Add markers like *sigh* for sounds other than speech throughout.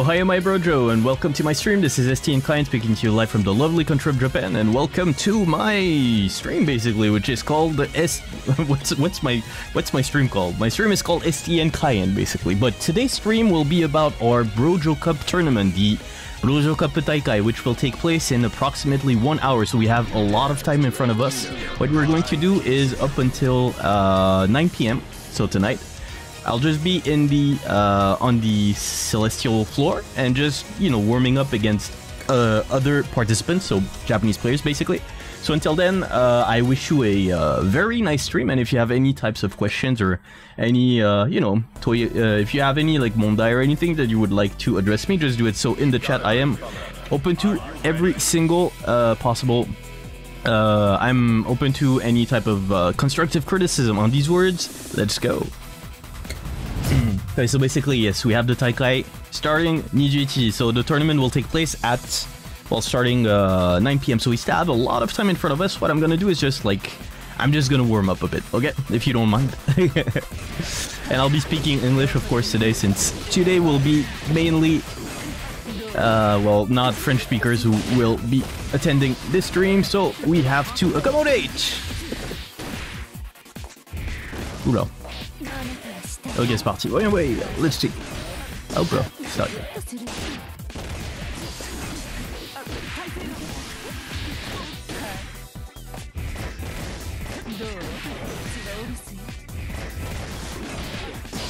Oh hi, my bro Joe, and welcome to my stream. This is STN Kaien speaking to you live from the lovely country of Japan, and welcome to my stream, basically, which is called S. *laughs* what's what's my what's my stream called? My stream is called STN Kaien, basically. But today's stream will be about our Brojo Cup tournament, the Brojo Cup Taikai, which will take place in approximately one hour. So we have a lot of time in front of us. What we're going to do is up until uh, 9 p.m. So tonight. I'll just be in the uh, on the celestial floor and just you know warming up against uh, other participants, so Japanese players basically. So until then, uh, I wish you a uh, very nice stream. And if you have any types of questions or any uh, you know toy, uh, if you have any like Mondai or anything that you would like to address me, just do it. So in the chat, I am open to every single possible uh, I'm open to any type of uh, constructive criticism on these words. Let's go. Okay, so basically, yes, we have the Taikai starting Nijiichi. So the tournament will take place at, well, starting uh, 9 p.m. So we still have a lot of time in front of us. What I'm gonna do is just like, I'm just gonna warm up a bit, okay? If you don't mind. *laughs* and I'll be speaking English, of course, today, since today will be mainly, uh, well, not French speakers who will be attending this stream. So we have to accommodate. Oula. Ok, c'est parti. Ouais, ouais, let's see. Oh, bro, start.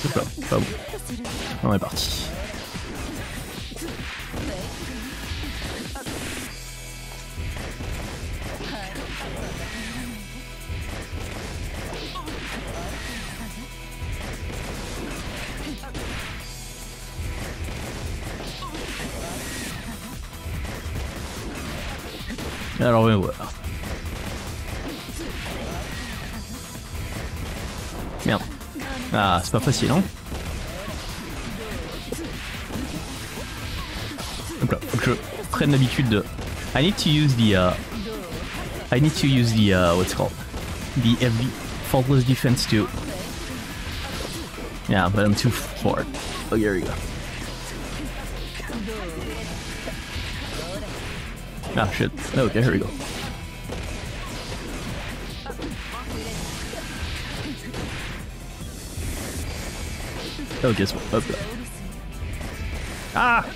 Hop là, pas bon. On est parti. Alors, on va voir. Merde. Ah, c'est pas facile, hein Donc là, faut que je prenne l'habitude de... I need to use the... Uh... I need to use the... Uh, what's it called? The. Faultless defense too. Yeah, but I'm too far. Oh, here we go. Ah, shit. Okay, here we go. Oh, guess what? Okay. Ah!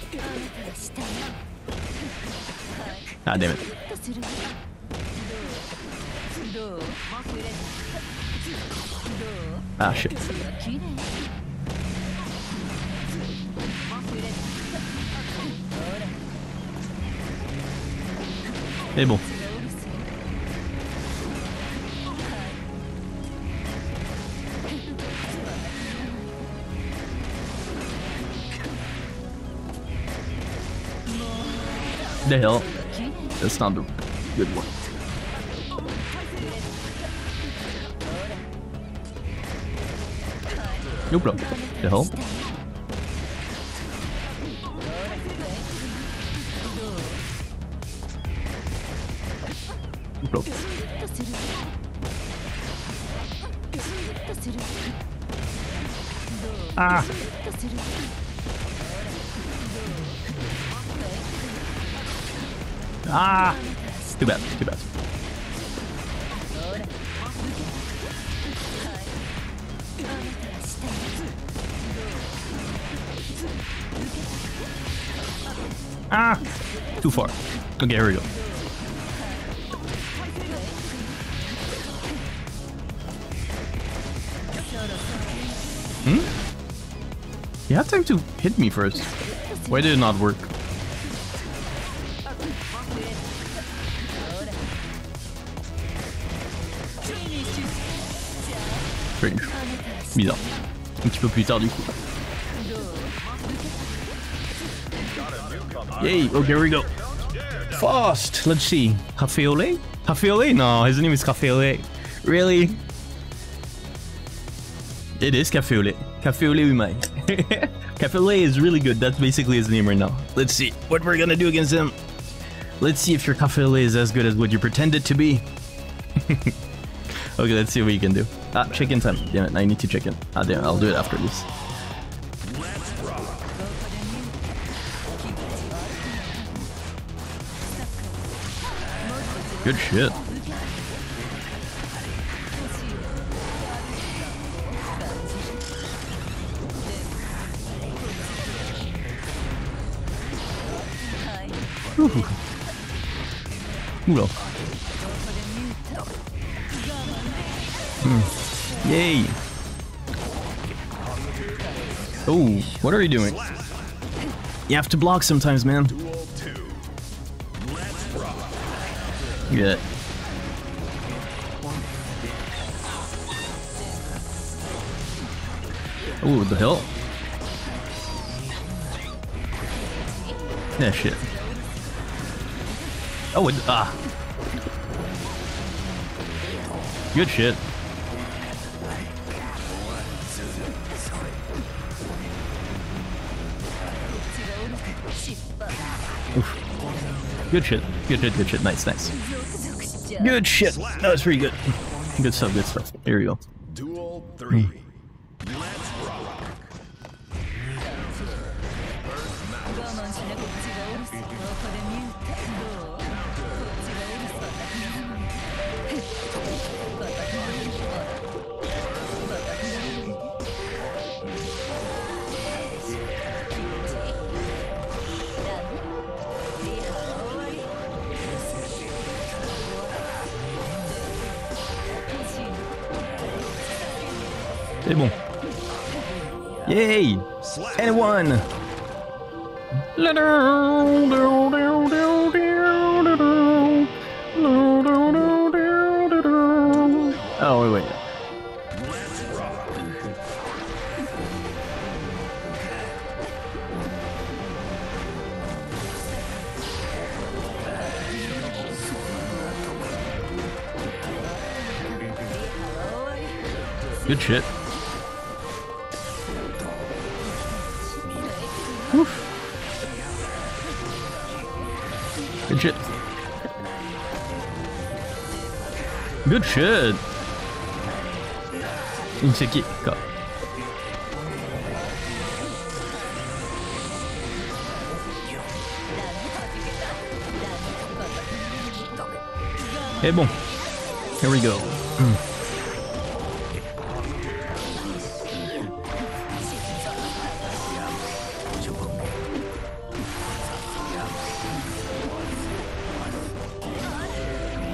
Ah, damn it. Ah, shit. Bon. The hell? That's not a good one. No problem. The hell? Ah! Ah! Too bad, too bad. Ah! Too far. Okay, here we go. You have time to hit me first. Why did it not work? Strange. Bizarre. Un petit peu plus tard du coup. Yay! Okay, here we go. Fast! Let's see. Cafeole? Cafeole? No, his name is Cafeole. Really? It is Cafe au lait Umai. *laughs* Cafele is really good. That's basically his name right now. Let's see what we're gonna do against him. Let's see if your Cafele is as good as what you pretend it to be. *laughs* okay, let's see what you can do. Ah, chicken time. Damn it, I need to chicken. Ah, damn it, I'll do it after this. Good shit. Ooh. Hmm. Yay! Oh, what are you doing? You have to block sometimes, man. Yeah. Oh, what the hell? Yeah, shit. Oh, it, ah. Good shit. Oof. Good shit. Good shit, good shit. Nice, nice. Good shit. That was pretty good. Good stuff, good stuff. Here we go. Good shit. Woof. Good shit. Good shit. Inseki ka. Okay, bon. Here we go. Mm.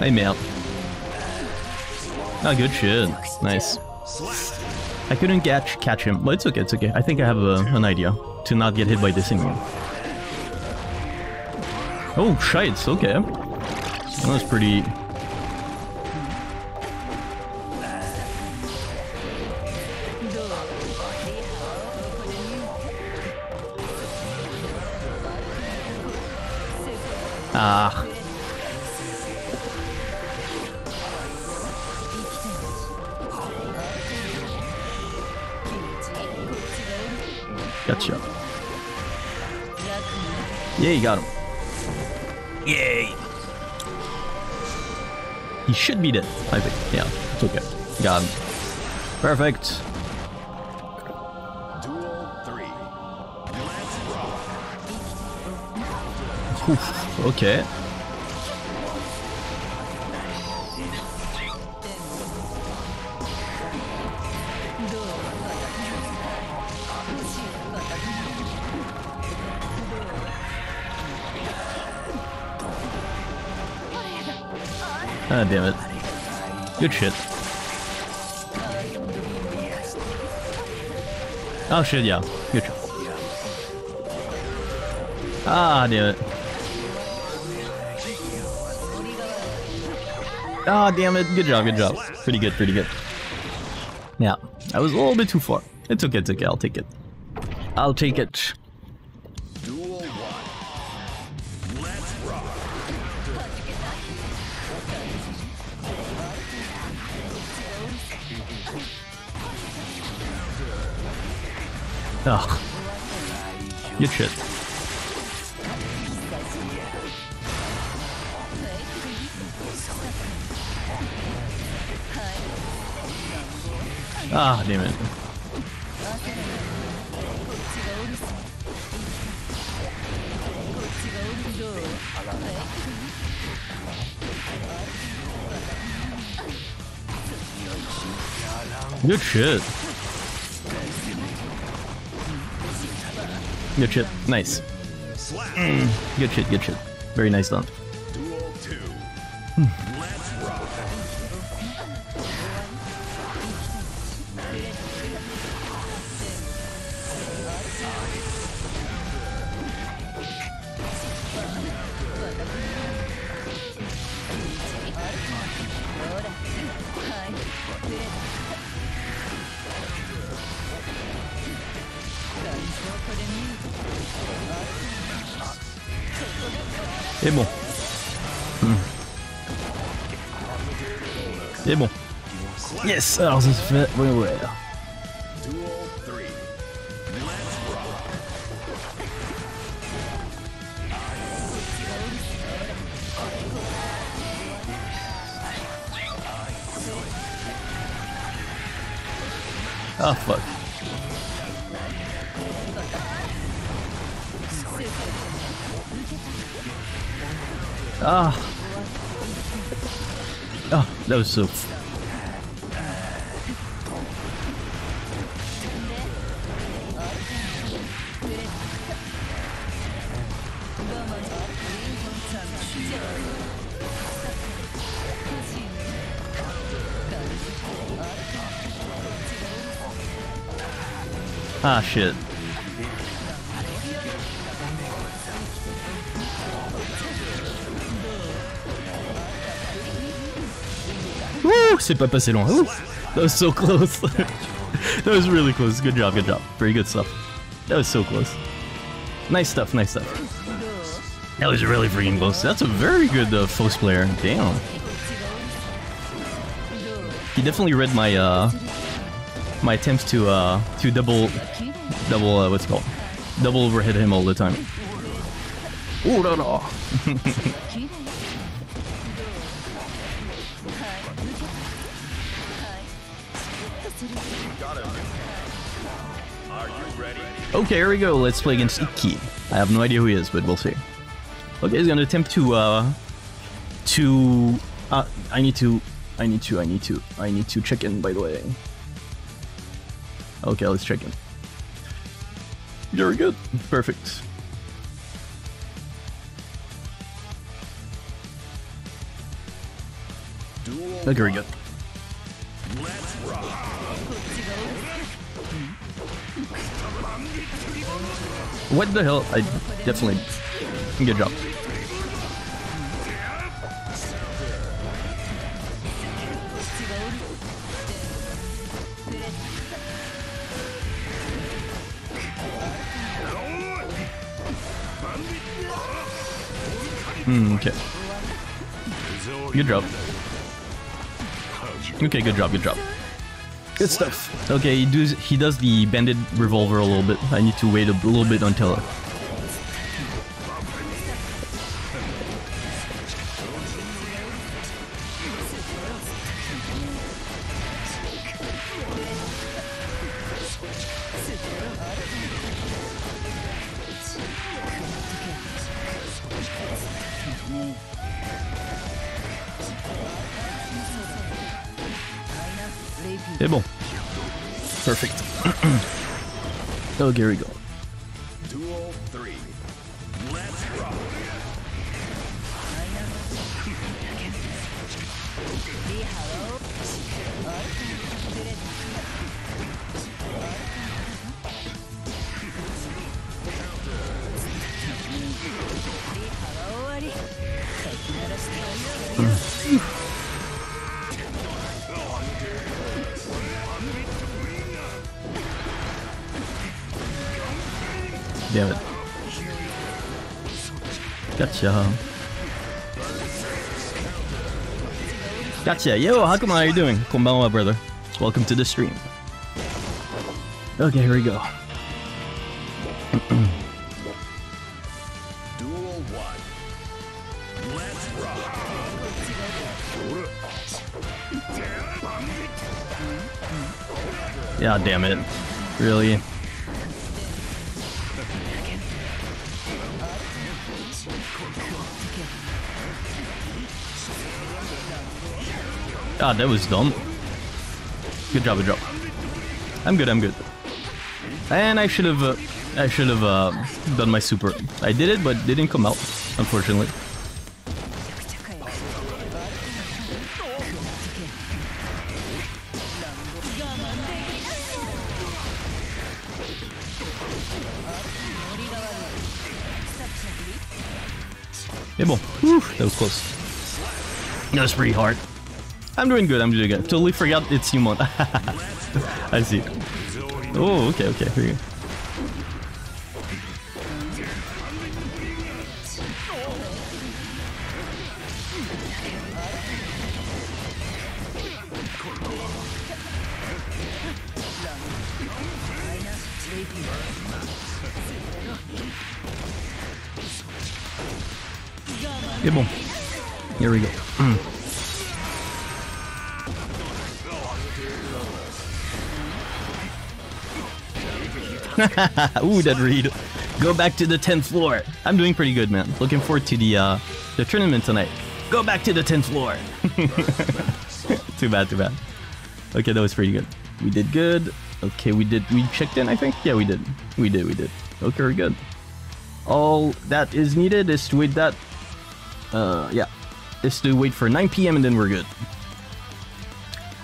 Hey, man. Oh, good shit. Nice. I couldn't catch catch him, but it's okay, it's okay. I think I have a, an idea to not get hit by this anymore. Oh, shite, okay. That was pretty... Perfect. Duel 3. Let's *laughs* rock. Oof, okay. Ah, damn it. Good shit. Oh shit, yeah. Good job. Ah, damn it. Ah, damn it. Good job, good job. Pretty good, pretty good. Yeah, I was a little bit too far. It's okay, it's okay. I'll take it. I'll take it. Ah, damn it. Good shit. Good shit. Nice. Mm. Good shit, good shit. Very nice done. Fait... Ouais, ouais. Duel rock. Ah, fuck. Ah. Ah, that was so. Shit. Woo! C'est pas passé loin. That was so close. *laughs* that was really close. Good job, good job. Very good stuff. That was so close. Nice stuff, nice stuff. That was really freaking close. That's a very good uh, player. Damn. He definitely read my uh my attempts to uh to double double uh, what's it called double overhit him all the time. Ooh, no, no. Got him. Are you ready? Okay, here we go. Let's play against Iki. I have no idea who he is, but we'll see. Okay, he's gonna attempt to uh to uh I need to I need to I need to I need to check in by the way. Okay, let's check in. Very good. Perfect. Very good. Let's rock. What the hell? I definitely good job. Good job. Okay, good job, good job. Good stuff. Okay, he does he does the Bandit Revolver a little bit. I need to wait a little bit until we go. Gotcha. Yo, how are you doing? Konbanwa, brother. Welcome to the stream. Okay, here we go. *clears throat* Yeah, damn it. Really? God, that was dumb. Good job, good job. I'm good. I'm good. And I should have, uh, I should have uh, done my super. I did it, but didn't come out, unfortunately. Yeah, bon. Whew, that was close. That was pretty hard. I'm doing good. I'm doing good. Totally forgot it's human. *laughs* I see. Oh, okay, okay. Here you go. Yeah, bon. Here we go. *laughs* Ooh, that read. Go back to the 10th floor. I'm doing pretty good, man. Looking forward to the uh, the tournament tonight. Go back to the 10th floor. *laughs* too bad, too bad. Okay, that was pretty good. We did good. Okay, we did. We checked in, I think. Yeah, we did. We did. We did. Okay, we're good. All that is needed is to wait that. Uh, yeah, is to wait for 9 p.m. and then we're good.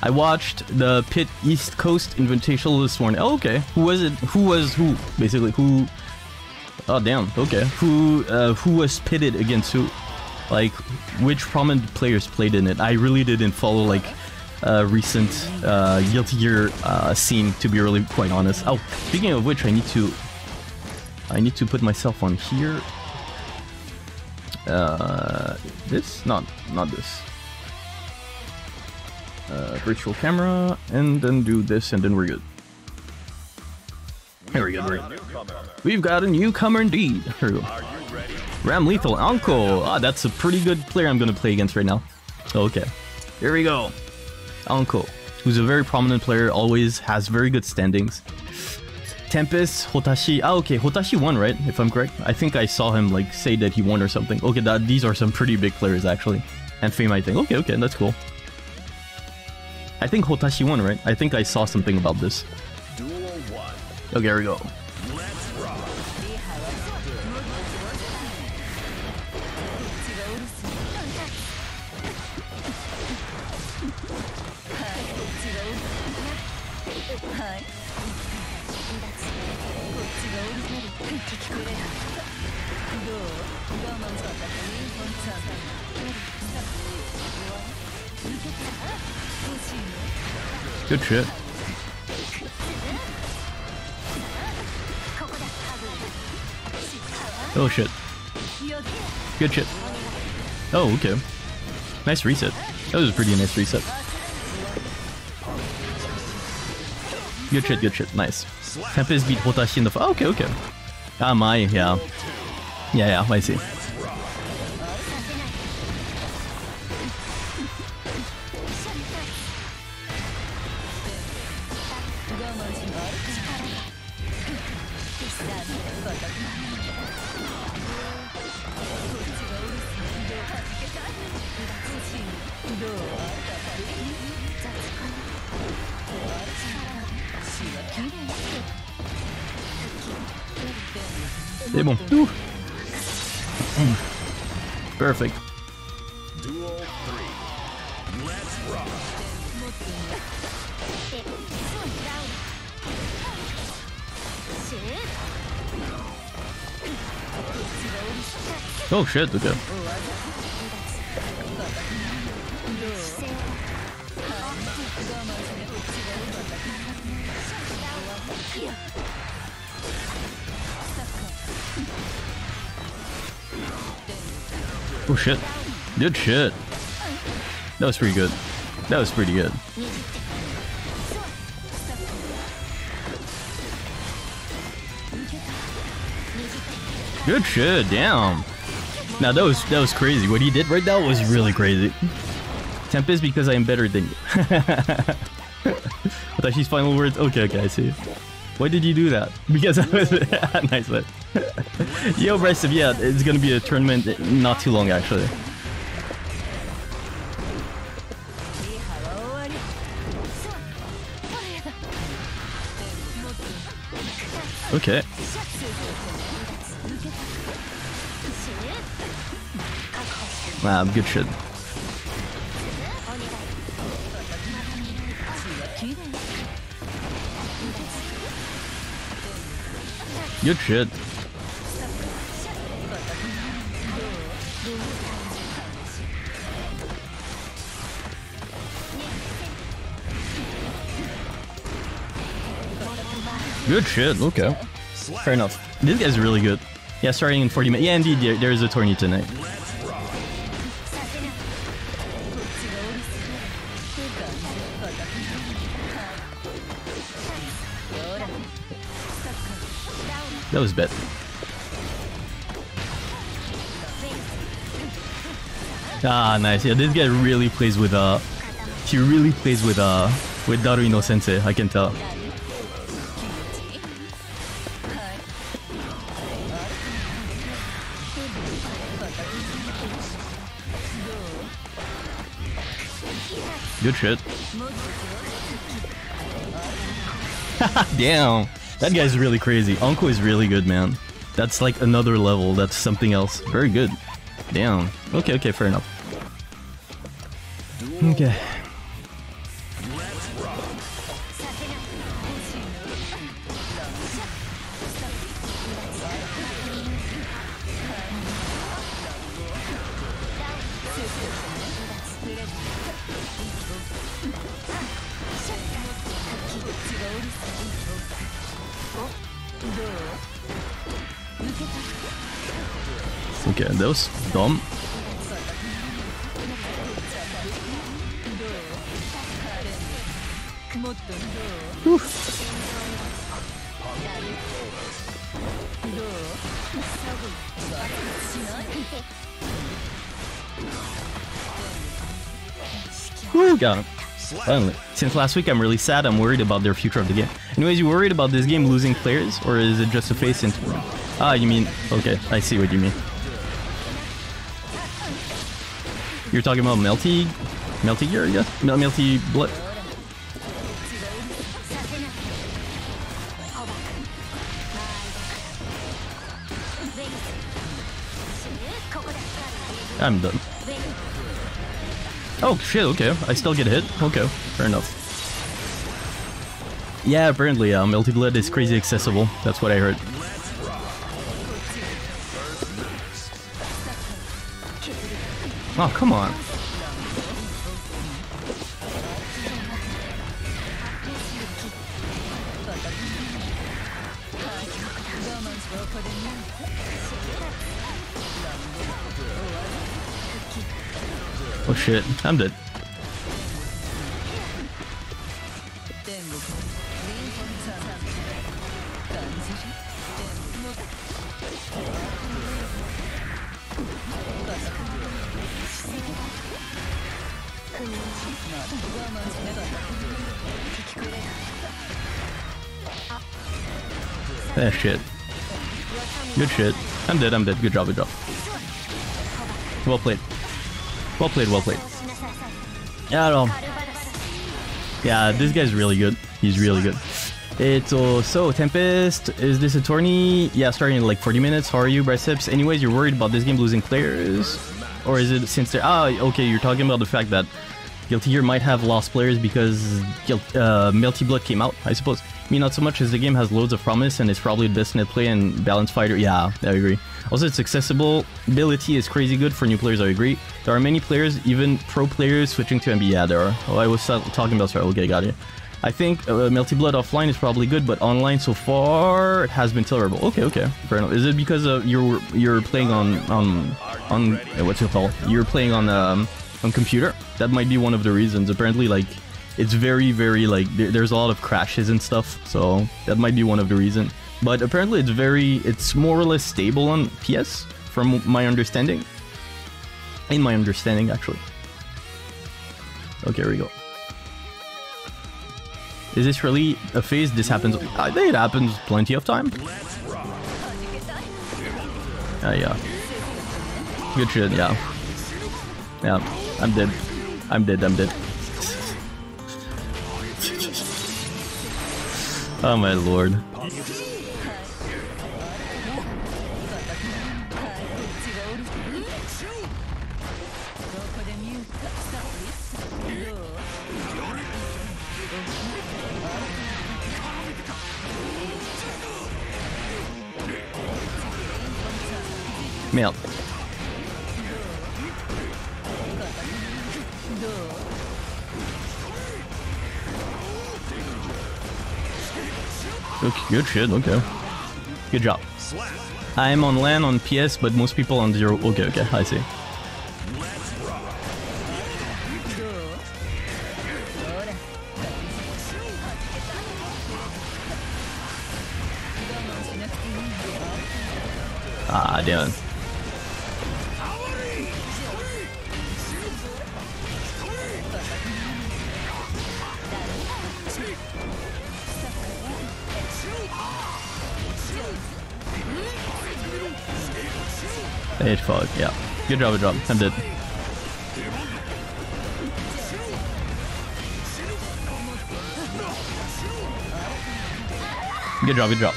I watched the Pit East Coast Invitational this morning. Oh, okay. Who was it? Who was who? Basically, who? Oh, damn. Okay. Who? Uh, who was pitted against who? Like, which prominent players played in it? I really didn't follow like uh, recent uh, Guilty Gear uh, scene, to be really quite honest. Oh, speaking of which, I need to. I need to put myself on here. Uh, this? Not, not this uh, virtual camera, and then do this, and then we're good. Here we go. We've got a newcomer indeed. Here we go. Ramlethal, Uncle. Ah, that's a pretty good player I'm gonna play against right now. Okay. Here we go. Uncle, who's a very prominent player, always has very good standings. Tempest, Hotashi. Ah, okay, Hotashi won, right? If I'm correct. I think I saw him like say that he won or something. Okay, that these are some pretty big players actually. And Fame, I think. Okay, okay, that's cool. I think Hotashi won, right? I think I saw something about this. Okay, oh, here we go. Good shit. Oh shit. Good shit. Oh, okay. Nice reset. That was a pretty nice reset. Good shit, good shit. Nice. Tempest beat Hotashi in the... Oh, okay, okay. Ah, my, yeah. Yeah, yeah, I see. Bon. Ouh. Perfect. Oh shit, okay. Shit. Good shit. That was pretty good. That was pretty good. Good shit, damn. Now that was that was crazy. What he did right now was really crazy. Tempest because I am better than you. *laughs* I thought she's final words. Okay, okay, I see. Why did you do that? *laughs* Because I was *laughs* nice one. *laughs* Yo, Bryce, yeah, it's gonna be a tournament not too long actually. Okay. Ah, good shit. Good shit. Good shit, okay. Fair enough. This guy's really good. Yeah, starting in 40 minutes. Yeah, indeed, there, there is a tourney tonight. That was bad. Ah, nice. Yeah, this guy really plays with uh, he really plays with uh, with Daruino Sensei. I can tell. Good shit. *laughs* Damn. That guy's really crazy. Uncle is really good, man. That's like another level. That's something else. Very good. Damn. Okay, okay, fair enough. Okay. Was dumb. Woo, got him. Finally. Since last week, I'm really sad. I'm worried about their future of the game. Anyways, you worried about this game losing players, or is it just a face into? Ah, you mean... Okay, I see what you mean. You're talking about Melty... Melty Gear, yeah? Mel Melty Blood... I'm done. Oh shit, okay. I still get hit. Okay, fair enough. Yeah, apparently, uh, Melty Blood is crazy accessible. That's what I heard. Oh, come on. Oh shit, I'm dead. Shit. Good shit. I'm dead, I'm dead. Good job, good job. Well played. Well played, well played. Yeah, no. Yeah, this guy's really good. He's really good. It's uh, so Tempest. Is this a tourney? Yeah, starting in like 40 minutes. How are you, Biceps? Anyways, you're worried about this game losing players, or is it since they're ah okay? You're talking about the fact that Guilty Gear might have lost players because Guilt, uh, Melty Blood came out. I suppose. I mean, not so much as the game has loads of promise and it's probably the best net play and balanced fighter. Yeah, I agree. Also, its accessibility is crazy good for new players. I agree. There are many players, even pro players, switching to MB. Yeah, there are. Oh, I was talking about. Sorry, okay, got it. I think uh, Melty Blood offline is probably good, but online so far it has been terrible. Okay, okay, fair enough. Is it because uh, you're you're playing on on on uh, what's it called? You're playing on um on computer? That might be one of the reasons. Apparently, like it's very very like there, there's a lot of crashes and stuff, so that might be one of the reasons. But apparently, it's very it's more or less stable on PS, from my understanding. In my understanding, actually. Okay, here we go. Is this really a phase? This happens. I think it happens plenty of time. Ah, yeah. Good shit. Yeah. Yeah. I'm dead. I'm dead. I'm dead. Oh my lord. Melt. Okay, good shit, okay. Good job. I'm on land on PS, but most people on zero. Okay, okay, I see. Ah, damn it. H fog, yeah. Good job, good job. I'm dead. Good job, good job.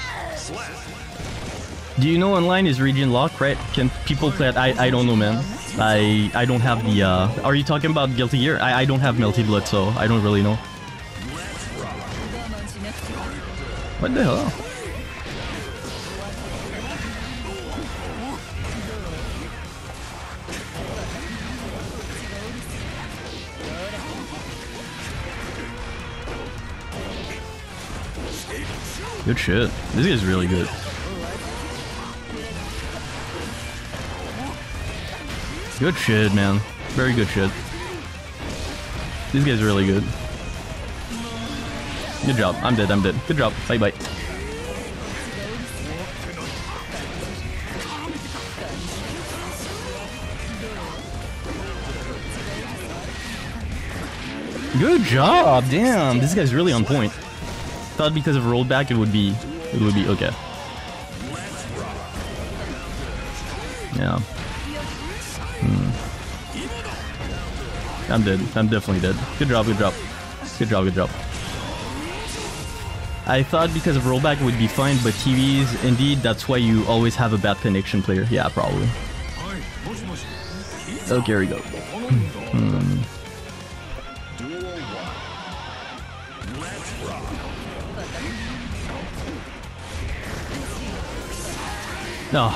Do you know online is region lock, right? Can people play it? I, I don't know, man. I I don't have the, uh... Are you talking about Guilty Gear? I, I don't have Melty Blood, so I don't really know. What the hell? Good shit. This guy's really good. Good shit, man. Very good shit. This guy's are really good. Good job. I'm dead, I'm dead. Good job. Bye bye. Good job! Damn, this guy's really on point. I thought because of rollback it would be it would be okay. Yeah. Hmm. I'm dead. I'm definitely dead. Good job, good job. Good job, good job. I thought because of rollback it would be fine, but TVs, indeed, that's why you always have a bad connection player. Yeah, probably. Okay, here we go. *clears throat* No.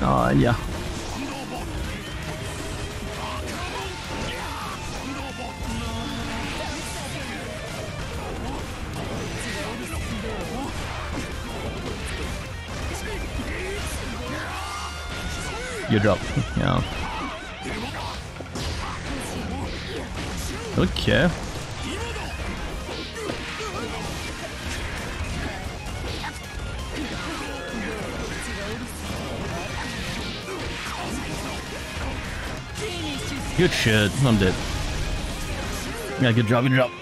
Oh, yeah. Good *laughs* job. Yeah. Okay. Good shit. I'm dead. Yeah, good job, good job.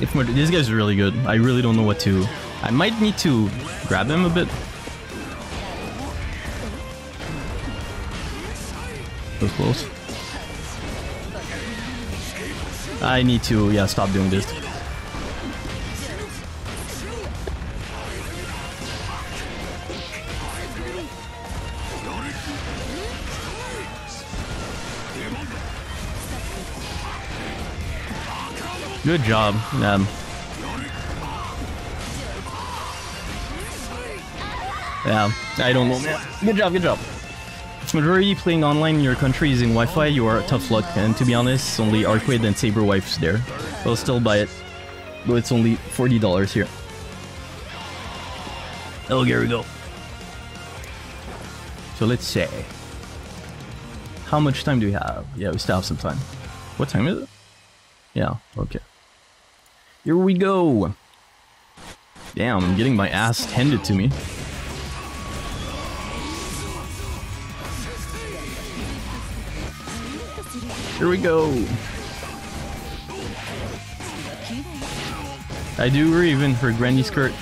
If this guy's really good. I really don't know what to... I might need to grab him a bit. Was close. I need to, yeah, stop doing this. Good job. Um, yeah, I don't know. man. Good job, good job. Majority playing online in your country using Wi-Fi, you are tough luck. And to be honest, only Arcade and Saber Wife's there. I'll still buy it, but it's only forty dollars here. Oh, here we go. So let's say, how much time do we have? Yeah, we still have some time. What time is it? Yeah, okay. Here we go. Damn, I'm getting my ass handed to me. Here we go. I do even for granny skirt,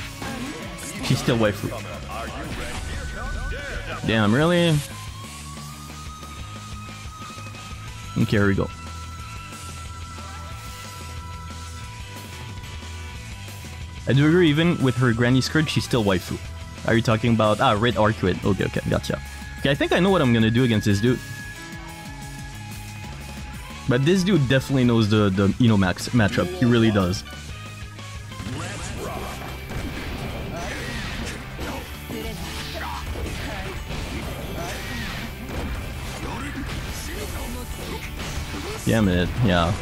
she's still waifu. Damn, really? Okay, here we go. I do agree, even with her granny skirt, she's still waifu. Are you talking about... Ah, Red Arcuate. Okay, okay, gotcha. Okay, I think I know what I'm gonna do against this dude. But this dude definitely knows the, the Enomax matchup. He really does. Damn it, yeah.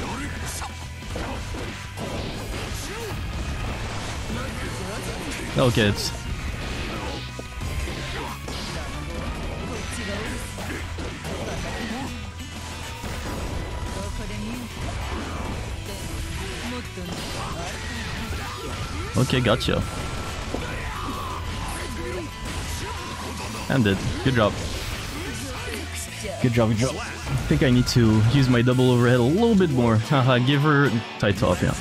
No kids. Okay, gotcha. Ended. Good job. Good job, good job. I think I need to use my double overhead a little bit more. Haha, give her tight off, yeah.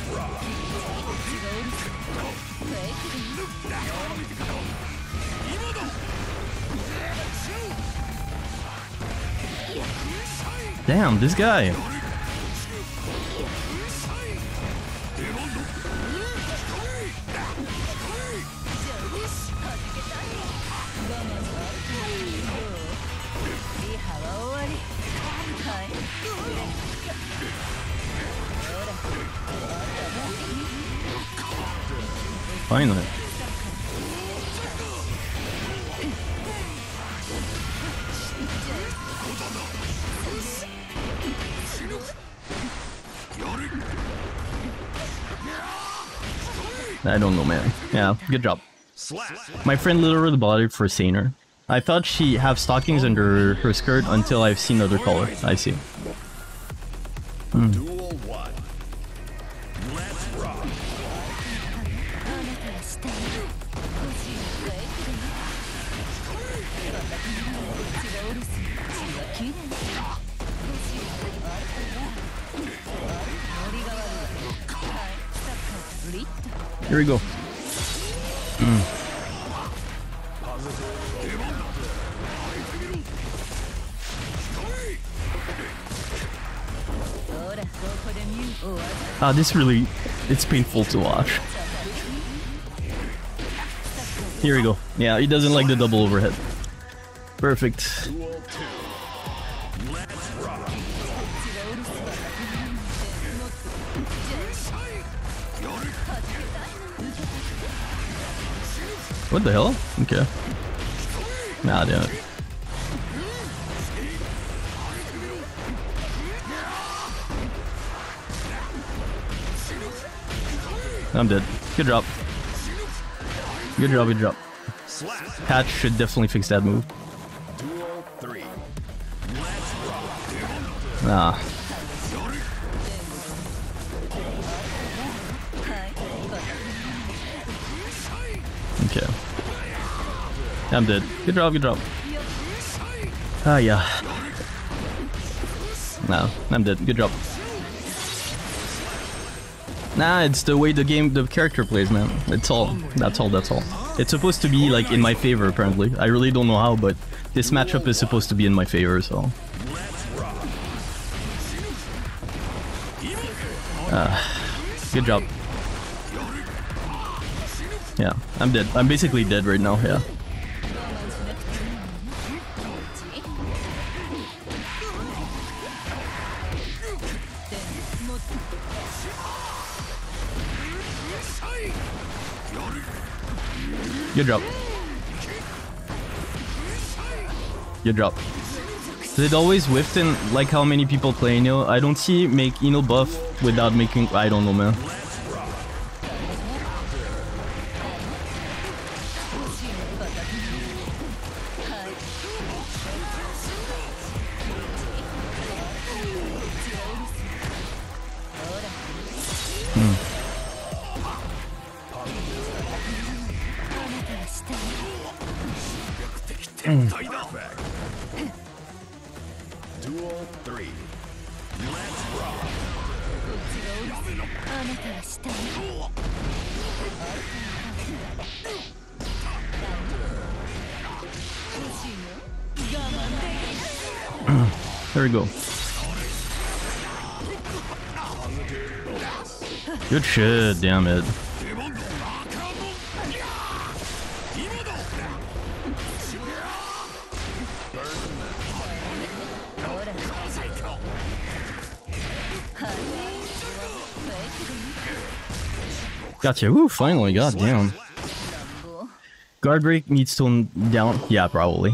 Damn, this guy. Finally. I don't know, man. Yeah, good job. My friend literally bought it for Saner. I thought she have stockings under her skirt until I've seen other color. I see. Duel Here we go. Ah, uh, this really, it's painful to watch. Here we go. Yeah, he doesn't like the double overhead. Perfect. What the hell? Okay. Nah, damn it. I'm dead. Good job. Good job, good job. Slap. Patch should definitely fix that move. Duel I'm dead. Good job, good job. Ah, yeah. No, I'm dead. Good job. Nah, it's the way the game, the character plays, man. It's all. That's all, that's all. It's supposed to be, like, in my favor, apparently. I really don't know how, but this matchup is supposed to be in my favor, so... Good job. Yeah, I'm dead. I'm basically dead right now, yeah. Good job. Good job. It always whiff in like how many people play I-No? I don't see make I-No buff without making I don't know man. Good shit, damn it. Gotcha. Woo, finally, god damn. Guard break needs to down. Yeah, probably.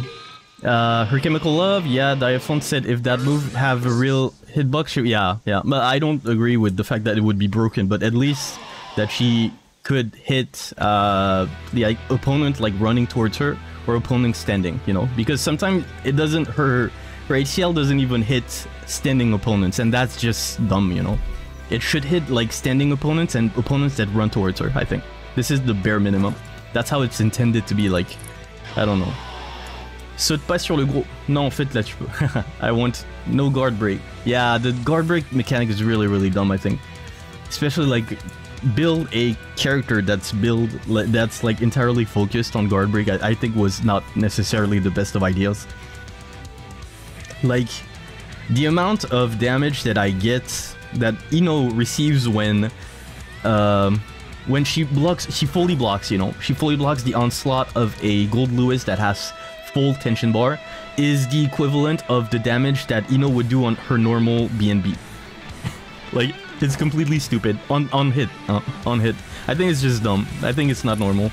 Uh, her chemical love, yeah. Diaphone said if that move have a real hitbox, she, yeah, yeah. But I don't agree with the fact that it would be broken. But at least that she could hit uh, the like, opponent like running towards her or opponent standing. You know, because sometimes it doesn't her her HCL doesn't even hit standing opponents, and that's just dumb. You know, it should hit like standing opponents and opponents that run towards her. I think this is the bare minimum. That's how it's intended to be. Like, I don't know. Saute pas sur le gros. Non, en fait, là, tu peux. *laughs* I want no guard break. Yeah, the guard break mechanic is really, really dumb, I think. Especially, like, build a character that's build that's, like, entirely focused on guard break, I, I think was not necessarily the best of ideas. Like, the amount of damage that I get, that I-No receives when, um, when she blocks, she fully blocks, you know, she fully blocks the onslaught of a Goldlewis that has full tension bar, is the equivalent of the damage that I-No would do on her normal BNB. like, it's completely stupid. On on hit, uh, on hit. I think it's just dumb. I think it's not normal.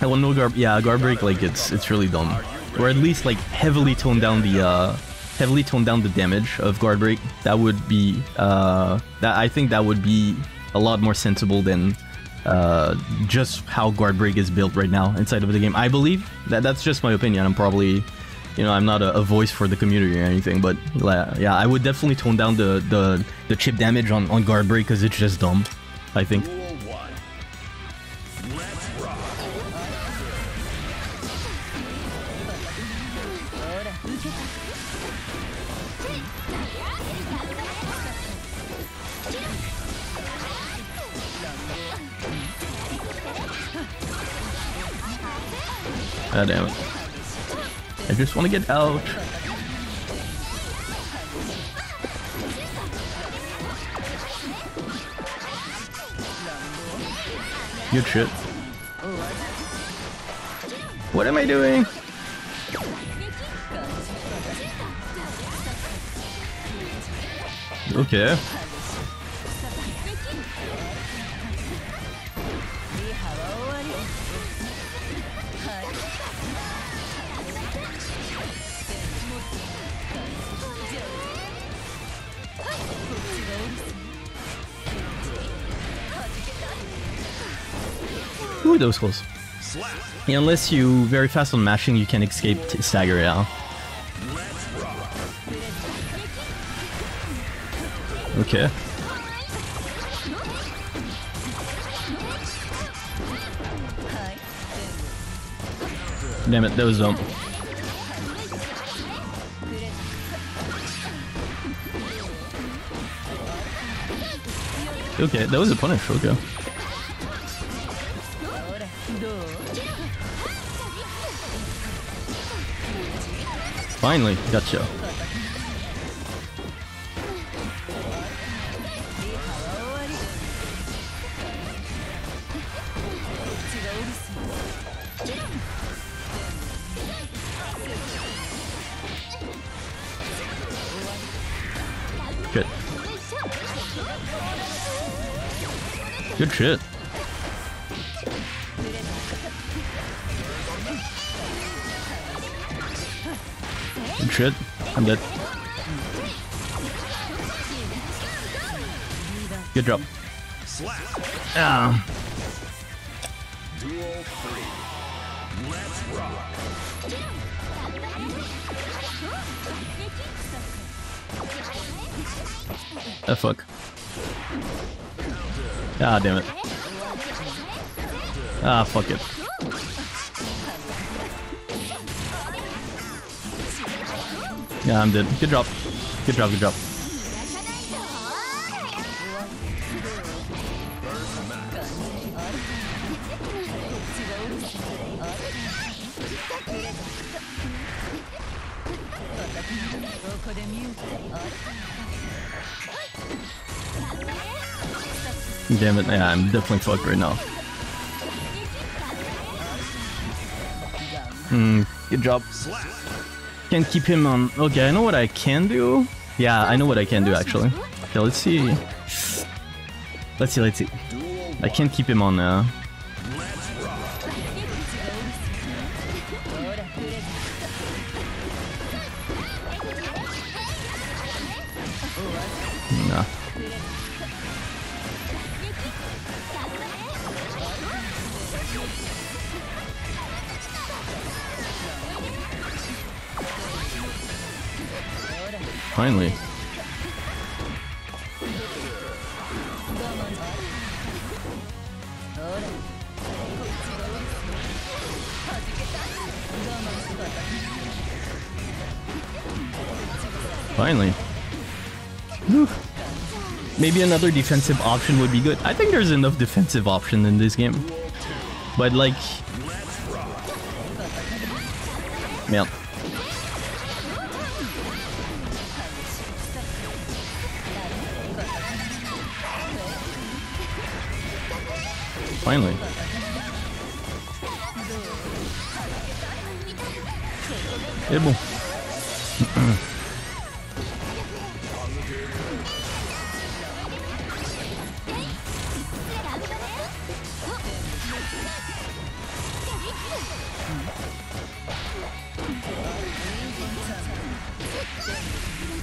I want no guard. Yeah, guard break. Like it's it's really dumb. Or at least like heavily tone down the uh, heavily tone down the damage of guard break. That would be uh, that I think that would be a lot more sensible than uh, just how guard break is built right now inside of the game. I believe that that's just my opinion. I'm probably, you know, I'm not a, a voice for the community or anything, but yeah, I would definitely tone down the the, the chip damage on on guard break because it's just dumb. I think. God damn it. I just want to get out. Good shit. What am I doing? Okay. Close. Slap. Yeah, unless you very fast on mashing, you can escape stagger. Okay. Damn it, that was dumb. Okay, that was a punish, okay. Finally, gotcha. Good. Good shit. Shit. I'm dead. Good job. Ah. Ah, fuck. Ah, damn it. Ah, fuck it. Yeah, I'm dead. Good job. Good job, good job. Damn it, yeah, I'm definitely fucked right now. Hmm, good job. Can't keep him on. Okay, I know what I can do. Yeah, I know what I can do actually. Okay, let's see. Let's see, let's see. I can't keep him on uh, Maybe another defensive option would be good. I think there's enough defensive option in this game. But like... Yeah. Finally. É.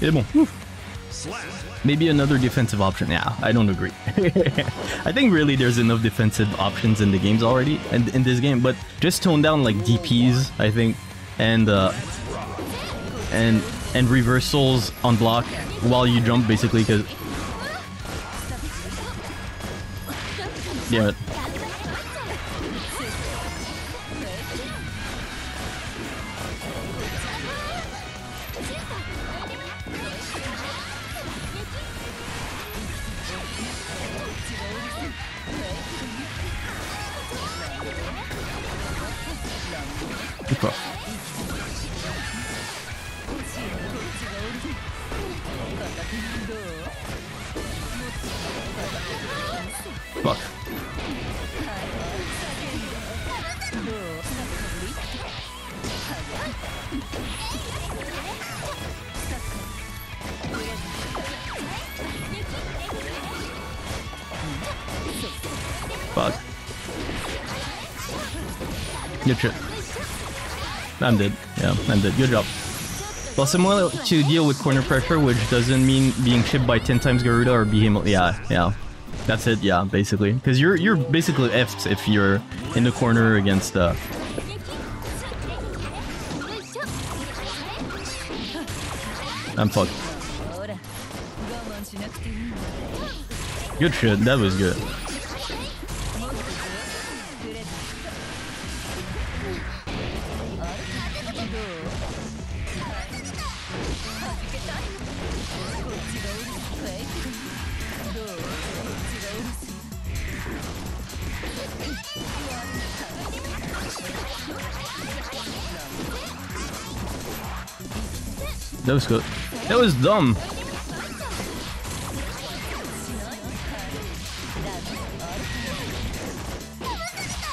É bom. Maybe another defensive option. Yeah, I don't agree. *laughs* I think really there's enough defensive options in the games already and in this game, but just tone down like DPs, I think, and uh, and and reversals on block while you jump, basically, because yeah. Fuck. Fuck. Fuck. Good shit. I'm dead. Yeah, I'm dead. Good job. Well, similar to deal with corner pressure, which doesn't mean being shipped by 10 times Garuda or Behemoth. Yeah, yeah. That's it, yeah, basically. Because you're you're basically effed if you're in the corner against... the... I'm fucked. Good shit, that was good. That was good. That was dumb.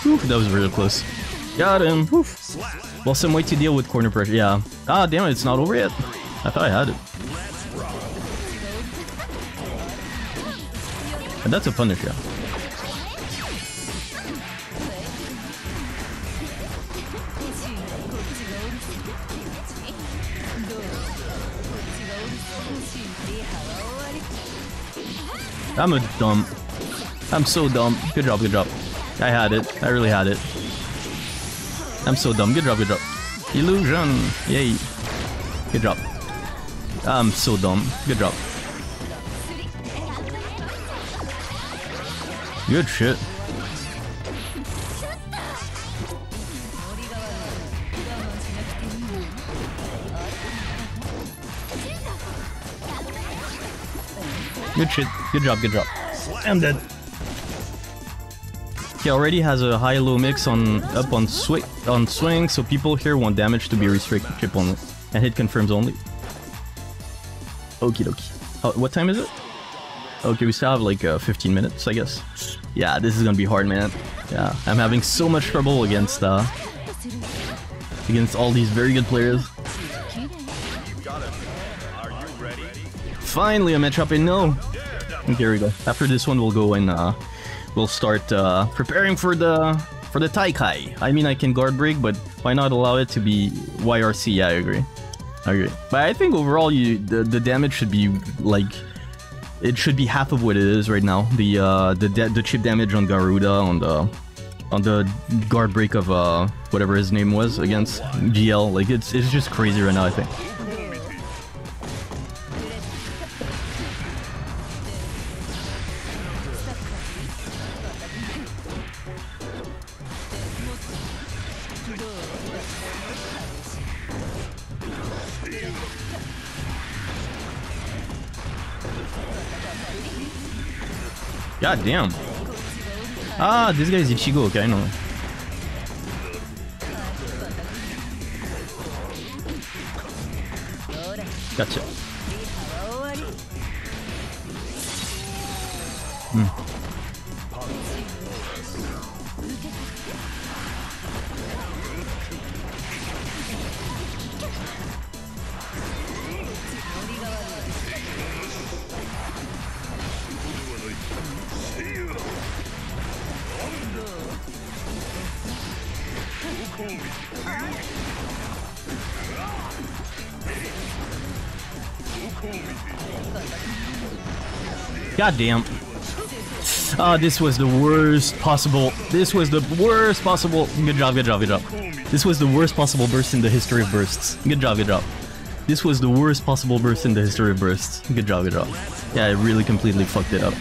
Oof, that was real close. Got him. Oof. Well, some way to deal with corner pressure. Yeah. Ah, damn it, it's not over yet. I thought I had it. And that's a punish, yeah. I'm a dumb. I'm so dumb. Good job, good job. I had it. I really had it. I'm so dumb. Good job, good job. Illusion. Yay. Good job. I'm so dumb. Good job. Good shit. Good shit. Good job, good job. I'm dead. He already has a high-low mix on up on swing on swing, so people here want damage to be restricted chip only and hit confirms only. Okie dokie. Oh, what time is it? Okay, we still have like uh, 15 minutes, I guess. Yeah, this is gonna be hard, man. Yeah, I'm having so much trouble against uh against all these very good players. Are you ready? Finally, a matchup in no. Here we go. After this one, we'll go and uh, we'll start uh, preparing for the for the Taikai. I mean, I can guard break, but why not allow it to be YRC? Yeah, I agree. I agree. But I think overall, you the, the damage should be like it should be half of what it is right now. The uh, the the chip damage on Garuda on the on the guard break of uh whatever his name was against GL. Like it's it's just crazy right now. I think. God damn. Ah, this guy is Ichigo. Okay, I know. Gotcha. 終 God damn. Ah, this was the worst possible. This was the worst possible. Good job, good job, good job. This was the worst possible burst in the history of bursts. Good job, good job. This was the worst possible burst in the history of bursts. Good job, good job. Yeah, I really completely fucked it up.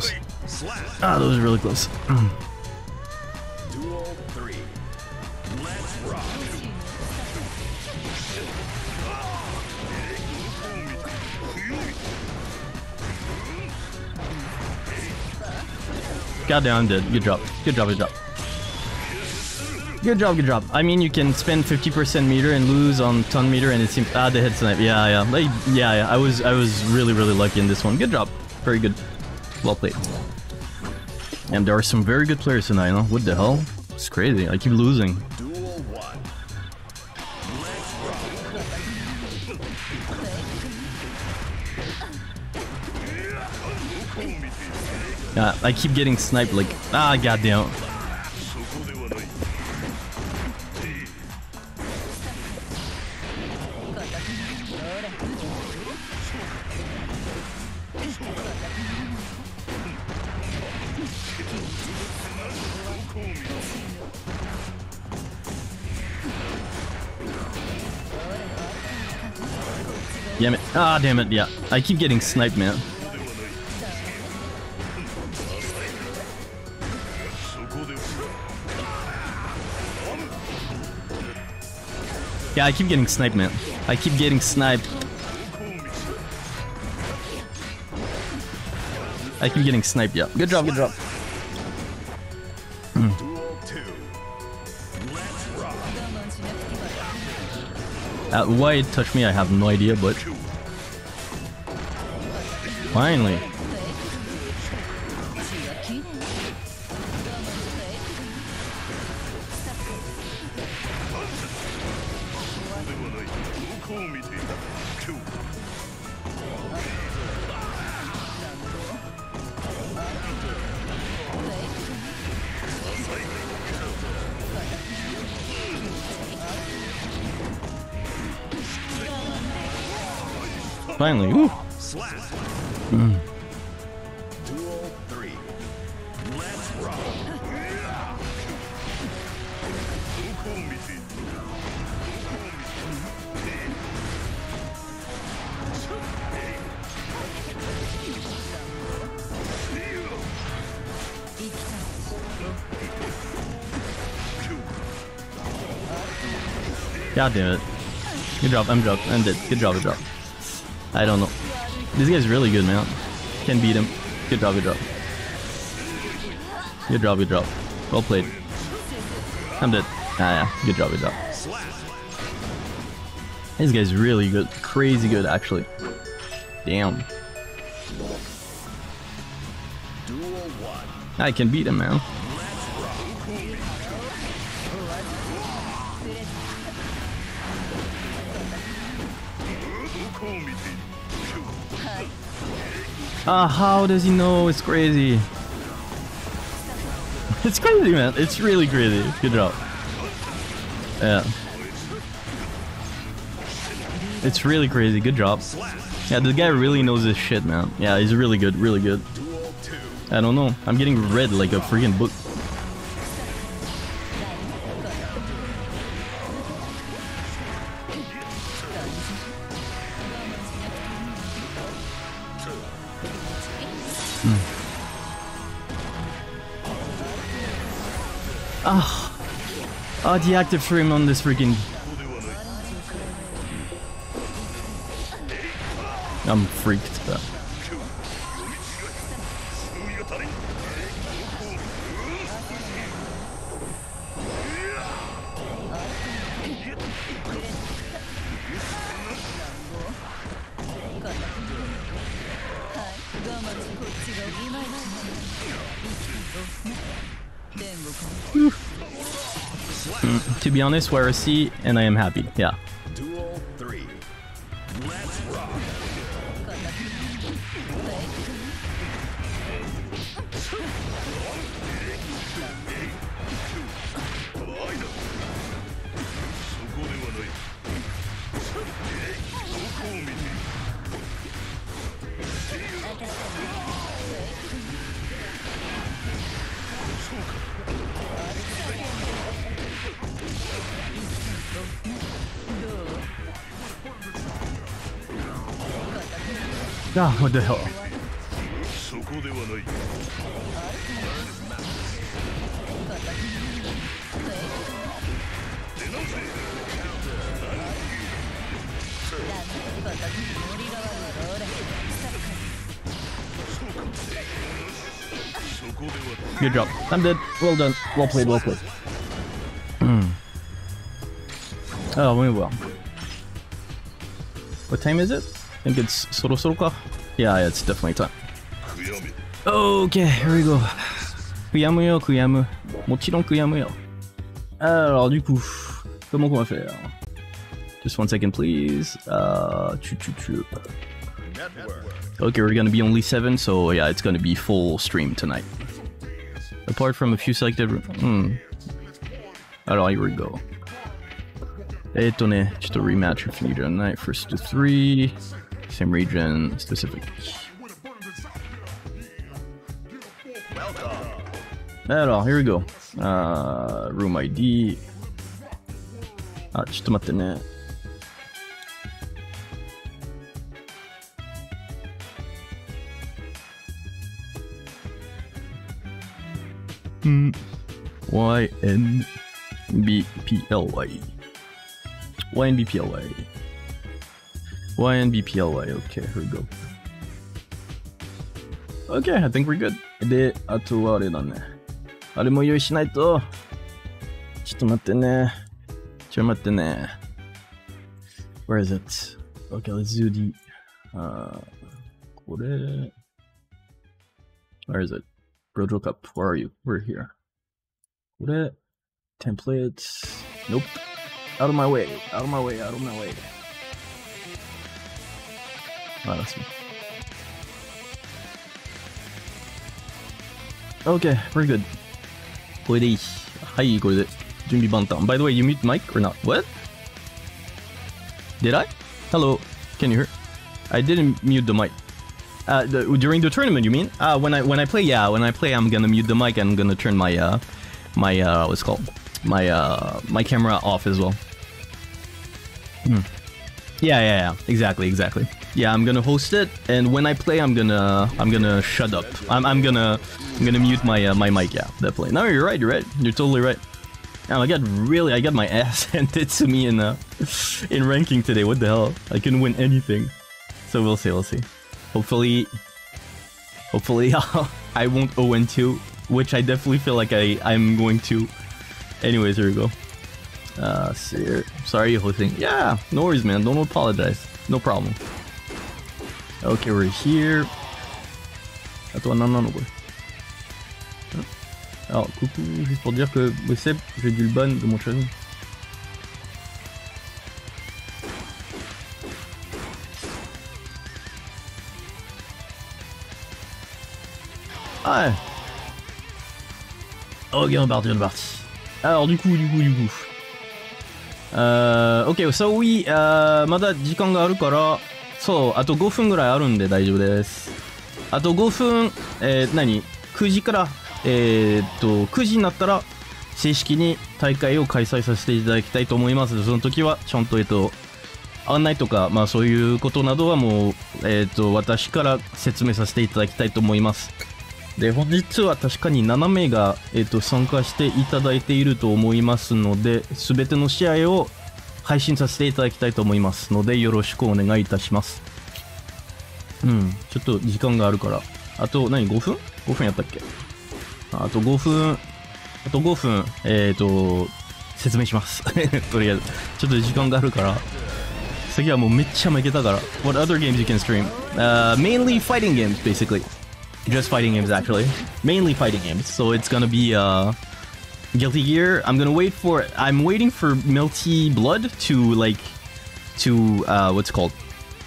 Close. Ah, that was really close. Duel 3. Let's. God damn, I'm dead. Good job. Good job, good job. Good job, good job. I mean, you can spend 50% meter and lose on ton meter, and it seems ah the head snipe. Yeah, yeah, like, yeah, yeah. I was, I was really, really lucky in this one. Good job. Very good. Well played. And there are some very good players tonight. Huh? What the hell? It's crazy. I keep losing. Duel 1. Yeah, I keep getting sniped. Like ah, goddamn. Damn it. Ah, damn it. Yeah. I keep getting sniped, man. Yeah, I keep getting sniped, man. I keep getting sniped. I keep getting sniped, yeah. Good job, good job. Uh, why it touched me, I have no idea, but finally. finally. Ooh. God damn it. Good job, M job, end it. Good job, good job. I don't know. This guy's really good, man. Can beat him. Good job. Good job. Good job. Good job. Well played. I'm dead. Ah, yeah. Good job. Good job. This guy's really good. Crazy good, actually. Damn. I can beat him, man. Ah, how does he know? It's crazy. *laughs* It's crazy, man. It's really crazy. Good job. Yeah. It's really crazy. Good job. Yeah, this guy really knows his shit, man. Yeah, he's really good. Really good. I don't know. I'm getting red like a freaking book. The active frame on this freaking. I'm freaked. But... be honest, we're a C, and I am happy. Yeah. What the hell? Good job. I'm dead. Well done. Well played, well played. Hmm. oh, we will. What time is it? I think it's Soro Soro Yeah, yeah, it's definitely time. 悔やめ Okay, here we go. Kuyamu Kuyamu. もちろん Kuyamu yo. Alors, du coup, comment qu'on va faire Just one second, please. Uh, choo choo choo. Network. Okay, we're gonna be only seven, so yeah, it's gonna be full stream tonight. Apart from a few selected. Hmm. Alors, here we go. えっとね、ちょっと rematch of Fusion Night first to three. Same region, specific. Alors, here we go. Uh, room ID. あ、ちょっと待ってね。Y N B P L Y. Y N B P L Y. Y N B P L Y. Okay, here we go. Okay, I think we're good. で、あとはあれだね。あれも用意しないと。ちょっと待ってね。ちょっと待ってね。Where is it? Okay, let's do the. Uh, これ。Where is it? Brojo Cup, where are you? We're here. What it? Templates. Nope. Out of my way. Out of my way. Out of my way. Voilà, Okay, we're good. Hi, By the way, you mute mic or not? What? Did I? Hello. Can you hear? I didn't mute the mic. Uh, the, during the tournament, you mean? Uh, when I when I play, yeah, when I play, I'm gonna mute the mic and I'm gonna turn my uh, my uh, what's called my uh, my camera off as well. Hmm. Yeah, yeah, yeah. Exactly, exactly. Yeah, I'm gonna host it, and when I play, I'm gonna I'm gonna shut up. I'm I'm gonna I'm gonna mute my uh, my mic. Yeah, definitely. No, you're right. You're right. You're totally right. Damn, I got really I got my *laughs* ass handed to me in uh in ranking today. What the hell? I couldn't win anything. So we'll see. We'll see. Hopefully, hopefully *laughs* I won't 0 2, which I definitely feel like I I'm going to. Anyways, here we go. Uh, sorry, you're hosting. Yeah, no worries, man. Don't apologize. No problem. Okay, we're here. Attends, non, non, non, ouais. Alors, coucou, juste pour dire que Wessep, j'ai dû le ban de mon channel. Ouais. Ok, on est parti, on est parti. Alors, du coup, du coup, du coup. Uh, OK, so we, uh, まだ時間があるから、 そう、あと5分ぐらいあるんで大丈夫です。あと5分、えー、何 ?9 時から、えー、っと、9時になったら、正式に大会を開催させていただきたいと思います。その時は、ちゃんと、えっと、案内とか、まあそういうことなどはもう、えっ、と、私から説明させていただきたいと思います。で、本日は確かに7名が、えっ、と、参加していただいていると思いますので、すべての試合を配信させていただきたいと思いますので、よろしくお願いいたします。うん、ちょっと時間があるから。あと、何、5分 ?5 分やったっけあと5分、あと5分、えっ、と、説明します。とりあえず。ちょっと時間があるから。次はもうめっちゃ負けたから。What other games you can stream? Uh, mainly fighting games, basically. Just fighting games, actually. Mainly fighting games. So it's gonna be, uh, Guilty Gear. I'm gonna wait for, I'm waiting for Melty Blood to, like, to, uh, what's called?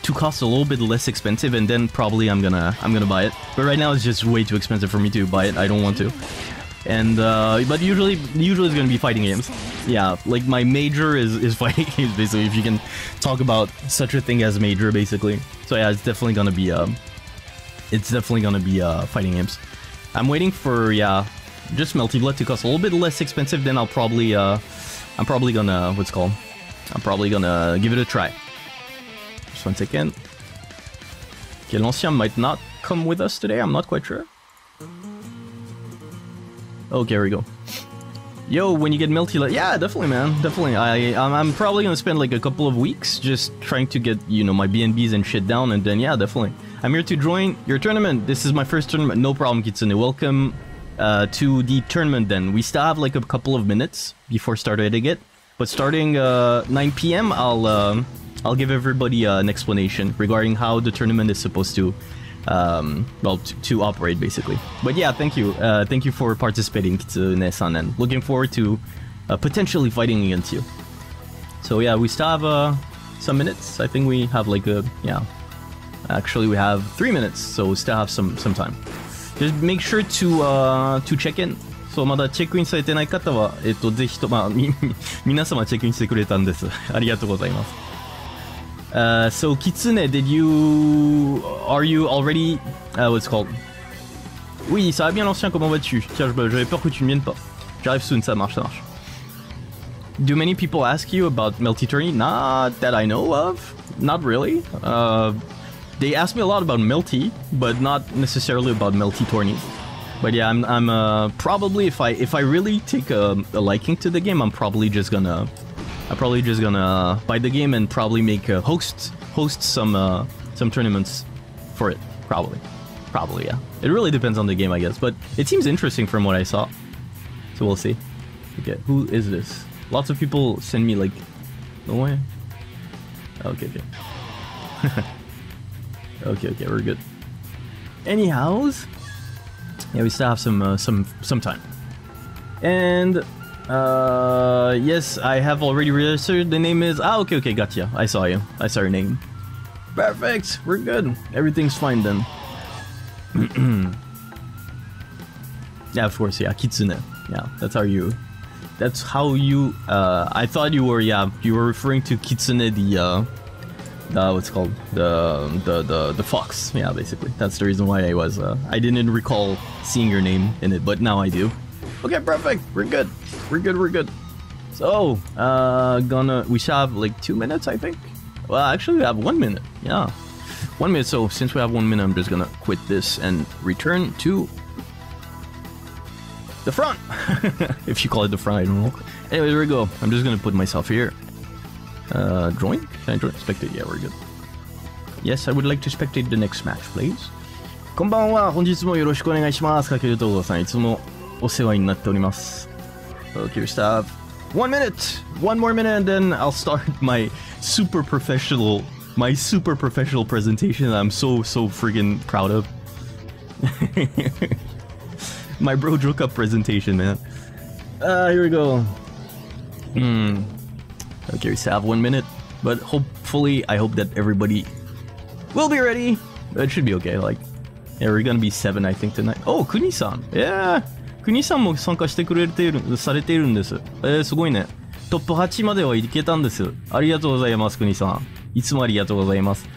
To cost a little bit less expensive, and then probably I'm gonna, I'm gonna buy it. But right now it's just way too expensive for me to buy it. I don't want to. And, uh, but usually, usually it's gonna be fighting games. Yeah, like my major is, is *laughs* fighting games, basically, if you can talk about such a thing as major, basically. So yeah, it's definitely gonna be, um, it's definitely gonna be, uh, fighting games. I'm waiting for, yeah, just Melty Blood to cost a little bit less expensive, then I'll probably, uh, I'm probably gonna, what's called? I'm probably gonna give it a try. Just one second. Okay, Lancien might not come with us today, I'm not quite sure. Okay, here we go. Yo, when you get Melty, like, yeah, definitely, man, definitely. I, I'm, I'm probably gonna spend like a couple of weeks just trying to get, you know, my BNBs and shit down, and then yeah, definitely. I'm here to join your tournament. This is my first tournament. No problem, Kitsune. Welcome uh, to the tournament. Then we still have like a couple of minutes before starting it, but starting uh, 9 p.m., I'll um, I'll give everybody uh, an explanation regarding how the tournament is supposed to um, well, to, to operate basically. But yeah, thank you, uh, thank you for participating, Kitsune-san, and looking forward to uh, potentially fighting against you. So yeah, we still have uh, some minutes. I think we have like a yeah. Actually, we have three minutes, so we still have some some time. Just make sure to uh, to check in. そう、まだチェックインされてない方は、えっと、ぜひと、まあ、み、皆様チェックインしてくれたんです。ありがとうございます。Uh, *laughs* *laughs* so Kitsune, did you are you already uh, what's it called? Oui, ça va bien l'ancien, comment vas-tu Tiens, je- j'avais peur que tu ne viennes pas. J'arrive soon, ça marche, ça marche. Do many people ask you about Melty Tourney? Not that I know of. Not really. Uh, they ask me a lot about Melty, but not necessarily about Melty Tourney. But yeah, I'm, I'm uh, probably if I if I really take a, a liking to the game, I'm probably just gonna I'm probably just gonna buy the game and probably make a host host some uh, some tournaments for it. Probably, probably yeah. It really depends on the game, I guess. But it seems interesting from what I saw. So we'll see. Okay, who is this? Lots of people send me like, no way. Okay, okay. *laughs* okay, okay, we're good. Anyhows, yeah, we still have some uh, some some time. And uh, yes, I have already registered. The name is ah okay okay gotcha. I saw you. I saw your name. Perfect. We're good. Everything's fine then. *clears throat* yeah, of course. Yeah, Kitsune. Yeah, that's how you. That's how you. Uh, I thought you were. Yeah, you were referring to Kitsune, the. Uh, the what's called the the the the fox. Yeah, basically. That's the reason why I was. Uh, I didn't recall seeing your name in it, but now I do. Okay, perfect. We're good. We're good. We're good. So, uh, gonna we should have like two minutes, I think. Well, actually, we have one minute. Yeah, one minute. So since we have one minute, I'm just gonna quit this and return to the front, *laughs* if you call it the front. I don't know. Anyways, here we go. I'm just gonna put myself here. Uh, join? Can I join? Spectate? Yeah, we're good. Yes, I would like to spectate the next match, please. こんばんは。本日もよろしくお願いします。かけるとうさん、いつもお世話になっております。Okay, we still have one minute, one more minute, and then I'll start *laughs* my super professional, my super professional presentation that I'm so so friggin' proud of. *laughs* my bro joke up presentation, man. Uh, here we go. Hmm. Okay, we still have one minute, but hopefully, I hope that everybody will be ready. It should be okay. Like, Yeah, we're gonna be seven, I think, tonight. Oh, くにさん。Yeah! くにさんも参加してくれている、されているんです。えー、すごいね。トップ8まではいけたんです。ありがとうございます、くにさん。いつもありがとうございます。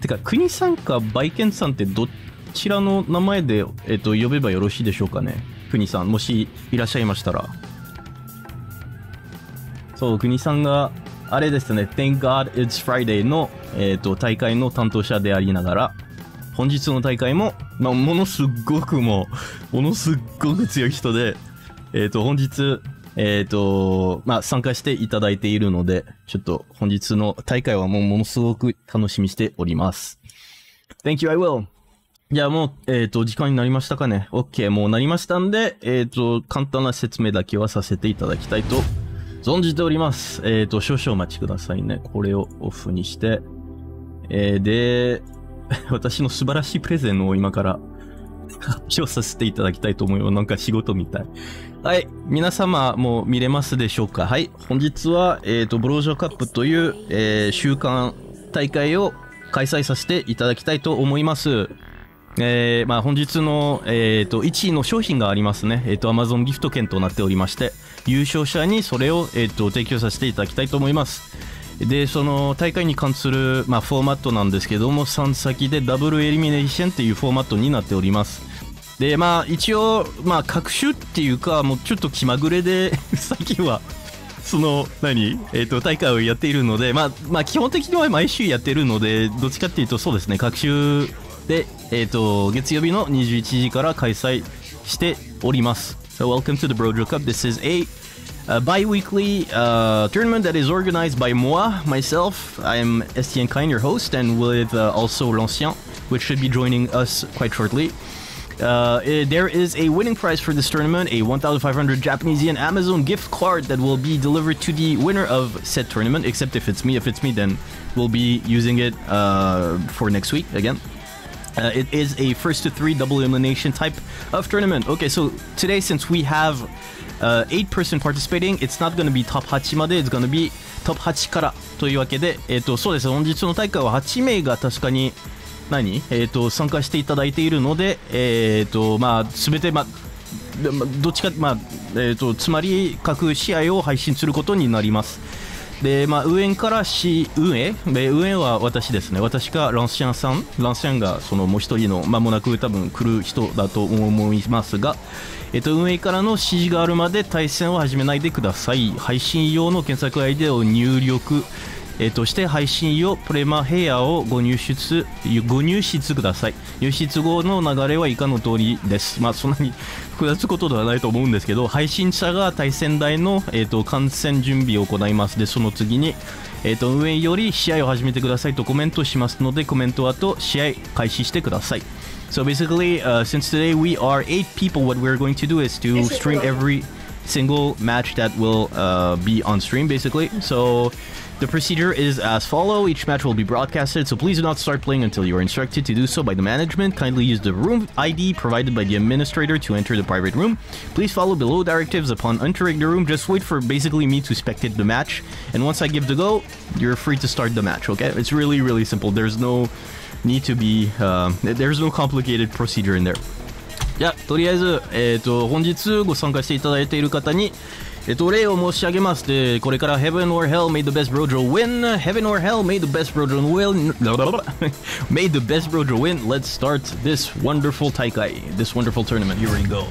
てか、くにさんかバイケンさんってどちらの名前で、えっ、と、呼べばよろしいでしょうかね。くにさん、もしいらっしゃいましたら。そう、国さんが、あれですね、Thank God It's Friday の、えっ、と、大会の担当者でありながら、本日の大会も、まあ、ものすごくも、ものすごく強い人で、えっ、と、本日、えっ、と、まあ、参加していただいているので、ちょっと本日の大会はもうものすごく楽しみにしております。Thank you, I will. じゃあもう、えっ、と、時間になりましたかね？OK、もうなりましたんで、えっ、と、簡単な説明だけはさせていただきたいと存じております。えっ、と、少々お待ちくださいね。これをオフにして。えー、で、*laughs* 私の素晴らしいプレゼンを今から *laughs* 発表させていただきたいと思います。なんか仕事みたい。はい。皆様も見れますでしょうか？はい。本日は、えっ、と、ブロージョーカップという、えー週間大会を開催させていただきたいと思います。えー、まあ本日の、えー、と1位の商品がありますね。えっ、と、Amazon ギフト券となっておりまして、優勝者にそれを、えー、と提供させていただきたいと思います。で、その大会に関する、まあ、フォーマットなんですけども、3先でダブルエリミネーションっていうフォーマットになっております。で、まあ一応、まあ各種っていうか、もうちょっと気まぐれで、*laughs* 最近は、その、何？えっ、と、大会をやっているので、まあ、まあ、基本的には毎週やってるので、どっちかっていうと、そうですね、各週で、えっ、と、月曜日の21時から開催しております。So, welcome to the Brojo Cup. This is a a bi-weekly uh, tournament that is organized by moi, myself. I'm STN Kaien, your host, and with uh, also L'Ancien, which should be joining us quite shortly. Uh, eh, there is a winning prize for this tournament, a 1,500 Japanese yen Amazon gift card that will be delivered to the winner of said tournament. Except if it's me, if it's me, then we'll be using it uh, for next week again. Uh, it is a first to three double elimination type of tournament. Okay, so today, since we have uh, eight person participating, it's not going to be top 8まで it's going to be top 8からというわけで、えっ、と、そうです。本日の大会は8名が確かに、何えっ、と、参加していただいているので、えっ、と、まあ、すべて、まあ、どっちか、まあ、えっ、と、つまり、各試合を配信することになります。で、まあ、運営からし、運営で、運営は私ですね。私か、ランシャンさん。ランシャンが、その、もう一人の、間もなく多分来る人だと思いますが、えっと、運営からの指示があるまで対戦を始めないでください。配信用の検索 ID を入力、えっと、して配信用プレマヘアをご入出、ご入室ください。入室後の流れは以下の通りです。まあ、そんなに *laughs* 複雑ことではないと思うんですけど、配信者が対戦台の、えっと、観戦準備を行います。で、その次に、えっと、運営より試合を始めてくださいとコメントしますので、コメント後、試合開始してください。So basically, uh, since today we are eight people, what we're going to do is to stream every single match that will uh, be on stream, basically. So the procedure is as follow. Each match will be broadcasted, so please do not start playing until you are instructed to do so by the management. Kindly use the room ID provided by the administrator to enter the private room. Please follow below directives upon entering the room. Just wait for basically me to spectate the match, and once I give the go, you're free to start the match. Okay? It's really really simple. There's no need to be uh, there's no complicated procedure in there. じゃあ、とりあえず、えっ、と、本日ご参加していただいている方に、 えっ、と、礼を申し上げます。で、これから Heaven or Hell may the best brojo win. Heaven or Hell may the best brojo win. *laughs* may the best brojo win. Let's start this wonderful taikai, this wonderful tournament. Here we go.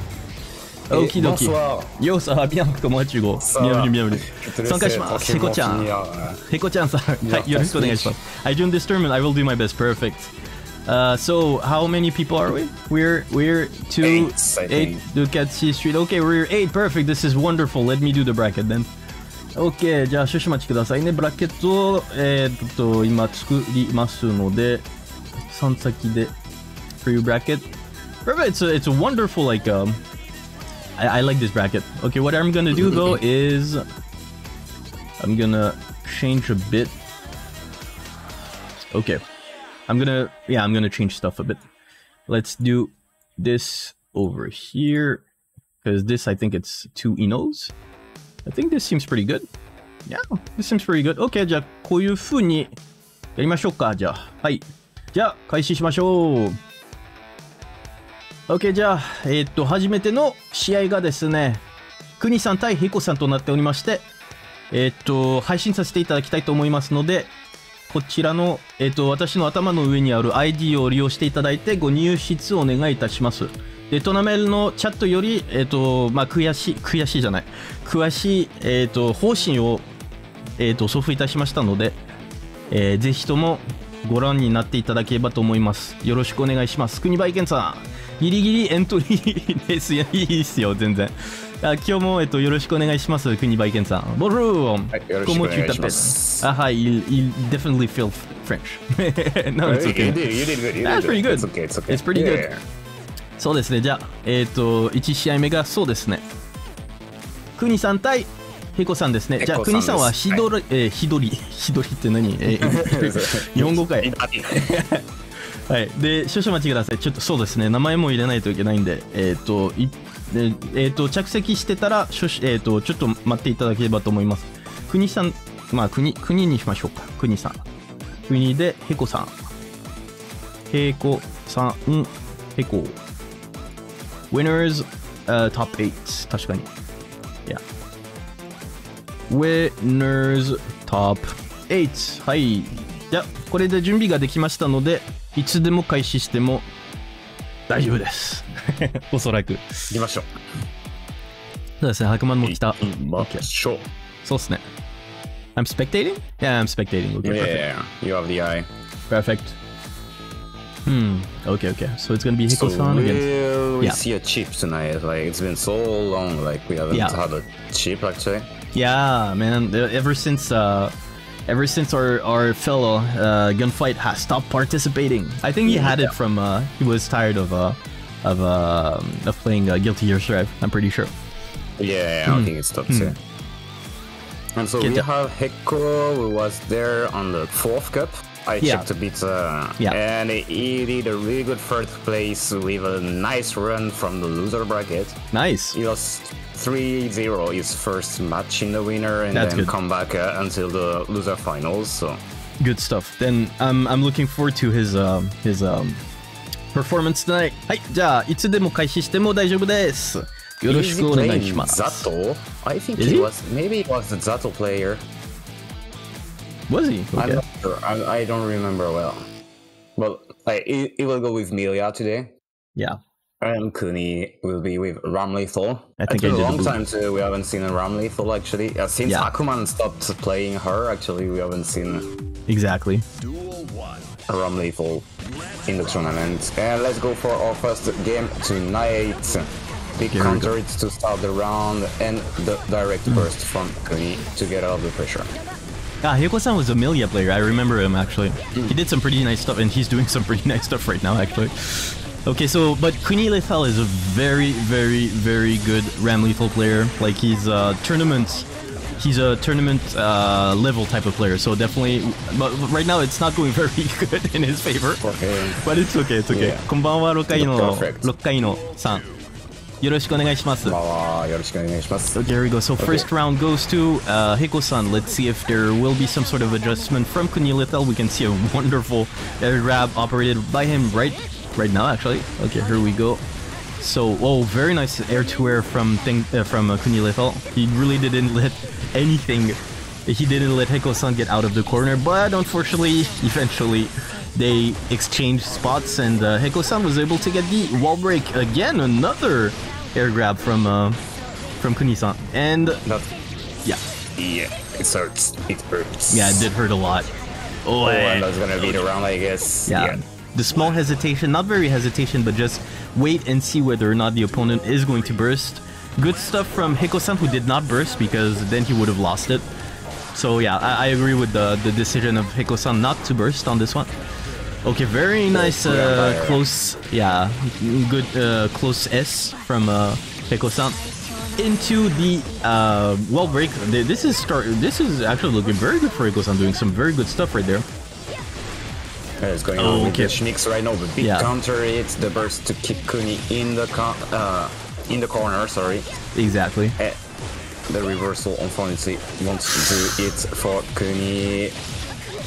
Okie dokie. bonsoir. Yo, ça va bien? Comment vas-tu, gros? Ça va. Bienvenue, bienvenue. Je te 参加 laisse します。 tranquillement へこちゃん。 finir, euh, へこちゃんさん。はい、 Yeah, よろしくお願いします。I joined this tournament. I will do my best. Perfect. Uh, so how many people are we? We're we're two Eight, I eight think. Ducati Street. Okay, we're eight. Perfect. This is wonderful. Let me do the bracket then. OK じゃあ少々お待ちくださいねブラケットをえーっと今作りますので3先で for your bracket perfect it's a, it's a wonderful like um I, I like this bracket okay what I'm gonna do *laughs* though is I'm gonna change a bit okay I'm gonna yeah I'm gonna change stuff a bit let's do this over here because this I think it's two Enos I think this seems pretty good yeah this seems pretty good OK じゃあこういう風にやりましょうかじゃあはいじゃあ、開始しましょう。OK、じゃあ、えーっと、初めての試合がですね、国さん対ヘコさんとなっておりまして、えーっと、配信させていただきたいと思いますので、こちらの、えーっと、私の頭の上にある ID を利用していただいて、ご入室をお願いいたします。で、トナメルのチャットより、えーっと、まあ、悔しい、悔しいじゃない、詳しい、えーっと、方針を、えっと、送付いたしましたので、えーぜひともご覧になっていただければと思います。よろしくお願いします。国バイケンさん、ギリギリエントリーです。い、いいっすよ、全然。あ今日も、えっと、よろしくお願いします、国バイケンさん。ボルーはいよろしくお願いしますあ、はい、you, you definitely feel French. *laughs* no, it's You okay. did, you did good. You That's pretty good. It's okay. It's okay. It's pretty good. Yeah. そうですね、じゃあ、えっ、と、1試合目がそうですね。国さん対ヘコさんですね。じゃあ、国さんはひどり、えー、ひどり、ひどりって何、えー日本語かい。*laughs* *laughs* はい、で少々お待ちください。ちょっとそうですね、名前も入れないといけないんで、えっ、と、いえーえーと着席してたら、えー、とちょっと待っていただければと思います。国さん、まあ国、国にしましょうか。国さん。国で、へこさん。へこさん、へこ。Winners、uh, top 8。確かに。Yeah. Winners top 8。はい。じゃ、これで準備ができましたので、いつでも開始しても大丈夫です。おそらく。行きましょう。そうですね、白馬も来た。行きましょう。そうですね。*laughs* I'm spectating? Yeah, I'm spectating. Okay, Yeah, you have the eye. perfect. Perfect. Hmm. Okay, okay. So it's gonna be So Hiko-san against. will we Yeah. see a chip tonight? Like it's been so long. Like we haven't Yeah. had a chip actually. Yeah, man. uh, Ever since uh, ever since our our fellow uh, gunfight has stopped participating, I think he had it from uh, he was tired of uh of uh of playing uh, Guilty Gear Strive. I'm pretty sure. Yeah, I think it's top two. And so Get we the- have Heko who was there on the fourth cup. I Yeah. checked a bit, uh, Yeah. and he did a really good third place with a nice run from the loser bracket. Nice. He lost 3-0 his first match in the winner, and That's then good. come back uh, until the loser finals. So Good stuff. Then I'm I'm looking forward to his um his um performance tonight. はい、じゃあいつでも開始しても大丈夫です。よろし Is く he お願い playing します。 Zato? I think Is he, he? was. Maybe he was the Zato player. Was he? I'm not sure. I, I don't remember well. Well, I, he, he will go with Millia today. Yeah. And Kuni will be with Ramlethal. I think it's been a long time too. We haven't seen a Ramlethal actually. Uh, since Yeah. Akuman stopped playing her, actually, we haven't seen Exactly. A Ramlethal in the tournament. And let's go for our first game tonight. Big Here counter it to start the round and the direct burst from Kuni to get out of the pressure. Yeah, Hiyoko-san was a Millia player. I remember him, actually. Hmm. He did some pretty nice stuff, and he's doing some *laughs* pretty nice stuff right now, actually. Okay, so, but Queenie Lethal is a very, very, very good Ramlethal player. Like, he's a tournament, he's a tournament uh, level type of player, so definitely, but right now it's not going *laughs* very good in his favor. Okay. But it's okay, it's okay. Yeah. san. So here we go. So first round goes to uh, Hiko-san. Let's see if there will be some sort of adjustment from Kunilithel. We can see a *laughs* wonderful air grab operated by him right right now, actually. Okay, here we go. So, oh, very nice air to air from thing uh, from uh, Kunilithel. He really didn't let anything. He didn't let Hiko-san get out of the corner, but unfortunately, eventually, they exchanged spots, and uh, Hiko-san was able to get the wall break again. Another air grab from uh, from Kuni-san, and That, yeah, yeah, it hurts. It hurts. yeah, it did hurt a lot. Oh, Oh, and and- that's gonna be the round, I guess. yeah. The small hesitation, not very hesitation, but just wait and see whether or not the opponent is going to burst. Good stuff from Hiko-san who did not burst because then he would have lost it. So yeah, I, I agree with the, the decision of Hiko-san not to burst on this one. Okay, very nice, uh, close, yeah, good uh, close S from uh, Hiko-san into the uh, wall break. This is start. This is actually looking very good for Hiko-san, doing some very good stuff right there. Yeah, It's going Oh, on okay. with the Schmicks right now. The big Yeah. counter hits the burst to kick Kuni in the uh, in the corner. Sorry. Exactly. Eh, the reversal unfortunately wants to do it for Kuni.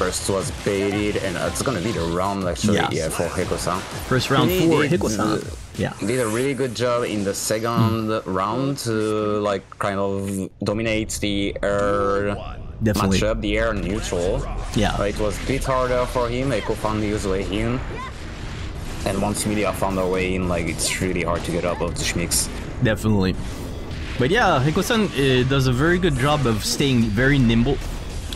Burst was baited, and it's gonna be the round actually. Yeah. Yeah, for Hiko-san. First round He for Hiko-san. Yeah. Did a really good job in the second round to like kind of dominate the air Definitely. matchup, the air neutral. Yeah. Uh, it was a bit harder for him. Eiko found his way in. And once Millia found their way in, like it's really hard to get out of the schmicks. Definitely. But yeah, Hiko-san uh, does a very good job of staying very nimble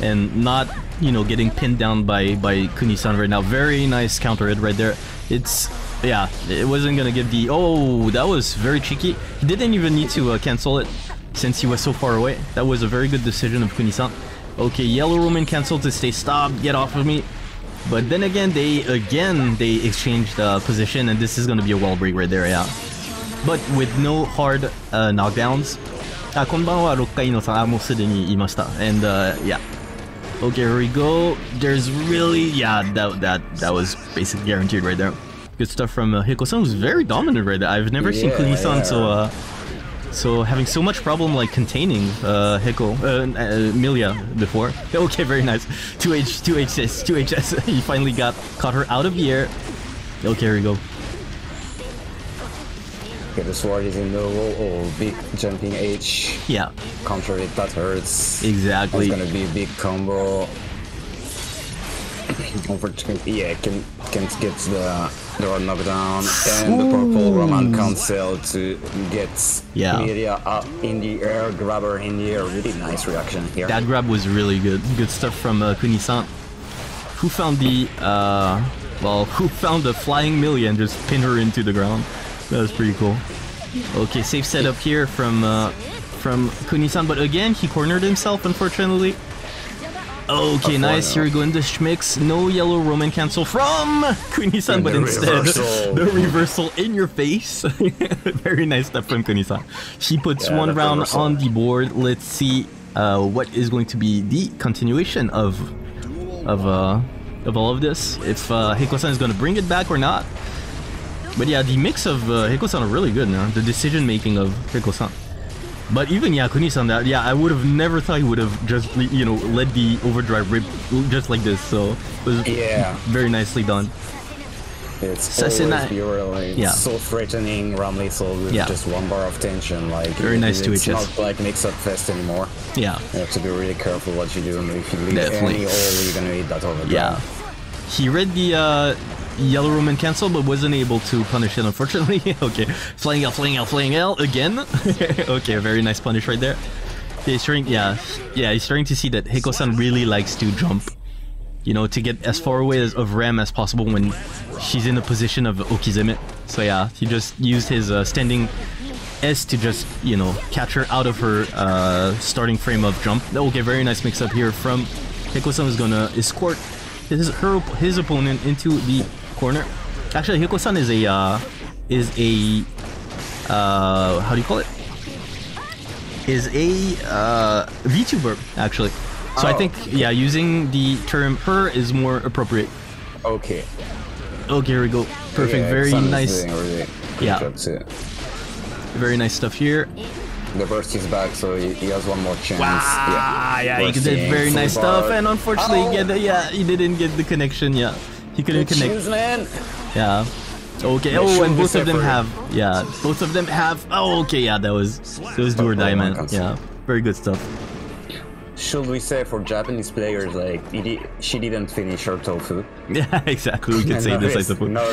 and not, you know, getting pinned down by by Kuni-san right now. Very nice counter hit right there. It's yeah, it wasn't gonna get the oh that was very cheeky. He didn't even need to uh, cancel it since he was so far away. That was a very good decision of Kuni-san. Okay, yellow Roman cancel to stay stopped. Get off of me. But then again, they again they exchanged uh, position, and this is gonna be a wall break right there. Yeah. but with no hard uh, knockdowns. あ、こんばんは、6回のさん。あ、もうすでに言いました。And, uh, yeah. Okay, here we go. There's really, yeah, that that that was basically guaranteed right there. Good stuff from uh, Hiko-san, who's very dominant right there. I've never seen Yeah, Kuni-san yeah. so, uh, so having so much problem like containing uh, Hiko, uh, uh, Millia before. *laughs* Okay, very nice. 2H, 2HS, 2HS. he finally got caught her out of the air. Okay, here we go. Okay, the sword is in the wall. Oh, big jumping H. Yeah, Counter it, that hurts. exactly. It's gonna be a big combo. *clears throat* Unfortunately, yeah, can can't get the the rod knockdown and the purple Roman cancel to get Yeah. Millia up in the air, grab her in the air. Really nice reaction here. That grab was really good. Good stuff from uh, Kuni-san. Who found the, uh, well, *laughs* who found the flying Millie and just pin her into the ground. That was pretty cool. Okay, safe setup here from, uh, from Kuni-san, but again, he cornered himself, unfortunately. Okay, A nice. Here we go in the schmicks. No yellow Roman cancel from *laughs* Kuni-san, but instead reversal. *laughs* the reversal in your face. *laughs* Very nice stuff from Kuni-san. He puts Yeah, one that round reversal. on the board. Let's see uh, what is going to be the continuation of of uh, of all of this. If uh, Hiko-san is going to bring it back or not. But yeah, the mix of uh, Hiko-san are really good now. The decision making of Hiko-san. But even yeah, Kuni-san, that yeah, I would have never thought he would have just you know let the overdrive rip just like this. So it was Yeah. very nicely done. It's Sasena- always really Yeah. so threatening. Ramlethal with Yeah. just one bar of tension. Like Very nice it's to not like mix-up fest anymore. Yeah, You have to be really careful what you do, and if you leave Definitely. any all, you're gonna eat that overdrive. yeah. He read the uh, yellow Roman cancel, but wasn't able to punish it, unfortunately. *laughs* okay, flying L, flying L, flying L again. *laughs* okay, very nice punish right there. Yeah, he's starting, yeah, yeah, he's starting to see that Hiko-san really likes to jump. You know, to get as far away as, of Ram as possible when she's in the position of Okizeme. So yeah, he just used his uh, standing S to just, you know, catch her out of her uh, starting frame of jump. Okay, very nice mix up here from Hiko-san is gonna escort his her his opponent into the corner. Actually, Hiko-san is a uh, is a uh, how do you call it? Is a uh, VTuber actually. So I Oh. think yeah, using the term her is more appropriate. Okay. Okay, here we go. Perfect. Yeah, very nice. Yeah. Very nice stuff here. The burst is back, so he, has one more chance. Ah, yeah, he did very nice stuff, and unfortunately, Oh. get the, yeah, he didn't get the connection. Yeah, he couldn't Good connect. shoes, man. Yeah. Okay. Oh, and both of them have. Yeah, both of them have. Oh, okay. Yeah, that was that was do or die, man. Yeah, very good stuff. Should we say for Japanese players, like she didn't finish her tofu? *laughs* Yeah, exactly. We could say *laughs* this, I suppose. No.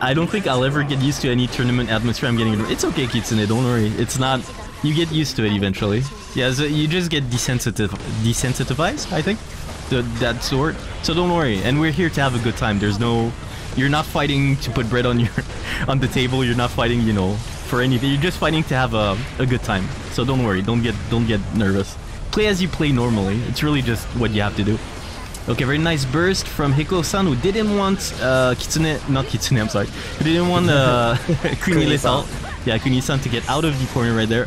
I don't think I'll ever get used to any tournament atmosphere I'm getting. It's okay, Kitsune. Don't worry. It's not. You get used to it eventually. Yeah, so you just get desensitive, desensitized. I think, the, that sort. So don't worry. And we're here to have a good time. There's no. You're not fighting to put bread on your, *laughs* on the table. You're not fighting, you know, for anything. You're just fighting to have a, a good time. So don't worry. Don't get don't get nervous. Play as you play normally. It's really just what you have to do. Okay, very nice burst from Hiko-san who didn't want uh, Kitsune, not Kitsune, I'm sorry, who didn't want uh, *laughs* Kuni Lethal. Yeah, Kuni-san to get out of the corner right there.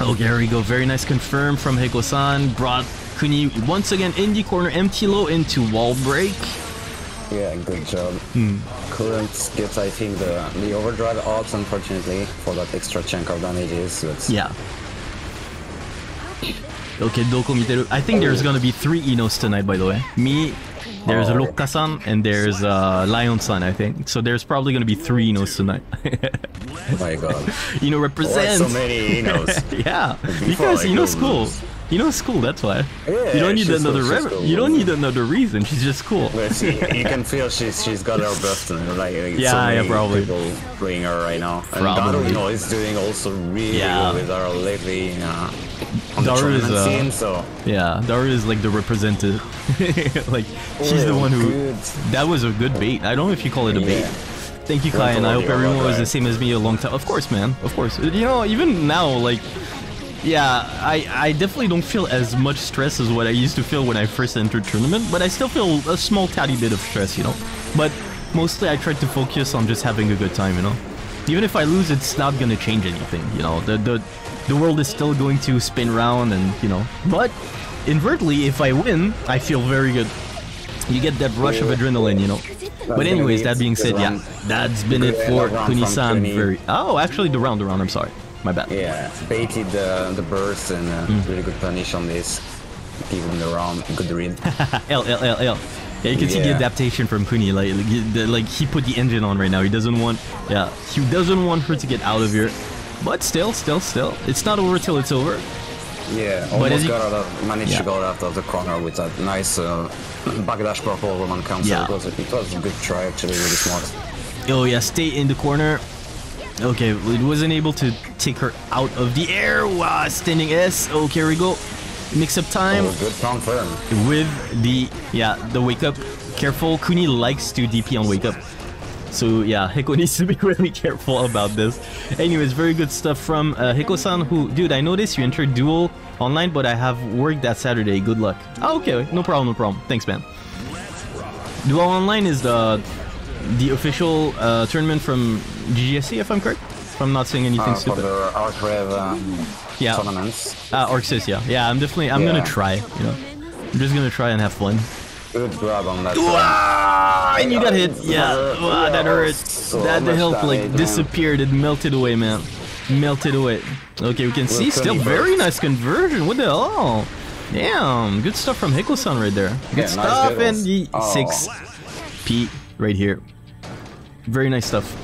Okay, here we go. Very nice confirm from Hiko-san. Brought Kuni once again in the corner. Empty low into wall break. Yeah, good job. Hmm. Couldn't get, I think, the the overdrive odds, unfortunately, for that extra chunk of damages. But Yeah. Okay, Doko Miteru. I think there's gonna be three I-Nos tonight, by the way. Me, there's Oh. Rokka-san, and there's uh, Lion-san, I think. So there's probably gonna be three I-Nos tonight. Oh my god. *laughs* I-No Why represents. so many I-Nos? *laughs* yeah, Before because I I-No's go know. I-No's cool. That's why. Yeah, you don't need another. cool, re- cool. You don't need another reason. She's just cool. See, you can feel she's she's got her best and like, like Yeah, so yeah, probably. people playing her right now. And Probably. Daru, you know, is doing also really Yeah. good with her lately uh, on the Daru is, uh, scene. So Yeah, Daru is like the representative. *laughs* like she's the one who. good. That was a good bait. I don't know if you call it a bait. Yeah. Thank you, Kai, and I hope everyone was the same as me a long time. Of course, man. Of course. You know, even now, like, yeah, I, I definitely don't feel as much stress as what I used to feel when I first entered tournament, but I still feel a small tatty bit of stress, you know. But mostly I try to focus on just having a good time, you know. Even if I lose, it's not gonna change anything, you know. The the the world is still going to spin round, and you know. But invertly, if I win, I feel very good. You get that rush of adrenaline, you know. But anyways, that being said, yeah, that's been it for Kuni-san. Kuni. Very. Oh, actually, the round, the round. I'm sorry, my bad. yeah, baited the the burst and uh, Hmm. really good punish on this. Give him the round, good read. *laughs* L L L L. Yeah, you can see the adaptation from Kuni. Like, like, like he put the engine on right now. He doesn't want, yeah, he doesn't want her to get out of here. But still, still, still, it's not over till it's over. Yeah, almost got out of, managed Yeah. to go out of the corner with that nice uh, backdash purple Roman counter. Yeah. It, was a, it was a good try, actually, really smart. Oh yeah, stay in the corner. Okay, it wasn't able to take her out of the air. Wow, standing S. Okay, here we go. Mix up time. Oh, good confirm. with the yeah the wake up careful kuni likes to dp on wake up so yeah *laughs* hiko needs to be *laughs* really careful about this anyways very good stuff from uh, hiko-san who dude i noticed you entered duel online but i have work that saturday good luck oh, okay no problem no problem thanks man duel online is the the official uh, tournament from ggsc if i'm correct if i'm not saying anything Uh, stupid the Archrev uh, Yeah. tournaments. uh, Orxis, yeah yeah i'm definitely i'm gonna try you know i'm just gonna try and have fun Good grab on that. And you got hit. Yeah, wow, that yeah, hurt. so that the help like damage, man. disappeared. It melted away, man. Melted away. Okay, we can see still very nice conversion. What the hell? Damn, good stuff from Hiko-san right there. Good Yeah, stuff jiggles. and the Oh. six P right here. Very nice stuff.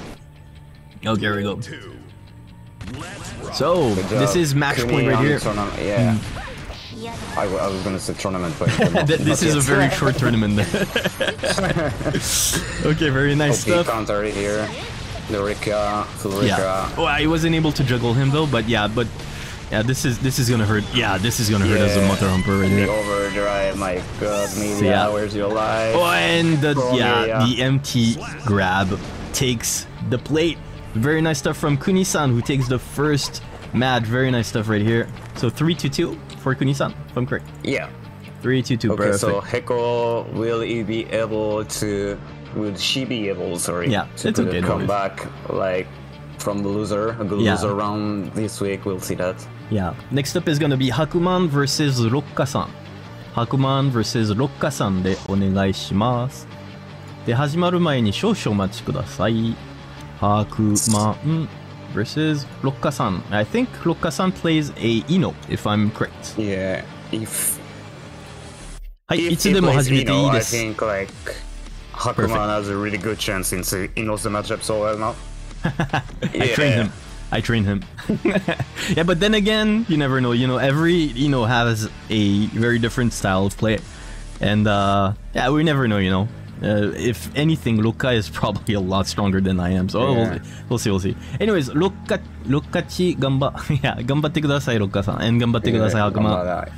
Okay, here we go. So this is match Kuni point right here. tournament- Yeah. Hmm. I was gonna say tournament, but *laughs* Th- this is a very short tournament. *laughs* okay, very nice OP stuff. counter here. The Rika, full Yeah. Oh, I wasn't able to juggle him though, but yeah, but yeah, this is this is gonna hurt. Yeah, this is gonna hurt as a mother humper right The here. overdrive, my god, media, yeah. where's your life? Oh, and the yeah, yeah. the empty grab takes the plate. Very nice stuff from Kuni-san, who takes the first match. Very nice stuff right here. So three to two for Kuni-san, if I'm correct. Yeah. Three to two, Okay, perfect. so Heko will he be able to? Will she be able? Sorry. Yeah, to it's okay, come back like from the loser, a good Yeah. loser round this week. We'll see that. Yeah. Next up is gonna be Hakuman versus Rokka-san. Hakuman versus Rokka-san でお願いします。で、始まる前に少々お待ちください。Hakuman versus Rokka-san. I think Rokka-san plays a I-No, if I'm correct. Yeah, if... If I-No. I think like Hakuman has a really good chance in I-No's matchup so well now. *laughs* I trained him. I train him. *laughs* yeah, but then again, you never know. You know, every you know has a very different style of play, and uh, yeah, we never know. You know, uh, if anything, Luka is probably *laughs* a lot stronger than I am. So Yeah. we'll, we'll see, we'll see. Anyways, Luka, Lukachi, gamba, *laughs* yeah, 頑張ってください、Luka さん、and 頑張ってください、 Yeah, ハクマン。 that.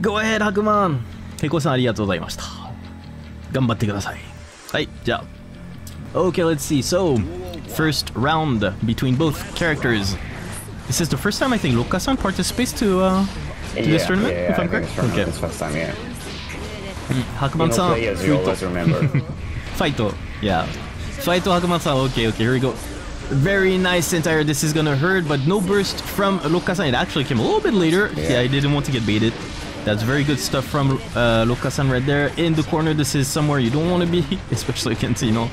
Go ahead, ハクマン。ヘコさんありがとうございました。頑張ってください。はい、じゃあ。 Okay, let's see. So, first round between both characters. This is the first time I think Luka-san participates to uh, to this Yeah, tournament, yeah, if I I'm correct. it's Okay. this first time, yeah. You Hakuman-san, play as you always remember. *laughs* Fighto. Yeah. Fighto Hakuman-san. Okay, okay, here we go. Very nice entire. This is gonna hurt, but no burst from Luka-san. It actually came a little bit later. Yeah, Yeah. I didn't want to get baited. That's very good stuff from uh, right there. In the corner, this is somewhere you don't want to be, *laughs* especially against, you know.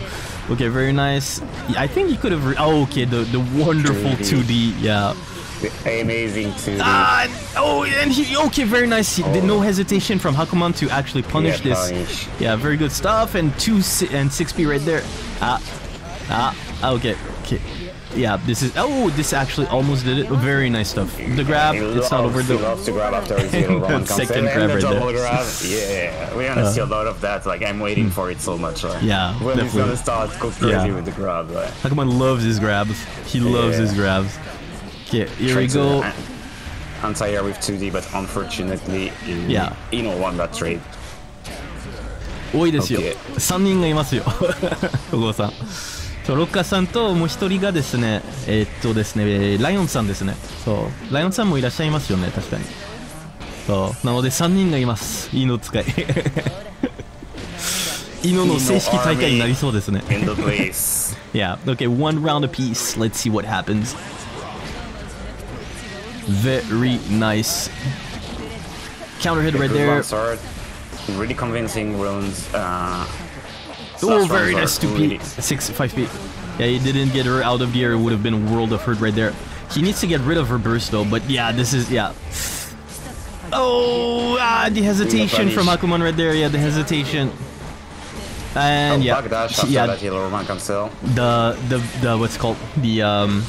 Okay, very nice. I think he could have... Oh, okay, the, the wonderful 2D. 2D. Yeah. amazing too. Ah, oh, and he okay, very nice. He did no hesitation from Hakuman to actually punish Yeah, this. punish. Yeah, very good stuff. And two and six P right there. Ah, ah, okay, okay. Yeah, this is. Oh, this actually almost did it. Very nice stuff. The grab, He it's not loves- over He the. loves to grab after his little The *laughs* Roman second cancel, grab and the right double there. grab. Yeah, we're gonna see a lot of that. Like I'm waiting for it so much. Like, Yeah, when he's definitely. gonna start go crazy Yeah. with the grab. Like, Hakuman loves his grabs. He loves Yeah. his grabs. Okay, here we trying to go. an- Anti-air with 2D, but unfortunately, he- Yeah. he know won that trade. 多いですよ Okay. 3人がいますよ戸郷さん *laughs* そうロッカーさんともう一人がですね、え、っとですね、えー、ライオンさんですね。そう。ライオンさんもいらっしゃいますよね、確かに。そう。なので3人がいます。イノ使い。*laughs* イノの正式大会になりそうですね。エンドプレイス。いや、Okay, one round apiece. Let's see what happens. Very nice. Counter hit right there. Really convincing rounds.、Uh... Oh, very nice. are 2p. 6, 5p. Yeah, he didn't get her out of the air. It would have been world of hurt right there. He needs to get rid of her burst though, but yeah, this is, yeah. Oh, ah, the hesitation from. Hakuman right there. Yeah, the hesitation. And Oh, yeah, yeah, the the the what's called the um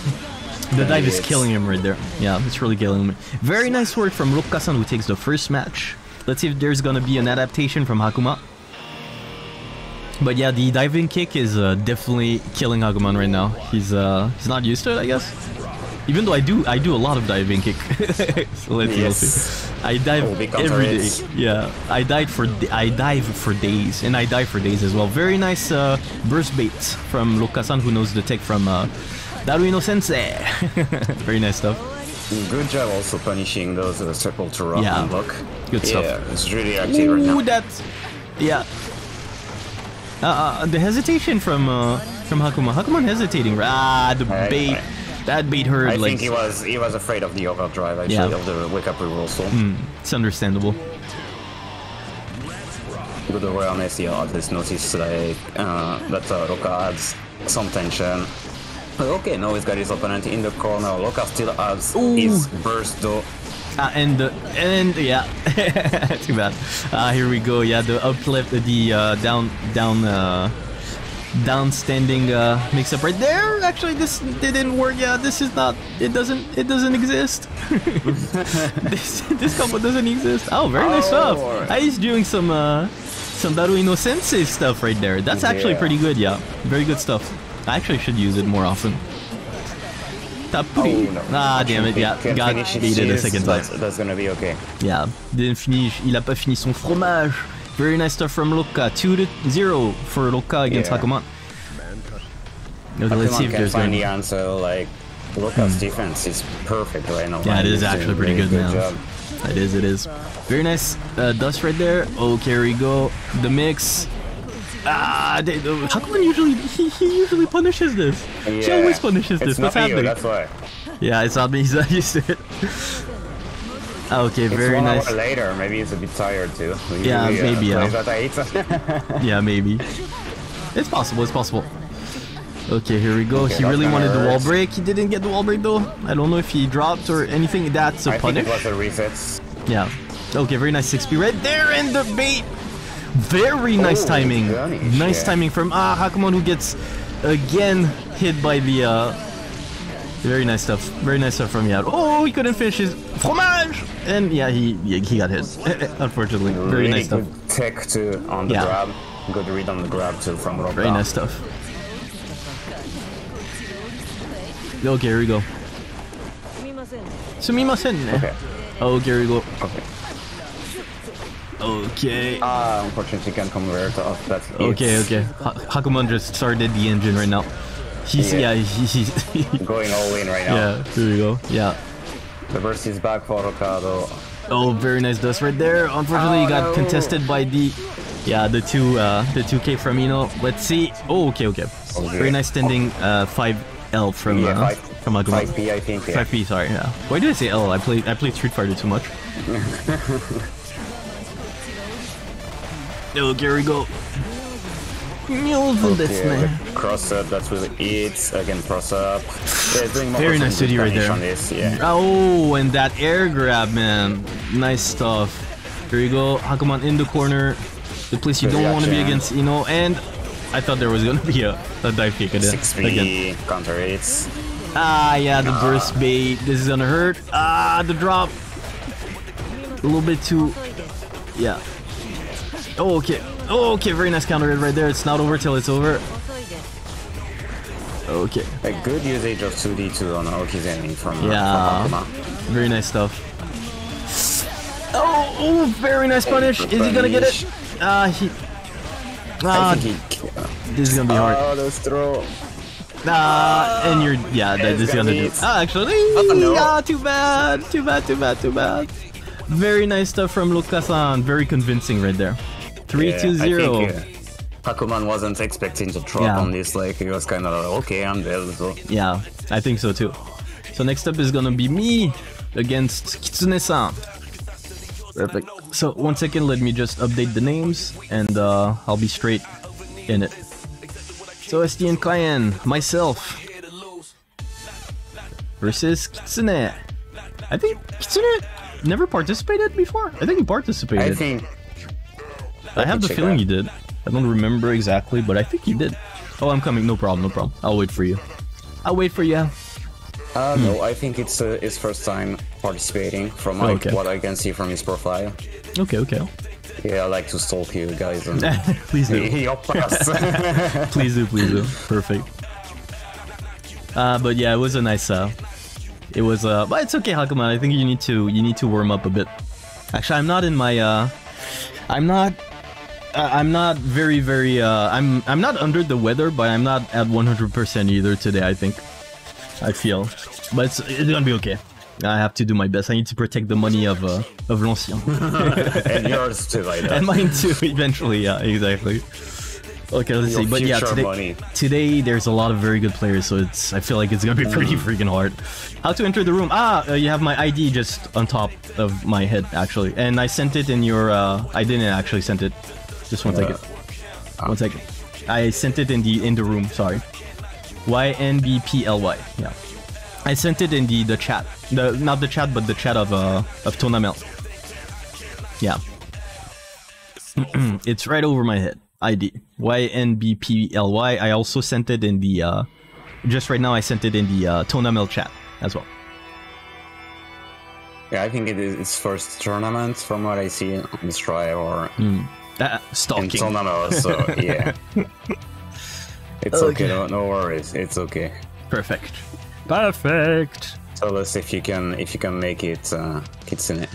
the dive is killing him right there. Yeah, it's really killing him. Very nice work from Rokka-san who takes the first match. Let's see if there's gonna be an adaptation from Hakuma. But yeah, the diving kick is uh, definitely killing Hakuman right now. He's uh he's not used to it, I guess. Even though I do I do a lot of diving kick. *laughs* so let's Yes. see. I dive Oh, every day. Yeah, I died for I dive for days, and I dive for days as well. Very nice uh, burst bait from Lokasan, who knows the tech from uh, Daruino Sensei. *laughs* Very nice stuff. Good job also punishing those uh, circle to rock Yeah. and block. Good yeah, stuff. it's really active right Ooh, now. that's yeah. Uh, uh, the hesitation from uh, from Hakuma. Hakuman hesitating. Ah, the Right, bait. right. That bait hurt. I like think he was he was afraid of the overdrive actually Yeah. of the wake up reversal. it's understandable. Good awareness, yeah. I just noticed like uh, that uh, Rokka adds some tension. But okay, now he's got his opponent in the corner. Rokka still has Ooh. his burst though. Uh, and uh, and yeah, *laughs* too bad. Uh, here we go. Yeah, the uplift, the uh, down down uh, down standing uh, mix up right there. Actually, this didn't work. Yeah, this is not. It doesn't. It doesn't exist. *laughs* this this combo doesn't exist. Oh, very nice Oh. stuff. Uh, he's doing some uh, some Daruino Sensei stuff right there. That's actually Yeah. pretty good. Yeah, very good stuff. I actually should use it more often. Oh, no. Ah, damn it. Yeah, Can't got finish his baited a second time. That's, gonna be okay. Yeah, didn't finish. Il a pas fini son fromage. Very nice stuff from Rokka. 2 to 0 for Rokka against Yeah. Hakuman. Okay, let's see if there's find gonna the answer. Like Rokka's defense is perfect right now. Yeah, it is actually pretty really good now. job. It is, it is. Very nice uh, dust right there. Okay, here we go. The mix. Ah, they, uh, Hakuman usually he, he usually punishes this. She Yeah. always punishes It's this. What's not you, that's why. Yeah, it's not me. He's not used to it. Okay, It's very nice. later. Maybe he's a bit tired too. Yeah, usually, maybe, Uh, yeah. plays at eight. *laughs* Yeah, maybe. It's possible, it's possible. Okay, here we go. Okay, he really wanted the wall break. He didn't get the wall break though. I don't know if he dropped or anything. That's a I think punish. it was a reset. Yeah. Okay, very nice 6p right there and the bait. Very nice oh, timing. Nice yeah. timing from Ah Hakuman who gets again hit by the uh, very nice stuff. Very nice stuff from Yao. Oh, he couldn't finish his fromage, and yeah, he he got hit. *laughs* Unfortunately, very really nice stuff. Good tech to on the yeah. grab. Good read on the grab too from Rob. Very nice stuff. Okay, here we go. Sumimasen. Okay. Oh, here we go. Okay. Okay. Ah, unfortunately can't convert off that. Okay, It's okay. Ha- Hakuman just started the engine right now. He's yeah, Yeah. he, he's *laughs* Going all in right now. yeah. Here we go. Yeah. The burst is back for Rokado. Oh, very nice dust right there. Unfortunately, he Oh, got no. contested by the yeah the two uh the two K from I-No. Let's see. Oh, okay, okay. Okay. Very nice standing uh five L from Yeah, uh, five, from Hakuman. 5P I think. Yeah. Five P, sorry. Yeah. Why did I say L? I play I play Street Fighter too much. *laughs* oh, here we go. Beautiful this Okay, man. cross up, that's with it. Again, cross up. Yeah, doing Very nice good city right punish there. This, yeah. Oh, and that air grab, man. Nice stuff. Here you go. Hakuman in the corner. The place you Good don't want to be against, you know, and I thought there was going to be a, a dive kick again. 6 counter hits. Ah, yeah, the burst bait. This is gonna hurt. Ah, the drop. A little bit too. Yeah. Oh, okay. Okay, very nice counter hit right there. It's not over till it's over. Okay. A good usage of 2d2 on Okizeme from Yeah. From very nice stuff. Oh, very nice punish. Is he gonna get it? Ah, uh, he. Ah, uh, this is gonna be hard. Oh, those throw. Ah, uh, and you're yeah, this gonna, gonna do. Ah, actually, oh, no. ah, too bad, too bad, too bad, too bad. Very nice stuff from Lukasan. Very convincing right there. Three Yeah, two I zero. think, uh, Hakuman wasn't expecting to drop Yeah. on this. Like he was kind of like, okay, I'm there. So Yeah, I think so too. So next up is gonna be me against Kitsune-san. Perfect. So one second, let me just update the names, and uh, I'll be straight in it. So STN Clan, myself versus Kitsune. I think Kitsune never participated before. I think he participated. I think I have the feeling he did. I don't remember exactly, but I think he did. Oh, I'm coming. No problem. No problem. I'll wait for you. I'll wait for you. Uh, no, I think it's uh, his first time participating from like, Hmm. Okay. what I can see from his profile. Okay. Okay. Yeah, I like to stalk you guys and *laughs* *laughs* please do. help us. *laughs* Please do. Please do. Perfect. Uh, but yeah, it was a nice. Uh, it was. Uh, but it's okay, Hakuman. I think you need to. You need to warm up a bit. Actually, I'm not in my. Uh, I'm not. I'm not very, very. Uh, I'm. I'm not under the weather, but I'm not at 100% either today. I think. I feel, but it's, it's gonna be okay. I have to do my best. I need to protect the money of uh, of l'ancien. *laughs* and yours too, like *laughs* that. and mine too eventually yeah exactly okay let's Your see but yeah today, money. today there's a lot of very good players so it's i feel like it's gonna be pretty freaking hard how to enter the room ah uh, you have my id just on top of my head actually and i sent it in your uh i didn't actually send it just one second one second i sent it in the in the room sorry y-n-b-p-l-y yeah i sent it in the the chat the not the chat but the chat of uh of tonamel yeah *clears throat* it's right over my head. ID Y N B P L Y. I also sent it in the uh, just right now. I sent it in the uh, Tonamel chat as well. Yeah, I think it is his first tournament from what I see on this try or Uh, in stalking. tournament. So yeah, *laughs* it's Okay. okay. No, no worries. It's okay. Perfect. Perfect. Tell us if you can if you can make it uh, Kitsune.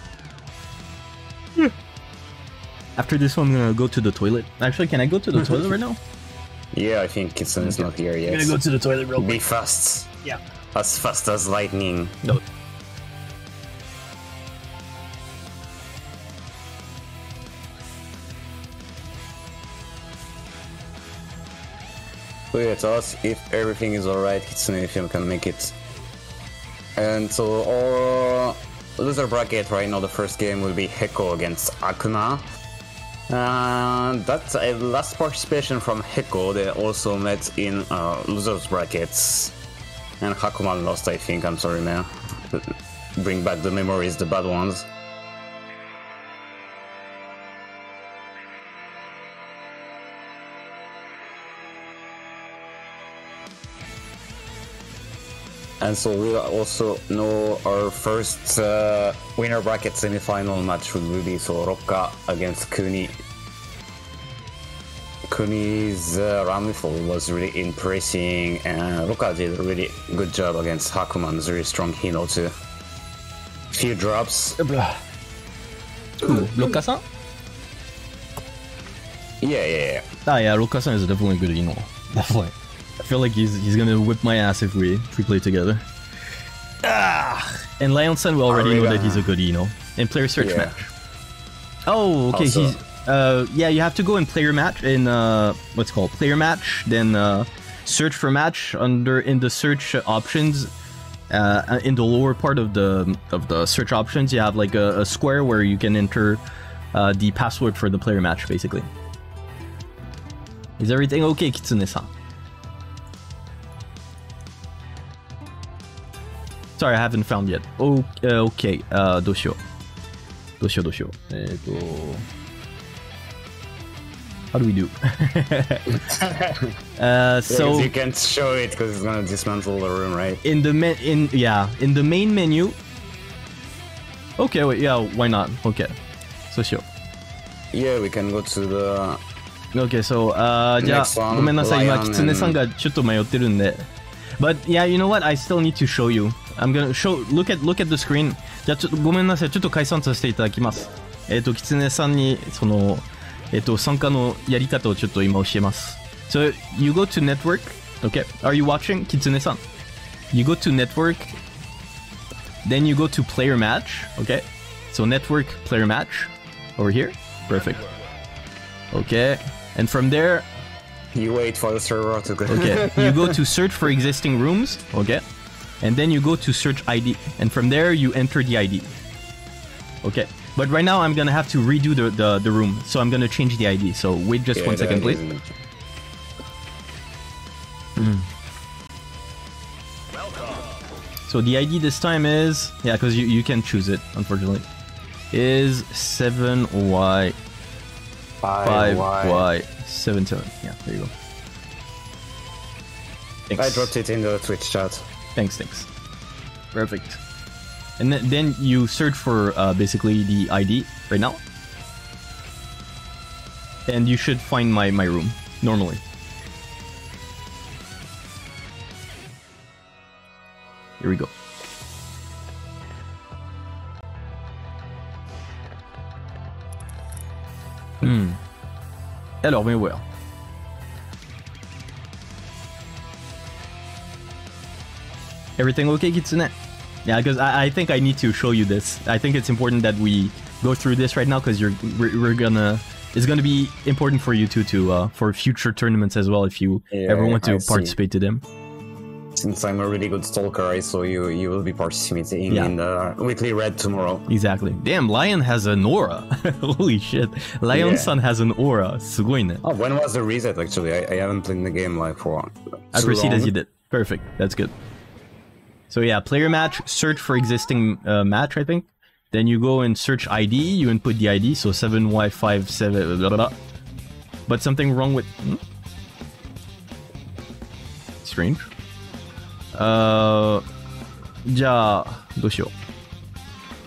After this one, I'm gonna go to the toilet. Actually, can I go to the toilet right now? *laughs* Yeah, I think Kitsune is not here I'm yet. gonna go to the toilet real Be fast. Yeah. As fast as lightning. No. Tell us if everything is alright, Kitsune, if you can make it. And so our loser bracket right now, the first game will be Heko against Akuma. And that's a last participation from Heko. They also met in uh, losers brackets. And Hakuman lost, I think. I'm sorry, man. Bring back the memories, the bad ones. And so we also know our first uh, winner bracket semifinal match will be so Rokka against Kuni. Kuni's uh, Ramiful was really impressing, and Rokka did a really good job against Hakuman's really strong I-No too. Few drops. Who? Rokka-san? Yeah, yeah, yeah. Ah, yeah, Rokka-san is definitely good, you know. *laughs* Definitely. I feel like he's he's gonna whip my ass if we if we play together. Ah! And Lion-san, we already know that he's a good, you know. And player search Yeah. match. Oh, okay. Also- he's uh yeah. You have to go in player match in uh what's it called player match, then uh search for match under in the search options. Uh, in the lower part of the of the search options, you have like a, a square where you can enter uh, the password for the player match, basically. Is everything okay, Kitsune-san? Sorry, I haven't found yet. Oh, uh, okay. Uh, どうしよう。どうしようどうしよう。えっ、と。How do we do? *laughs* uh, *laughs* So so you can't show it because it's gonna dismantle the room, right? in the men in yeah in the main menu. Okay, wait, yeah, why not? Okay, so sure. Yeah, we can go to the. Okay, so uh, じゃ Next あ one, ごめんなさい今 Lion キツネさんがちょっと迷ってるんで。But yeah, you know what? I still need to show you. I'm gonna show. Look at look at the screen. じゃあちょっとごめんなさい。ちょっと解散させていただきます。えっ、とキツネさんにそのえっ、と参加のやり方をちょっと今教えます。So you go to network. Okay. Are you watching キツネさん You go to network. Then you go to player match. Okay. So network player match over here. Perfect. Okay. And from there, You wait for the server to go. okay, *laughs* you go to search for existing rooms. Okay. And then you go to search ID. And from there, you enter the ID. Okay. But right now, I'm gonna have to redo the, the, the room. So I'm gonna change the ID. So wait just Yeah, one second, please. is- hmm. So the ID this time is yeah, because you, you can choose it, unfortunately. Is seven Y five Y seven seven. Yeah, there you go. Thanks. I dropped it in the Twitch chat. Thanks, thanks. Perfect. And then, then you search for uh, basically the ID right now. And you should find my, my room, normally. Here we go. Hmm. Alors, mais voilà. Everything okay, Kitsune? Yeah, because I, I think I need to show you this. I think it's important that we go through this right now because you're we're, we're, gonna it's gonna be important for you too to uh, for future tournaments as well if you yeah, ever want to I participate see. to them. Since I'm a really good stalker, I saw you you will be participating yeah. in the weekly red tomorrow. Exactly. Damn, Lion has an aura. *laughs* Holy shit. Lion's yeah. son has an aura. Sugoine. Oh, when was the reset actually? I, I haven't played the game like for. I proceed long. as you did. Perfect. That's good. So yeah, player match, search for existing uh, match, I think. Then you go and search ID, you input the ID, so 7Y57, blah, blah, blah. But something wrong with... Hmm? Strange. Uh... Ja... Doshio.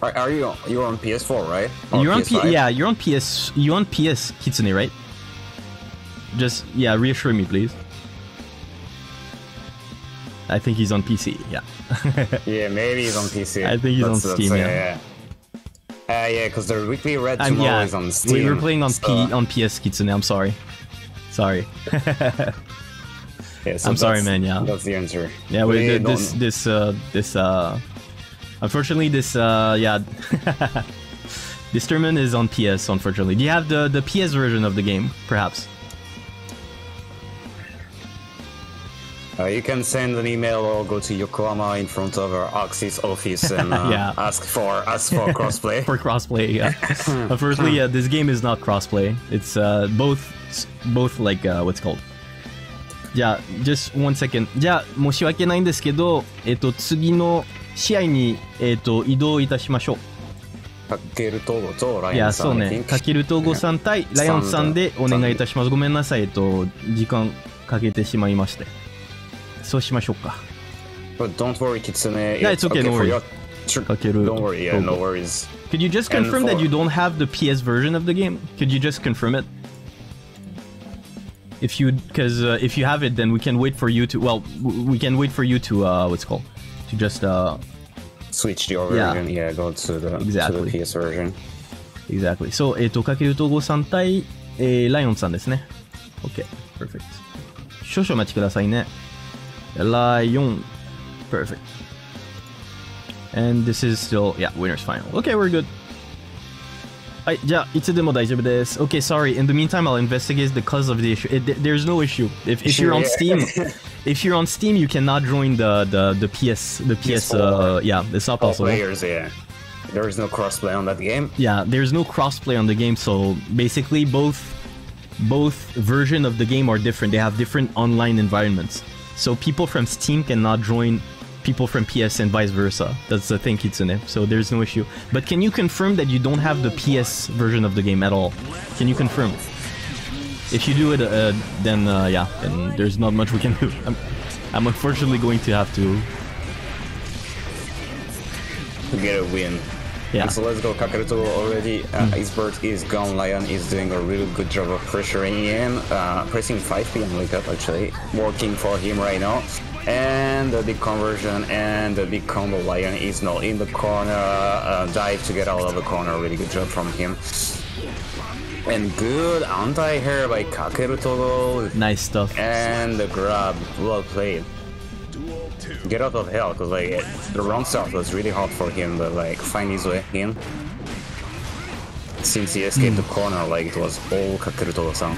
Are, are you on, you're on PS4, right? Or you're on PS5? P yeah, you're on PS you're on PS Kitsune, right? Just yeah, reassure me please. I think he's on PC, yeah. *laughs* Yeah, maybe he's on PC. I think he's on Steam, yeah. yeah. Uh, yeah, because the weekly red tomorrow yeah. is on Steam. We were playing on so- P on PS Kitsune, I'm sorry. Sorry. Yeah, so I'm sorry, man, yeah. That's the answer. Yeah, we, We this don't- this uh this uh unfortunately this uh yeah *laughs* this tournament is on PS unfortunately. Do you have the the PS version of the game perhaps? Uh, you can send an email or go to Yokohama in front of our Axis office and uh, Yeah. ask for ask for crossplay. for crossplay. Yeah. Unfortunately, yeah, this game is not crossplay. It's uh, both both like uh, what's called. じゃあ、just one second. じゃあ、申し訳ないんですけど、えっと、次の試合に、えっと、移動いたしましょかけるととラう。いや、イオンさんそうね。かけるとごさん対ライオンさんでお願いいたします。ごめんなさい。えっと、時間かけてしまいまして。そうしましょうか。 But don't worry, Kitsune. Yeah, it's okay, no for worries. your- Sure. Kakeru Don't worry, yeah, no Togo. worries. Could you just And confirm that for- you don't have the PS version of the game? Could you just confirm it? If you, because uh, if you have it, then we can wait for you to. Well, w- we can wait for you to. Uh, what's it called? To just. Uh, Switch your Yeah. version. Yeah, go to the, Exactly. to the PS version. exactly. So, えっと、かけるとごさん対、えー、ライオンさんですね。OK, perfect. 少々お待ちくださいね。 ライオン、perfect. And this is still, yeah, winner's final. Okay, we're good. はい、じゃあ、いつでも大丈夫です。Okay, sorry. In the meantime, I'll investigate the cause of the issue. It, there's no issue. If, if you're on Steam, *laughs* if you're on Steam, you cannot join the the, the PS the PS. Uh, yeah, it's not All possible. players, yeah. There is no crossplay on that game. Yeah, there's no crossplay on the game, so basically both both version of the game are different. They have different online environments. So people from Steam cannot join people from PS and vice versa. That's the thing, Kitsune. So there's no issue. But can you confirm that you don't have the PS version of the game at all? Can you confirm? If you do it, uh, then uh, yeah, then there's not much we can do. I'm, I'm unfortunately going to have to get a win. Yeah. So let's go Kakeruto already. Uh, His bird is gone. Lion is doing a really good job of pressuring him. Uh, pressing 5 PM wake up actually. Working for him right now. And the big conversion and the big combo. Lion is now in the corner. Uh, dive to get out of the corner. Really good job from him. And good anti-hair by Kakeruto. Nice stuff. And the grab. Well played. Duel 2. Get out of hell, because like it, the round start was really hard for him, but like find his way in. Since he escaped the corner, like it was all Kakeruto-san.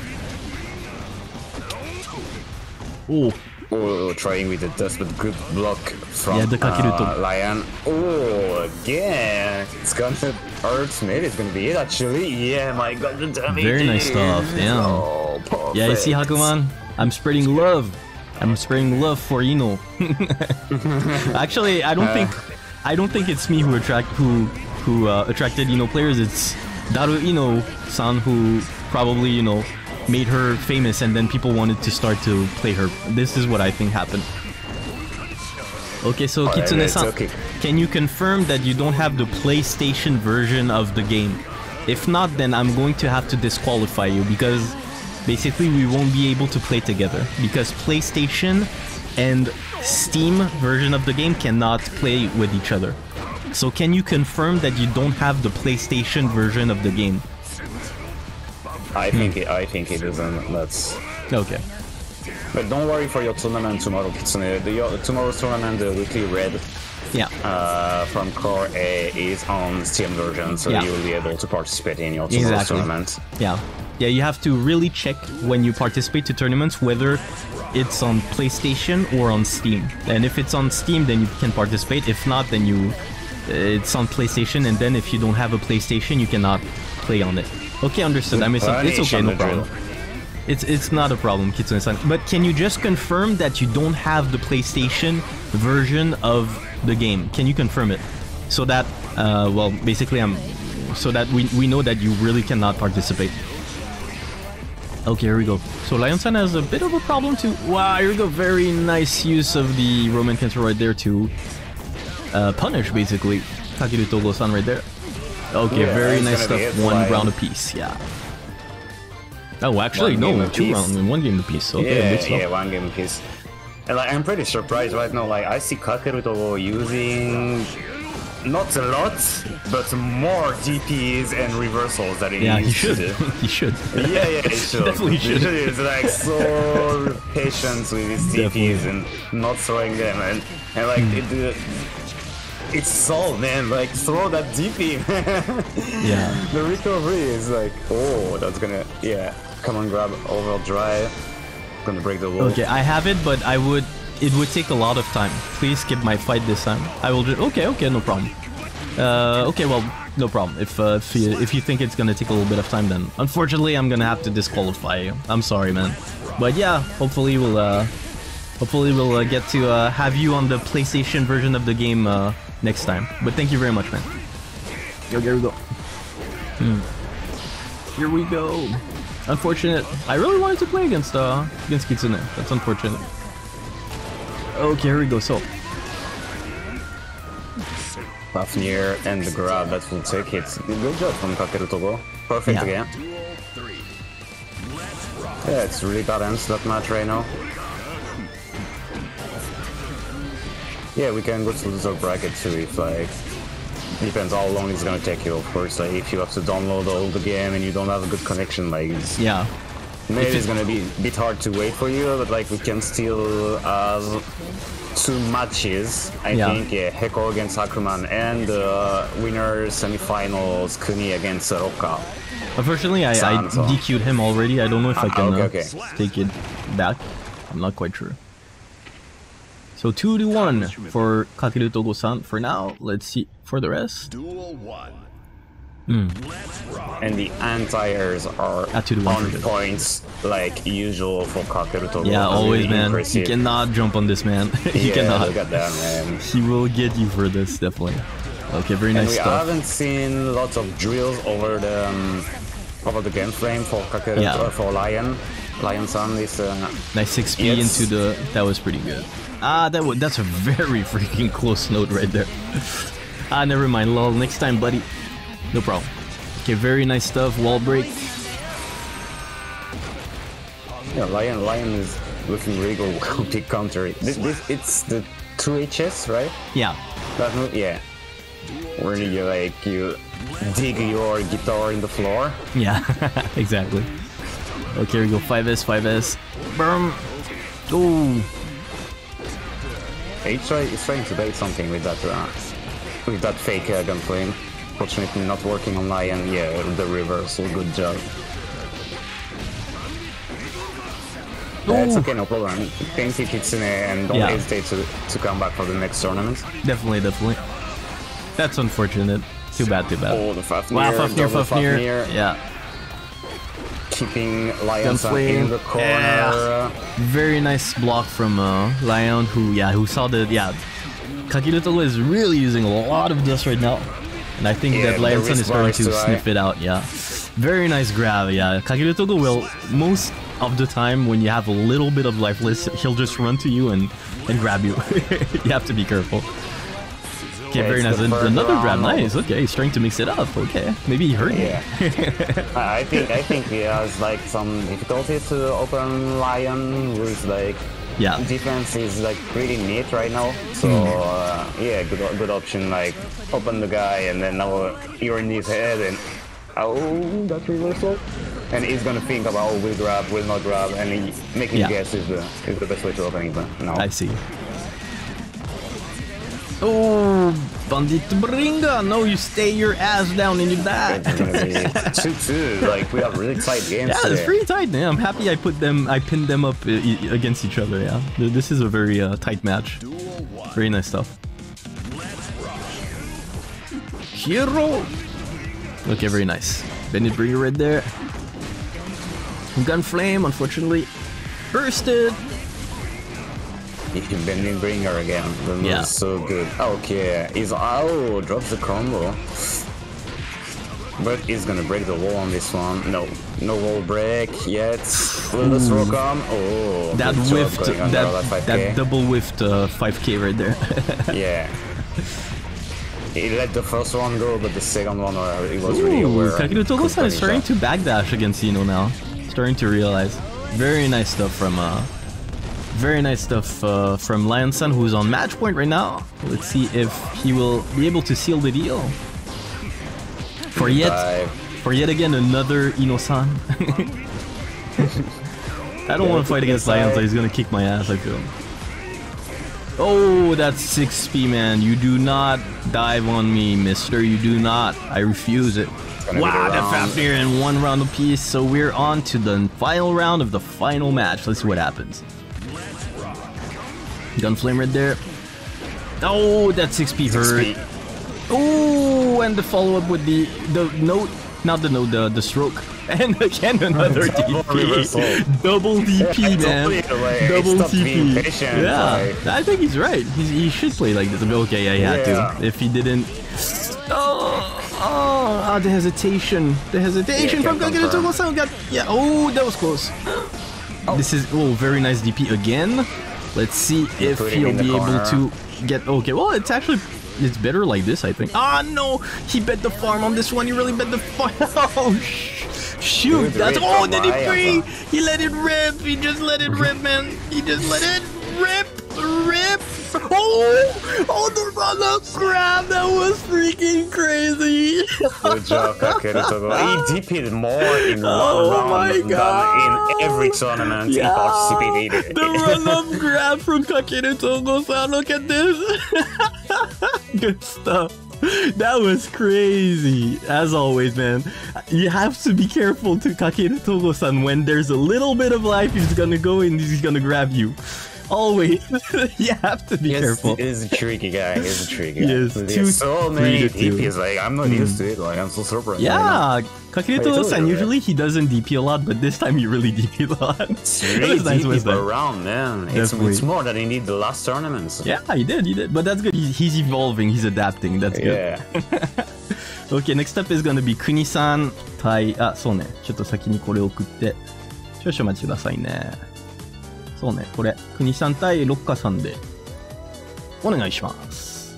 Oh, Oh, trying with the dust, but good block from Yeah, the Kakeruto. uh, Lion. Oh, again, it's gonna hurt. Maybe it's gonna be it actually. Yeah, my god, the damage. Very nice stuff, damn. Oh, yeah, you see, Hakuman? I'm spreading love. I'm spreading love for I-No. *laughs* Actually, I don't think, I don't think it's me who attract who who uh, attracted I-No players. It's Daru I-No-san who probably you know made her famous, and then people wanted to start to play her. This is what I think happened. Okay, so Kitsune-san, okay. can you confirm that you don't have the PlayStation version of the game? If not, then I'm going to have to disqualify you because basically we won't be able to play together because PlayStation and Steam version of the game cannot play with each other. So can you confirm that you don't have the PlayStation version of the game? I think it, I think it isn't. That's. Okay. But don't worry for your tournament tomorrow, Kitsune. The, your, tomorrow's tournament, the weekly red Yeah. uh, from Core A is on Steam version, so Yeah. you will be able to participate in your tomorrow's Exactly. tournament. Yeah. Yeah, you have to really check when you participate to tournaments whether it's on PlayStation or on Steam. And if it's on Steam, then you can participate. If not, then you it's on PlayStation. And then if you don't have a PlayStation, you cannot play on it. Okay, understood. I it. It's okay, no problem. It's it's not a problem, Kitsune-san. But can you just confirm that you don't have the PlayStation version of the game? Can you confirm it? So that, uh, well, basically, I'm, so that we we know that you really cannot participate. Okay, here we go. So Lion-san has a bit of a problem too. Wow, here we go. Very nice use of the Roman cancel right there to uh, punish, basically. Kakeru Togo-san right there. Okay, Yeah, very nice stuff. One Lion. round apiece, yeah. Oh, actually, One no, two rounds and one game apiece. Okay, yeah, yeah, one game piece. And like, I'm pretty surprised right now. Like, I see Kakeruto using not a lot, but more DPs and reversals that he Yeah, he should. to do. *laughs* he should. Yeah, yeah, he *laughs* should. Definitely He should. He's like so *laughs* patient with his Definitely. DPs and not throwing them, and and like Hmm. it, uh, it's so man. Like throw that DP. Yeah. the recovery is like, oh, that's gonna yeah. Come on, grab overdrive. Gonna break the wall. Okay, I have it, but I would. It would take a lot of time. Please skip my fight this time. I will just. Okay, okay, no problem. Uh, okay, well, no problem. If uh, if you if you think it's gonna take a little bit of time, then unfortunately I'm gonna have to disqualify you. I'm sorry, man. But yeah, hopefully we'll uh, hopefully we'll uh, get to uh, have you on the PlayStation version of the game uh, next time. But thank you very much, man. Yo, here we go. Hmm. Here we go. Unfortunate. I really wanted to play against uh against Kitsune. That's unfortunate. Oh, okay, here we go. So Fafnir and the grab that will take it. Good job from Kakeru Togo. Perfect Yeah. again. Duel 3. Let's rock. Yeah, it's really balanced that match right now. Yeah, we can go to the top bracket too if like depends how long it's gonna take you of course. Like if you have to download all the game and you don't have a good connection, like yeah, maybe it's gonna be a bit hard to wait for you, but like we can still have two matches. I Yeah. think yeah, Heko against Hakuman and uh, winner semifinals Kuni against Roka. unfortunately I, I Sounds. DQ'd him already. I don't know if I Ah, can okay, uh, okay. take it back. I'm not quite sure. So two to one for Kakeru Togo-san for now. Let's see for the rest. Duel 1. And the anti-airs are on points like usual for Kakeru Togo. Yeah, always, man. You impressive. cannot jump on this man. *laughs* you yeah, cannot. look at that, man. *laughs* He will get you for this, definitely. Okay, very And nice we stuff. haven't seen lots of drills over the um, over the game frame for Kakeru Yeah. uh, for Lion. Lion-san is uh, Nice 6p Yes. into the. That was pretty good. Ah, that was that's a very *laughs* freaking close note right there. ah, never mind. Lol. Next time, buddy. No problem. Okay, very nice stuff. Wall break. yeah, Lion Lion is looking really good. *laughs* Big counter. This, this it's the two HS, right? Yeah. That move, yeah. Where you like you dig your guitar in the floor. Yeah. *laughs* exactly. Okay, we go 5S, 5S. Boom. Oh. He's, try, he's trying to bait something with that uh, with that fake uh, gunflame. Fortunately, not working on Lion. Yeah, the reversal. Good job. Yeah, it's okay, no problem. Thank you, Kitsune, and don't Yeah. hesitate to, to come back for the next tournament. Definitely, definitely. That's unfortunate. Too bad, too bad. Oh, the Fafnir, wow, Fafnir, double Fafnir. Yeah. keeping Lion in the corner. Yeah. Very nice block from uh, Lion, who yeah, who saw the yeah. Kakeru Togo is really using a lot of dust right now, and I think Yeah, that the Lion-san wrist is going to sniff it out. Yeah, very nice grab. Yeah, Kakeru Togo will most of the time when you have a little bit of lifeless, he'll just run to you and and grab you. *laughs* you have to be careful. Okay, Yeah, very nice. the another grab, nice. Okay, he's trying to mix it up. Okay, maybe he heard you. Yeah. I *laughs* I think I think he has like some difficulty to open Lion with like Yeah. defense is like pretty neat right now. So Hmm. uh, yeah, good good option like open the guy and then now you're in his head and oh that reversal. And he's gonna think about oh, will grab, will not grab, and he, making Yeah. guess is the is the best way to open it now. I see. Oh, Bandit Bringer! No, you stay your ass down and you die. It's two two. Like we have really tight games. Yeah, it's today. pretty tight. Yeah, I'm happy I put them, I pinned them up uh, against each other. Yeah, this is a very uh, tight match. Very nice stuff. Hero. Okay, very nice. Bandit Bringer right there. Gunflame, unfortunately, bursted. Bandit Bringer again. Move Yeah. is so good. Okay, he's oh drops the combo. But he's gonna break the wall on this one. No, no wall break yet. Will the throw come? Oh, That good job whiffed, going that, that double whiffed uh, 5k right there. *laughs* yeah. He let the first one go, but the second one, uh, he was really Ooh, aware. Kakeru Togo-san is starting to backdash against I-No now. Starting to realize. Very nice stuff from uh very nice stuff uh, from Lion-san who's on match point right now. Let's see if he will be able to seal the deal. For yet for yet again another I-No-san. *laughs* I don't want to fight against Lion-san, he's gonna kick my ass, I feel. Oh, that's 6p, man. You do not dive on me, mister. You do not. I refuse it. Wow, round. Fafnir in one round apiece. So we're on to the final round of the final match. Let's see what happens. Gunflame right there. Oh, that 6p hurt. Oh, and the follow up with the the note, not the note, the the stroke, *laughs* and again another *laughs* DP, double DP, Yeah, man, told you, like, double DP. patient, yeah, like- I think he's right. He's, he should play like this. Okay, yeah, he had Yeah. to. If he didn't, oh, oh, ah, the hesitation, the hesitation Yeah, from can't Kagero confirm. Togo-san got. Yeah, oh, that was close. This is oh, very nice DP again. Let's see if he'll be able to get okay. Well, it's actually it's better like this, I think. Ah no, he bet the farm on this one. He really bet the farm. *laughs* Oh sh- shoot! That's oh, did he free? He let it rip. He just let it rip, man. He just let it rip, rip. Oh, oh, the run up grab. That was freaking crazy. Good job, Kakeru Togo. He *laughs* DP'd more in one Oh round my than God. in every tournament he participated. The run up grab from Kakeru Togo-san. Look at this. *laughs* Good stuff. That was crazy. As always, man. You have to be careful to Kakeru Togo-san when there's a little bit of life. He's gonna go and he's gonna grab you. Always. *laughs* you have to be He's, careful. he's a tricky guy. He's a tricky guy. He is. There's Two- so three many to two. Hmm. DPs. Like I'm not used to it. Like I'm so surprised. right now. Yeah, Kakeruto-san, you, usually he doesn't DP a lot, but this time he really *laughs* DP a lot. *laughs* It's That really was nice DPs wisdom. around, man. It's, Definitely. it's more than he did the last tournaments. Yeah, he did, he did. But that's good. He, he's evolving, he's adapting. That's good. Yeah. Okay, next up is gonna be 国さん対、あ、そうね。ちょっと先にこれ送って、少々お待ちくださいね。 そうね、これ、国さん対ロッカさんで、お願いします。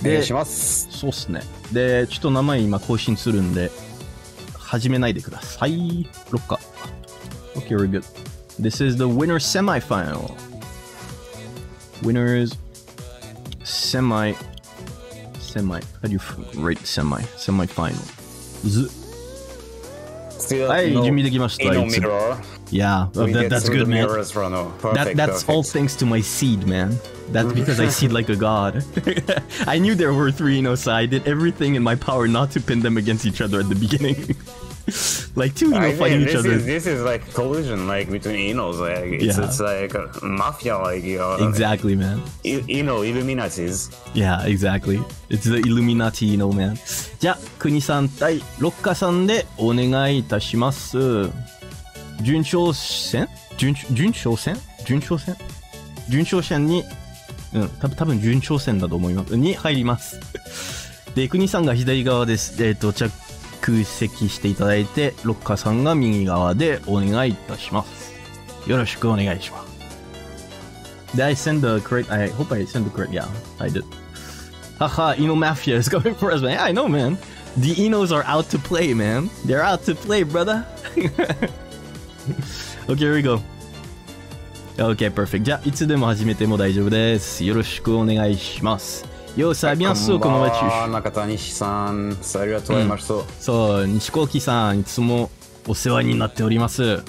お願いします。そうっすね。で、ちょっと名前今更新するんで、始めないでください。ロッカ。Okay, we're good. This is the winner semifinal. Winners semi semi. How do you rate semi? Semi-final. Z- Still はい、準備できました。いつ mirror. Yeah, we that, that's good, man. That, that's perfect. all thanks to my seed, man. That's mm-hmm. because I seed like a god. *laughs* I knew there were three, I-Nos, so I did everything in my power not to pin them against each other at the *laughs* beginning. *laughs* like two, you know, fighting each other. Is, this is like collision, like between I-Nos, Like it's, yeah. it's like mafia, like you know. Exactly, man. You e Illuminatis. Yeah, exactly. It's the Illuminati, you know, man. じゃあ、国さん対ロッカさんでお願いいたします。準挑戦準準挑戦準挑戦準挑戦に、うん、た多分準挑戦だと思います。に入ります。で、国さんが左側です。えっ、ーと、着席していただいて、ロッカーさんが右側でお願いいたします。よろしくお願いします。Did I send the correct? I hope I sent the correct. Yeah, I did. Haha, Eno Mafia is coming for us, man. Yeah, I know, man. The Enos are out to play, man. They're out to play, brother. Okay, here we go. Okay, perfect. じゃあ、いつでも始めても大丈夫です。よろしくお願いします。ようさびます、この街。中谷さんありがとうございました、そう、西高木さん、いつもお世話になっております。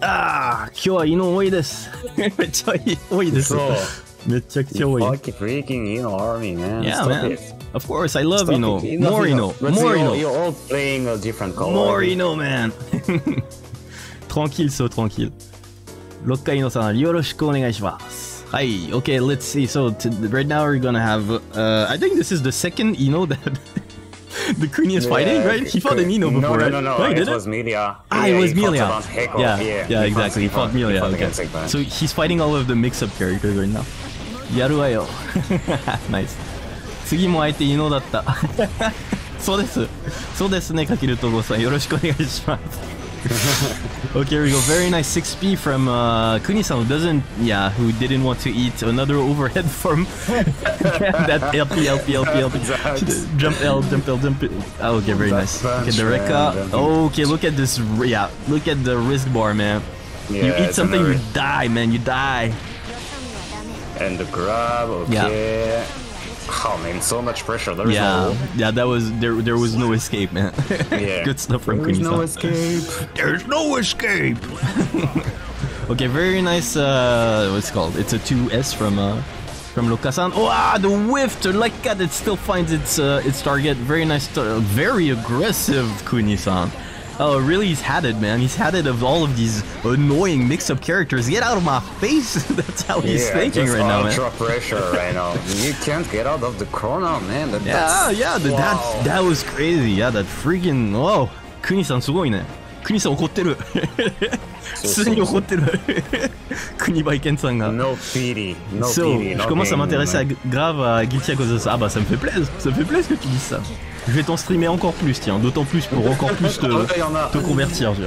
ああ、今日は犬多いです。めっちゃ多いです。めちゃくちゃ多い。Fucking freaking Ino army man Yeah, man. Of course, I love. Enough, More. But More Ino. you're all playing a different color More Ino, man. Tranquille, so tranquille. 六回のさん、よろしくお願いします。はい、okay, let's see. So, to, right now we're gonna have, uh, I think this is the second Ino that the Kuni is fighting, Yeah, right? He fought an Ino no, before, no, right? no, no, Right, it did was Milia. Ah, yeah, it was Heko. Yeah, yeah, exactly. He fought fought Okay. So he's fighting all of the mix-up characters right now. やるわよ。ナイス。次も相手イノだった。そうです。そうですね、かけるとごさん。よろしくお願いします。*laughs* okay, here we go. Very nice 6P from uh, Kuni-san, who doesn't, yeah, who didn't want to eat another overhead *laughs* from *laughs* that LP, LP, LP, LP. Jump L, jump L, jump it. Oh, okay, very nice. Okay, the Rekka. Okay, look at this. Yeah, look at the wrist bar, man. you eat something, you die, man. You die. And the grab, okay. Oh man, so much pressure. There's Yeah, no. yeah. That was there. There was no escape, man. Yeah. *laughs* Good stuff from There's Kuni-san. no escape. There's no escape. *laughs* okay, very nice. Uh, what's it called? It's a 2S from uh, from Rokka-san. Oh, ah, the whiff! Like that, it still finds its uh, its target. Very nice. very aggressive, Kuni-san. Oh, really? He's had it, man. He's had it of all of these annoying mix-up characters. Get out of my face! *laughs* That's how he's yeah, thinking just right now, man. ultra pressure right now. *laughs* You can't get out of the corner, man. That, Yeah, that's- yeah, the, wow. that that was crazy. Yeah, that freaking oh, クニさんすごいね。クニさん怒ってる。普通に怒ってる。クニバイケンさんが。 No pity, no So, pity. je no commence à game, m'intéresser à- man. grave à Guilty à cause de ça. Ah bah ça me fait plaisir, ça me fait plaisir que tu dises ça. Je vais t'en streamer encore plus, tiens, d'autant plus pour encore plus te, *laughs* il y en a. te convertir, je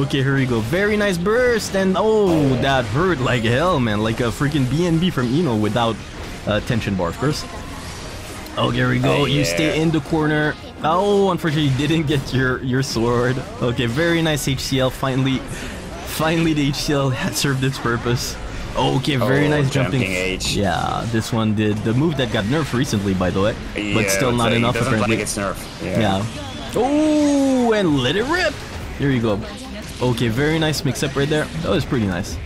okay, here we go. Very nice burst, and oh, that hurt like hell, man. Like a freaking BNB from I-No without uh, tension bar, of course. Oh, here we go. Oh, You stay in the corner. Oh, unfortunately, you didn't get your your sword. Okay, very nice HCL. Finally, finally, the HCL had served its purpose. Okay, very Oh, nice jumping. jumping. Yeah, this one did the move that got nerfed recently, by the way, but still not enough doesn't apparently. Like it's nerf. Yeah. Yeah. Oh, and let it rip. Here you go. Okay, very nice mix up right there. That was pretty nice.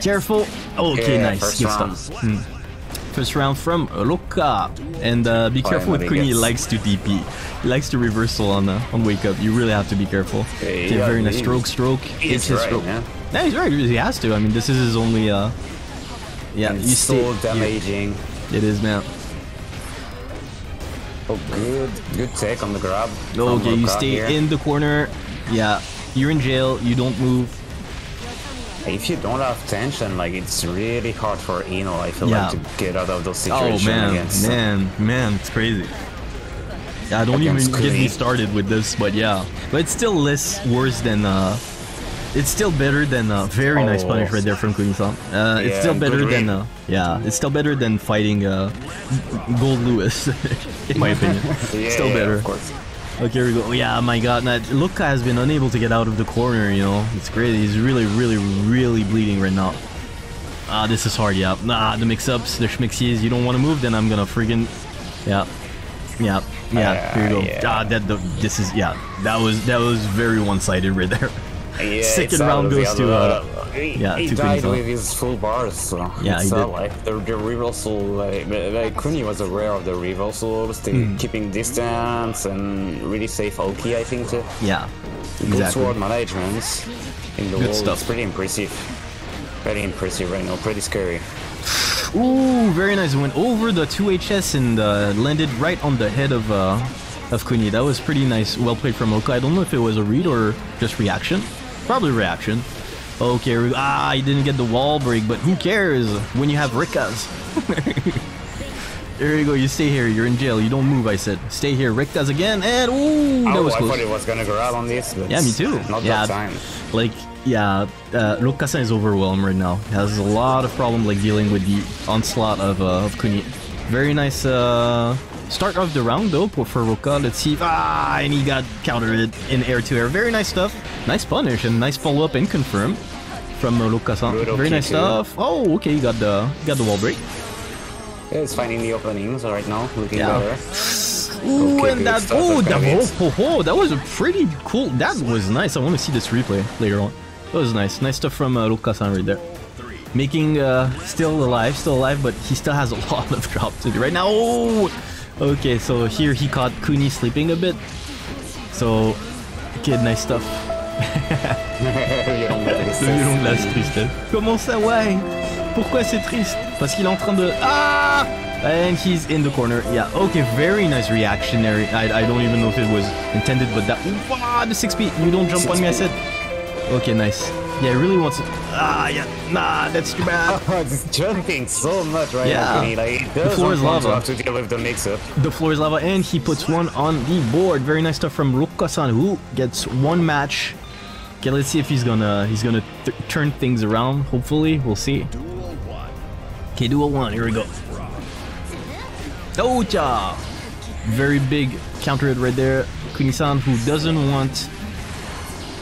Careful. Okay, Yeah, nice. first Good round. stuff. Hmm. First round from Rokka. And uh, be careful with Kuni. He likes to DP. He likes to reversal on uh, on wake up. You really have to be careful. Yeah, okay, very nice stroke, stroke. It's his right, stroke. yeah. No, he's right. He has to. I mean, this is his only. Uh, yeah, And you stay. damaging. It is, man. Oh, good, good take on the grab. Okay, you stay here. in the corner. Yeah, you're in jail. You don't move. If you don't have tension, like it's really hard for I-No, I feel Yeah. like, to get out of those situations. Oh man, against. man, man, it's crazy. Yeah, don't even get me started with this, but yeah, but it's still less worse than. uh It's still better than uh, very nice Oh. punish right there from Kuni-san. Uh, it's still better than uh, yeah, it's still better than fighting uh, Goldlewis, *laughs* in my opinion. Yeah, still yeah, better. Of course. Okay, here we go. Yeah, my god, that Rokka has been unable to get out of the corner, you know. It's great. He's really, really, really bleeding right now. Ah, this is hard, yeah. Nah, the mix-ups, the schmixies, you don't want to move, then I'm gonna friggin' Yeah. Yeah, yeah, here you go. yeah. Ah, that, the, this is, yeah, that was, that was very one-sided right there. *laughs* Yeah, Second it's out round of the goes to, other- uh, he, yeah, he to died Kuni-san. with his full bars. So Yeah, it's he uh, did. like the, the reversal. Like, like Kuni was aware of the reversals, the Hmm. keeping distance, and really safe Oki, I think. Too. Yeah, Good exactly. sword management in the Good wall. stuff. It's pretty impressive. Very impressive right now. Pretty scary. Ooh, very nice. Went over the 2HS and uh, landed right on the head of uh, of Kuni. That was pretty nice. Well played from Oka. I don't know if it was a read or just reaction. Probably reaction. Okay, ah, he didn't get the wall break, but who cares when you have Rikkas? *laughs* there you go. You stay here. You're in jail. You don't move. I said, stay here. Rikkas again, and ooh, that oh, was I close. thought it was gonna grab on this. Yeah, me too. Not yeah, that time. like yeah, uh, is overwhelmed right now. He has a lot of problem like dealing with the onslaught of uh, of Kuni. Very nice uh, start of the round though for Rokka. Let's see. If, ah, and he got countered in air to air. Very nice stuff. Nice punish and nice follow up and confirm from uh, Rokka-san. Good Very nice stuff. Oh, okay, you got the got the wall break. It's finding the openings right now. Looking Yeah. better. Ooh, Okay, and that oh, that oh, oh, oh, that was a pretty cool. That was nice. I want to see this replay later on. That was nice. Nice stuff from uh, Rokka-san right there. Making uh, still alive, still alive, but he still has a *laughs* lot of drop to do right now. Oh, okay. So here he caught Kuni sleeping a bit. So, kid, nice stuff. you don't get this. Le violon la tristesse. Comment ça, ouais Pourquoi c'est triste Parce qu'il est en train de... Ah And he's in the corner. Yeah, okay, very nice reactionary. I, I don't even know if it was intended, but that... Wow, the 6 feet. You don't jump on me, I said. Okay, nice. Yeah, he really wants it. Ah, yeah. Nah, that's too bad. *laughs* it's jumping so much right Yeah. now. Kuni. Like, it The doesn't floor is want to lava. have to deal with the mix-up. The floor is lava, and he puts one on the board. Very nice stuff from Rokka-san, who gets one match. Okay, let's see if he's gonna he's gonna th- turn things around. Hopefully, we'll see. Okay, duel one. Here we go. Ocha! Very big counter hit right there. Kuni-san, who doesn't want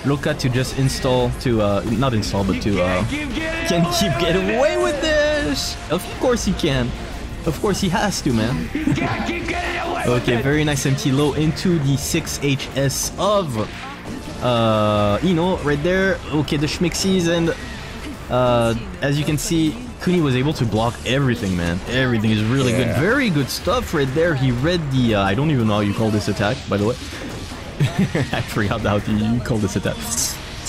Rokka to just install to uh not install but to uh can keep getting away with this. Of course he can. Of course he has to, man. Okay, very nice empty low into the 6HS of uh I-No right there. Okay, the Schmixies and uh as you can see, Kuni was able to block everything, man. Everything is really good. Very good stuff right there. He read the uh, I don't even know how you call this attack, by the way. *laughs* I forgot how you call this attack.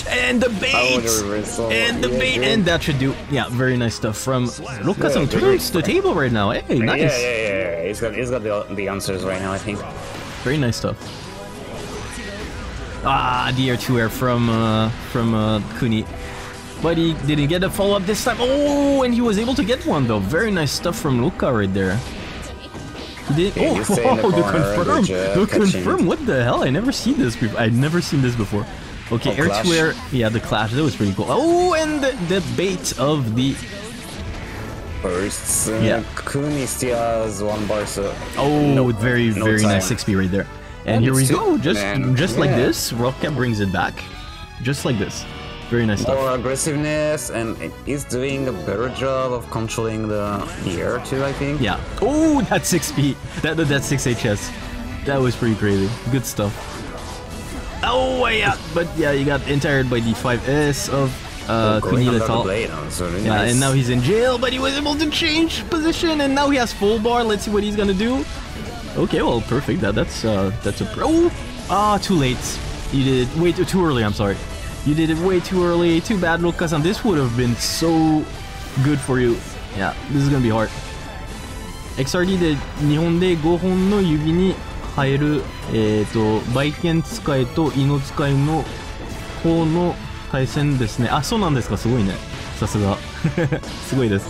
And the bait! And the Yeah, bait! good. And that should do. Yeah, very nice stuff from Lucas Yeah, on turns the table right now. Hey, nice. Yeah, yeah, yeah, yeah. He's got, he's got the, the answers right now, I think. Very nice stuff. Ah, the air to air from uh, from uh, Kuni. But he didn't get a follow up this time. Oh, and he was able to get one though. Very nice stuff from Rokka right there. Did. Yeah, *laughs* oh, stay the the confirm. The confirm. What the hell? I never seen this before. I've never seen this before. Okay, Oh, air clash. to air. Yeah, the clash. That was pretty cool. Oh, and the, the bait of the. First, uh, Yeah. Kuni still has one bar, so. Oh, No- very no very nice 6p right there. And here we go. Just man, just like this, Rockcap brings it back. Just like this. Very nice stuff. More aggressiveness, and he's doing a better job of controlling the, the air too, I think. Yeah. Oh, that 6p. That, that, that 6HS. That was pretty crazy. Good stuff. Oh, yeah. But yeah, you got entired by the 5S of uh, Going Kuni under the Lethal. blade, oh, so really Yeah, nice. and now he's in jail, but he was able to change position, and now he has full bar. Let's see what he's gonna do. Okay, well, perfect. That that's uh that's a pro. Ah, too late. You did it way too, too early. I'm sorry. You did it way too early. Too bad, Rokasan. This would have been so good for you. Yeah, this is gonna be hard. XRD で日本で5本の指に入る、えー、と売剣使いとイノ使いの方の対戦ですね。あそうなんですか？すごいね。さすが。*laughs* すごいです。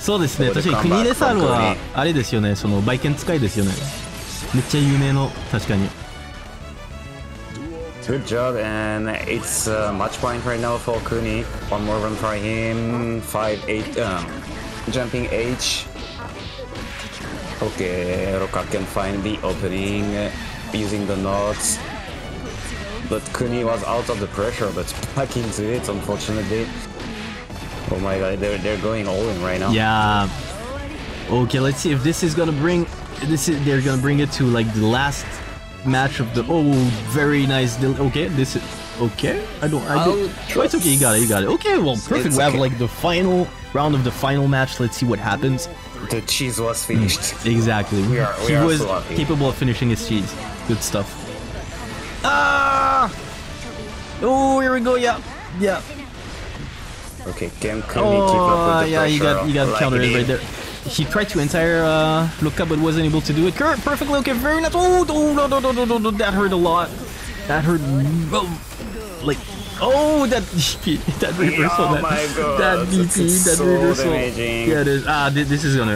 そうですね。確かに国でサルはあれですよね。その売剣使いですよね。めっちゃ有名の確かに Good job, and it's uh, match point right now for Kuni. One more run for him. Five, eight, um, jumping H. Okay, Rokka can find the opening uh, using the knots. But Kuni was out of the pressure, but *laughs* back into it, unfortunately. Oh my god, they're, they're going all in right now. Yeah. Okay, let's see if this is gonna bring this is they're gonna bring it to like the last match of the oh very nice del- okay this is okay. I don't I did, oh, it's okay you got it you got it. Okay well perfect. It's we have okay. like the final round of the final match. Let's see what happens. The cheese was finished. exactly. We are- we he are was so capable of finishing his cheese. Good stuff. Ah! Oh here we go yeah yeah. Okay, can Kuni keep up Oh, with the yeah, pressure? you got you got like countered right there. He tried to entire uh, look up, but wasn't able to do it. Kurt, perfectly okay, very nice. Oh, oh no, no, no, no, no, no, that hurt a lot. That hurt, oh, like, oh, that *laughs* that reversal, Oh that, my God, that DP, that so reversal. damaging. Yeah, it is. Ah, thi- this is gonna.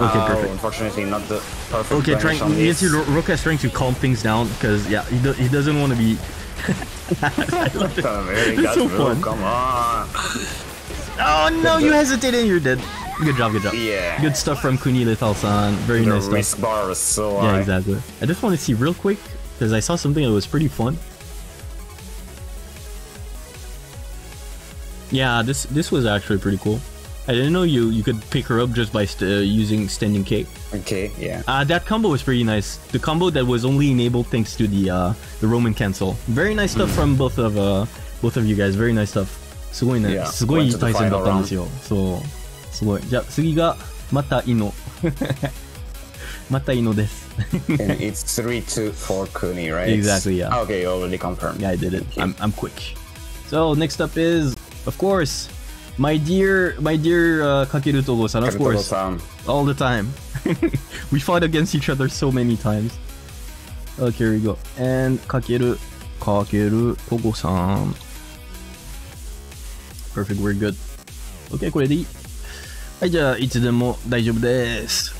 Okay, Oh, perfect. Unfortunately, not the perfect Okay, trying. on You this. see, Ro- Rokka is trying to calm things down because yeah, he, do, he doesn't want to be. I love it. Oh, It's so fun. Come on. Oh no, you hesitated and you're dead. Good job, good job. Yeah. Good stuff from Kuni Lethal-san. Very The nice stuff. risk bar was so Yeah, high. exactly. I just want to see real quick because I saw something that was pretty fun. Yeah, this this was actually pretty cool. I didn't know you you could pick her up just by st- uh, using standing K. Okay, yeah. Uh, that combo was pretty nice. The combo that was only enabled thanks to the uh, the Roman cancel. Very nice stuff from both of uh, both of you guys. Very nice stuff. すごいね。 Yeah, すごい went い to い the 対戦だ final ったんですよ。そう。 すごい。じゃあ次がまたイノ。またイノです。 and *laughs* it's 3-2 for Kuni, right? Exactly, yeah. Okay, you already confirmed. Yeah, I did it. I'm, I'm quick. So next up is, of course, my dear, my dear uh, Kakeru Togo-san. Of course, Karutogo-san. all the time. *laughs* we fought against each other so many times. Okay, here we go. And Kakeru, Kakeru Togo-san. Perfect, we're good. Okay, これでいい。 はい、じゃあ、いつでも大丈夫です。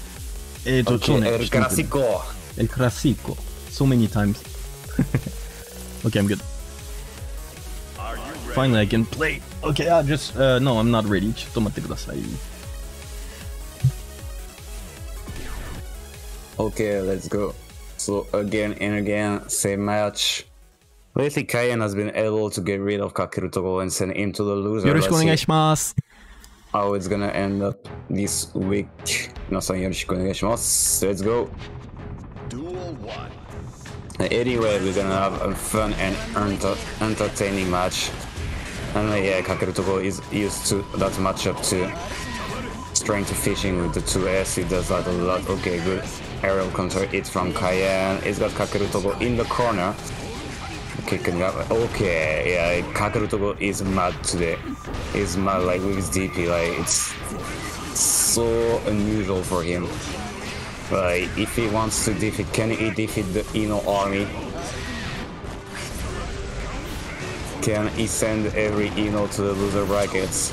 えっ、ー、と、去 Okay, El Clasico. El Clasico. So many times. *laughs* okay, I'm good. Finally, I can play. Okay, I just. Uh, no, I'm not ready. ちょっと待ってください。Okay, let's go. So again and again, same match. Lately, Kaien has been able to get rid of Kakeru Togo and send him to the loser. よろしくお願いします。how it's gonna end up this week 皆さんよろしくお願いします Let's go Anyway, we're gonna have a fun and entertaining match. And uh, yeah, Kakeru Togo is used to that matchup too. Strength fishing with the 2S, he does that a lot. Okay, good. Aerial counter, it's from Kaien. It's got Kakeru Togo in the corner. Kicking up. Okay, yeah, Kakeru Togo is mad today. He's mad like with his DP, like it's so unusual for him. Like, if he wants to defeat, can he defeat the I-No army? Can he send every I-No to the loser brackets?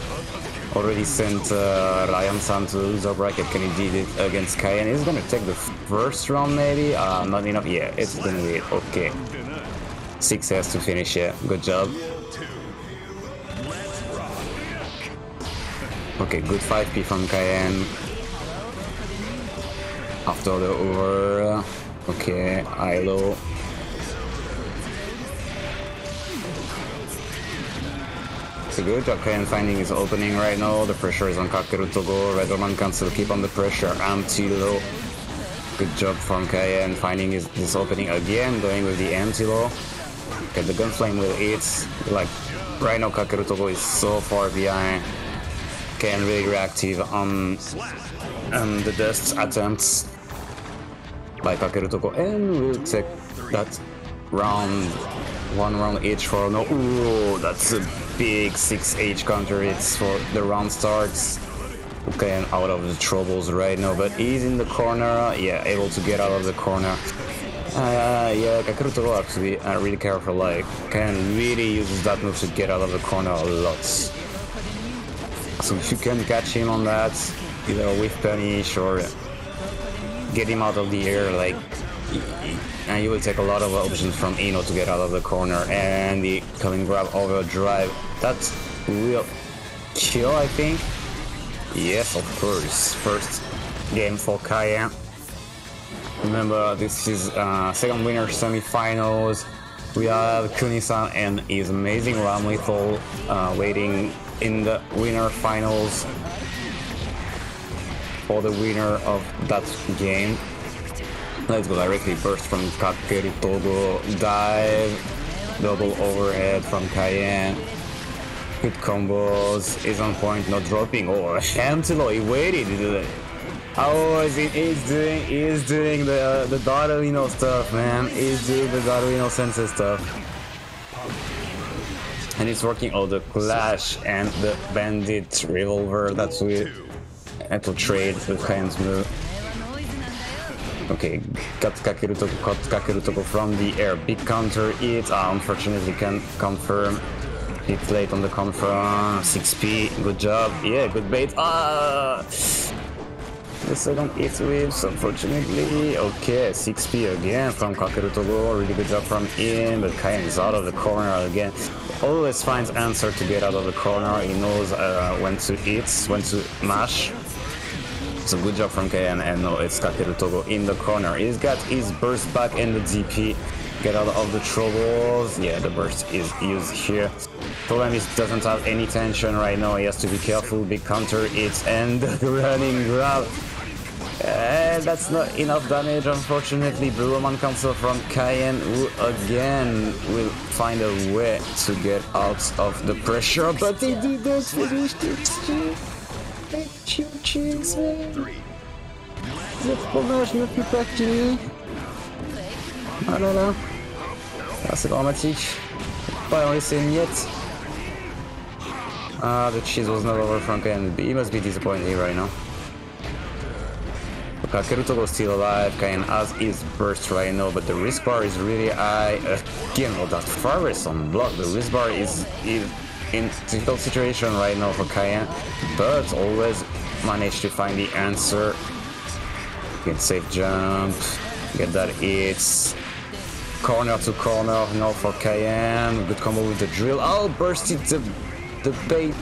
Already sent uh, Lion-san to the loser bracket. Can he do it against Kaien? He's gonna take the first round, maybe? Uh, not enough. Yeah, it's gonna be it. Okay. Six to finish it. Good job. Okay, good 5p from Kaien. After the over. Uh, okay, ILO. It's a good job Kaien finding his opening right now. The pressure is on Kakeru Togo. Redderman can still keep on the pressure. Anti-low. Good job from Kaien finding his, this opening again, going with the anti-low. Okay, the gunflame will hit. Like, right now is so far behind. And really reactive on um, the dust attempts by Kakeru Togo. And we'll take that round, one round each for no. Ooh, that's a big 6H counter hits for the round starts. Okay, and out of the troubles right now, but he's in the corner. Yeah, able to get out of the corner. Uh, yeah, Kakeru Togo have to be uh, really careful. Like, can really uses that move to get out of the corner a lot. So if you can catch him on that, either with punish or get him out of the air, like, and you will take a lot of options from I-No to get out of the corner and the coming grab over drive. That's real kill, I think. Yes, of course. First game for Kaya. Remember, this is uh, second winner semifinals. We have Kuni-san and his amazing Ramlethal uh, waiting in the winner finals for the winner of that game. Let's go directly first from Kakeru Togo, dive, double overhead from Kaien. Hit combos, is on point, not dropping. Oh, Hamtilo, he waited. Oh, is he, he's doing, he's doing the the Darwino stuff, man. He's doing the Darwino Sensei stuff. And it's working all the Clash and the Bandit Revolver. That's weird. had to trade with Kaien's move. Okay, got Kakeru Togo, got Kakeru Togo from the air. Big counter it, uh, unfortunately can confirm. Hit late on the confirm. 6p, good job. Yeah, good bait. Ah! The second hit waves, unfortunately. Okay, 6p again from Kakeru Togo. Really good job from him, but Kaien is out of the corner again. Always finds answer to get out of the corner. He knows uh, when to hit, when to mash. So good job from Kaien, and no, it's Kakeru Togo in the corner. He's got his burst back in the DP. Get out of the troubles. Yeah, the burst is used here. Problem is doesn't have any tension right now. He has to be careful. Big counter hits and *laughs* running grab. And that's not enough damage, unfortunately. Blue Roman cancel from Kaien, who again will find a way to get out of the pressure, but they did not finish the Le fromage ne peut pas finir. Ah là là. Ah, c'est dramatique. Pas laisser. Ah, the cheese was not over from Kaien. He must be disappointed right now. Kakeru Togo still alive, Kaien has is burst right now, but the risk bar is really high. Uh, again, oh, that Faris on block, the risk bar is, is in difficult situation right now for Kaien, but always manage to find the answer. Get safe jump, get that hits. Corner to corner now for Kaien. Good combo with the drill. Oh, bursted the, the bait.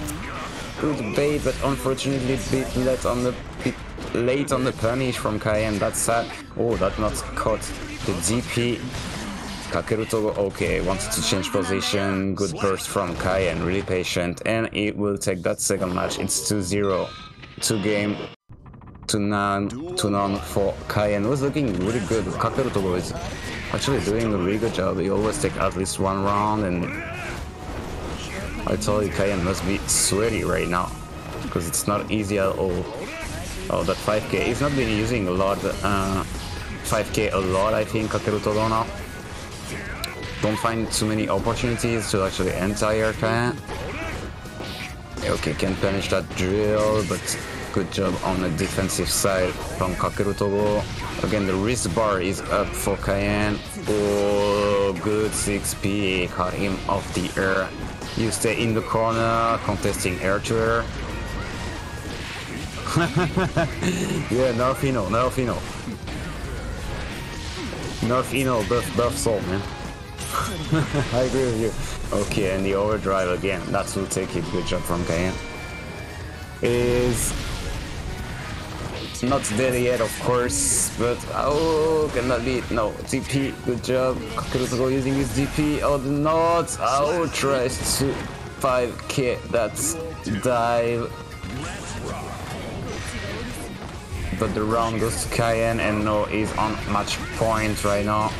Good bait, but unfortunately bit late on the late on the punish from Kaien. That's sad. Oh, that not caught the DP. Kakeru Togo, okay, wanted to change position. Good burst from Kaien, really patient. And it will take that second match. It's 2-0. Two game to none, to none for Kaien. Was looking really good. Kakeru Togo is actually doing a really good job. He always take at least one round and I told you Kaien must be sweaty right now because it's not easy at all. Oh, that 5k. He's not been using a lot, uh, 5k a lot, I think, Kakeru Togo now. Don't find too many opportunities to actually here, Kaien. Okay, can punish that drill, but good job on the defensive side from Kakeru Togo. Again, the wrist bar is up for Kaien. Oh, good 6p, caught him off the air. You stay in the corner, contesting air to air. yeah, Narfino, Narfino. Narfino, buff, buff Sol, man. *laughs* I agree with you. Okay, and the overdrive again. That's will take it. Good job from Kaien. Is not dead yet, of course, but oh, cannot be? No, DP. Good job. Kakeru Togo using his DP. Oh, the not. Oh, tries to 5k. That's dive. But the round goes to Kaien, and no, he's on match point right now.